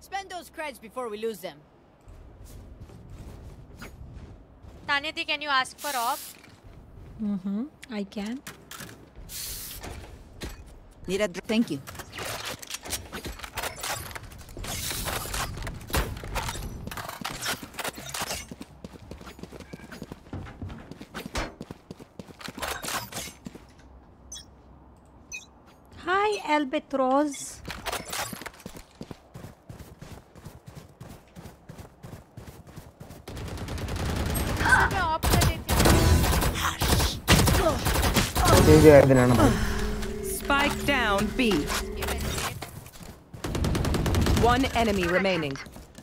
Spend those creds before we lose them. Tanya, can you ask for op? Mm-hmm. I can. Need a Thank you. Hi, Albatross. Spike down B. One enemy remaining.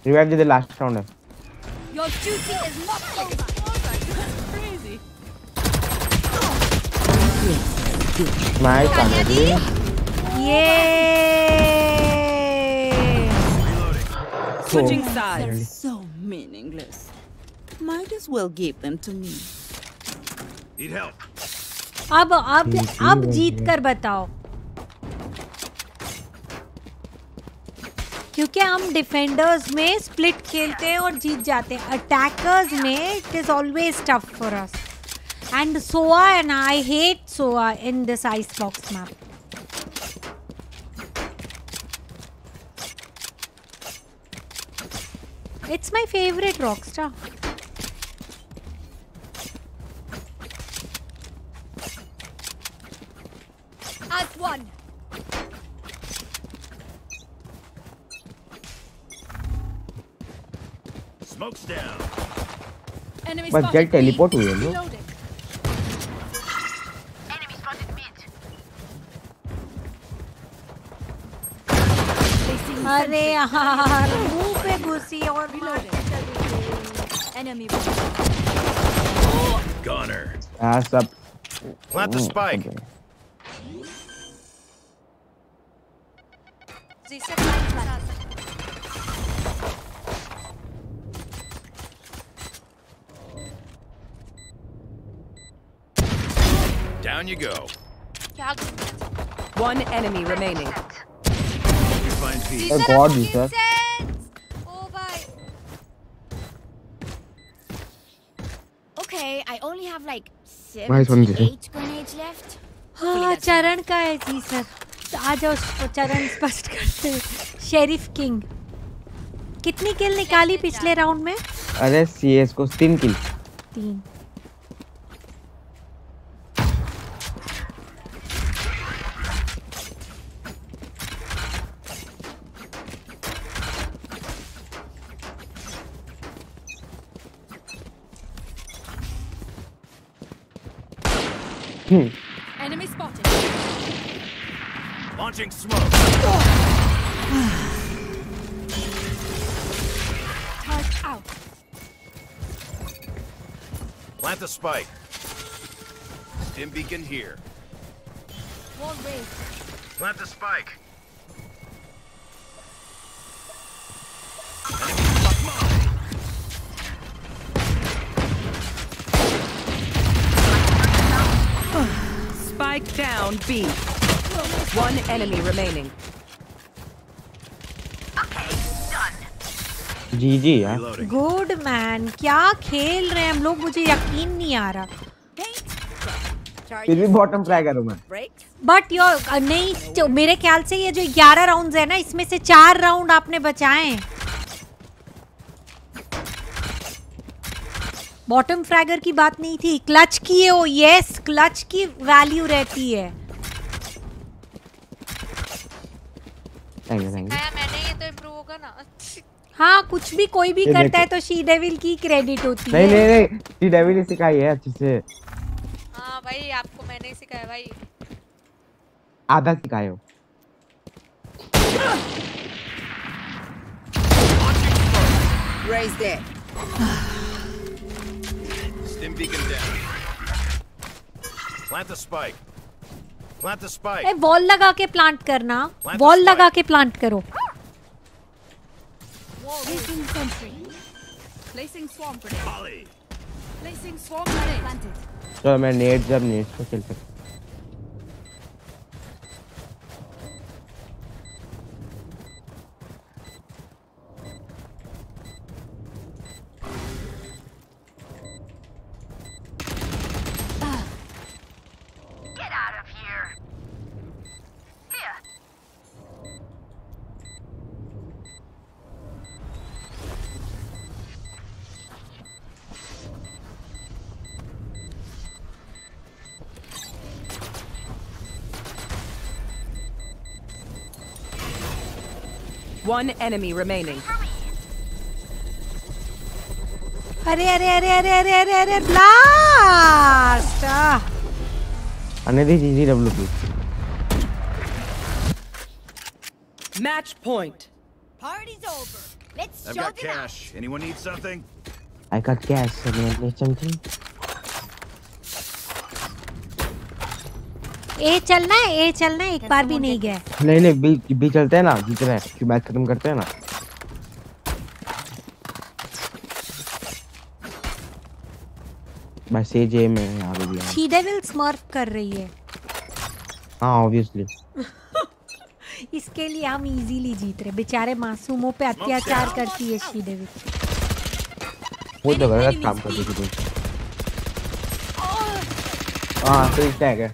Revive the last round. Your duty is not over. Crazy. Nice, Anadi. Yay! Switching sides. They're so meaningless. Might as well give them to me. Need help. अब अब अब जीत कर बताओ। क्योंकि हम defenders में split खेलते हैं और जीत जाते हैं। अटैकर्स में it is always tough for us and सोआ एंड आई हेट सोआ in this Icebox map It's my favorite rockstar. बस spotted जेट B. टेलीपोर्ट हुए हैं लोग Reloading. अरे यार मुंह पे घुसी और मार के चली गई। Enemy. Gunner. यार सब Plant the spike. जी से Down you go. One enemy remaining. You find peace. Oh God, ओ भाई Okay, I only have like Jisha. 78 grenades left. हाँ चरण का है जी सर तो आ जाओ उसको चरण स्पष्ट करते हैं शेरिफ किंग कितनी किल निकाली पिछले राउंड में अरे सीएस को तीन किल तीन Enemy spotted. Launching smoke. Turret out. Plant the spike. Stim beacon here. Wall raised. Plant the spike. Spike down B. One enemy remaining. जी जी यार गुड मैन क्या खेल रहे हैं हम लोग? मुझे यकीन नहीं आ रहा। फिर भी बॉटम ट्राई करूँ मैं बट योर नहीं मेरे ख्याल से ये जो 11 राउंड्स है ना इसमें से चार राउंड आपने बचाए हैं। बॉटम फ्रैगर की बात नहीं थी। क्लच किए हो यस क्लच की वैल्यू रहती है। मैंने ये तो इम्प्रूव होगा ना। हाँ कुछ भी कोई भी करता है तो शी डेविल की क्रेडिट होती नहीं नहीं है। नहीं टी डेविल ने सिखाई है अच्छे से। हाँ भाई आपको मैंने ही सिखाया भाई। आधा सिखाए हो। Raised it. Stim beacon down. Plant the spike. Plant the spike. A wall लगा के प्लांट करना Plant wall वॉल. लगा के प्लांट करो Placing sentry. Placing swarm grenade. Placing swarm grenade. Planted. तो मैं नेट जब नेट को खेल सकता One enemy remaining. अरे अरे अरे अरे अरे अरे अरे blast Anidhi G G W P Match point. Party's over. Let's I've got cash. Anyone need something? I got cash something ए चलना है ए चलना है एक बार भी नहीं गया। नहीं नहीं बी बी चलते हैं ना जीत रहे हैं क्यों मैच खत्म करते हैं ना। बस ये जे में पे भी है। शी डेविल स्मर्फ कर रही है। हाँ ऑब्वियसली इसके लिए हम इजीली जीत रहे बेचारे मासूमों पे अत्याचार करती है श्रीदेवी वो तो गलत काम कर दी थी। हाँ तो टैग है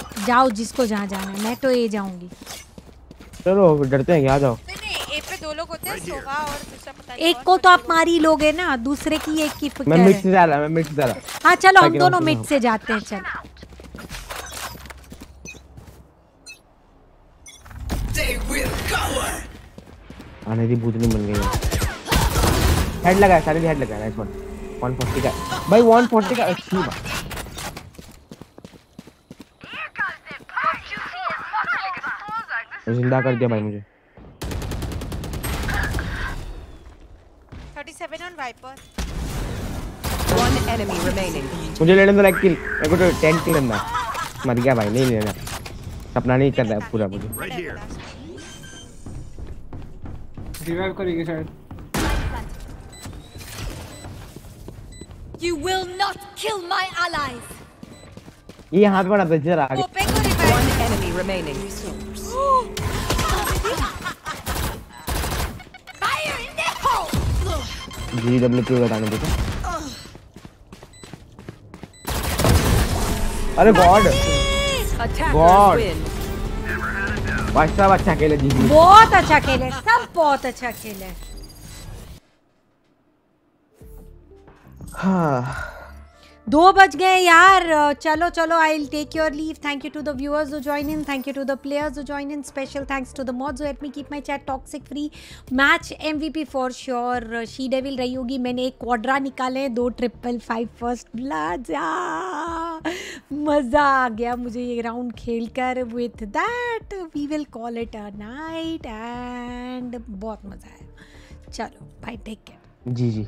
जाओ जिसको जहाँ जाना है मैं तो ए जाऊँगी। चलो डरते हैं जाओ। नहीं नहीं ए पे दो लोग होते हैं सोहा और दूसरा पता एक को तो आप मार ही लोगे ना दूसरे की एक की फ़िक्र मैं मिड से जा रहा मैं मिड से जा रहा। हाँ चलो हम दोनों मिड से जाते हैं चल। आने की भूतनी बन गई। हेड लगा सारे हेड लगा है नाइस वन 140 का भाई 140 का अच्छी बात। ज़िंदा कर दिया भाई मुझे। 37 on Viper One enemy remaining. मुझे लेने दो लाइक किल मेरे को तो 10 किल करना है। मर गया भाई नहीं लेना। सपना नहीं कर रहा है पूरा मुझे। रिवाइव करेगी शायद। You will not kill my allies. ये यहाँ पे बना था जरा आगे One enemy remaining. जी डब्ल्यू पी बताने देते अरे गॉड। God. भाई सब अच्छा खेले जी। बहुत अच्छा खेले सब बहुत अच्छा खेले। हाँ। दो बज गए यार। चलो चलो I will take your leave thank you to the viewers who join in thank you to the players who join in special thanks to the mods who help me keep my chat toxic free match MVP for sure she devil रही होगी। मैंने एक Quadra निकाले दो triple five first ब्लाजा मज़ा आ गया मुझे ये राउंड खेल कर with that we will call it a night and बहुत मज़ा आया। चलो भाई टेक केयर जी जी।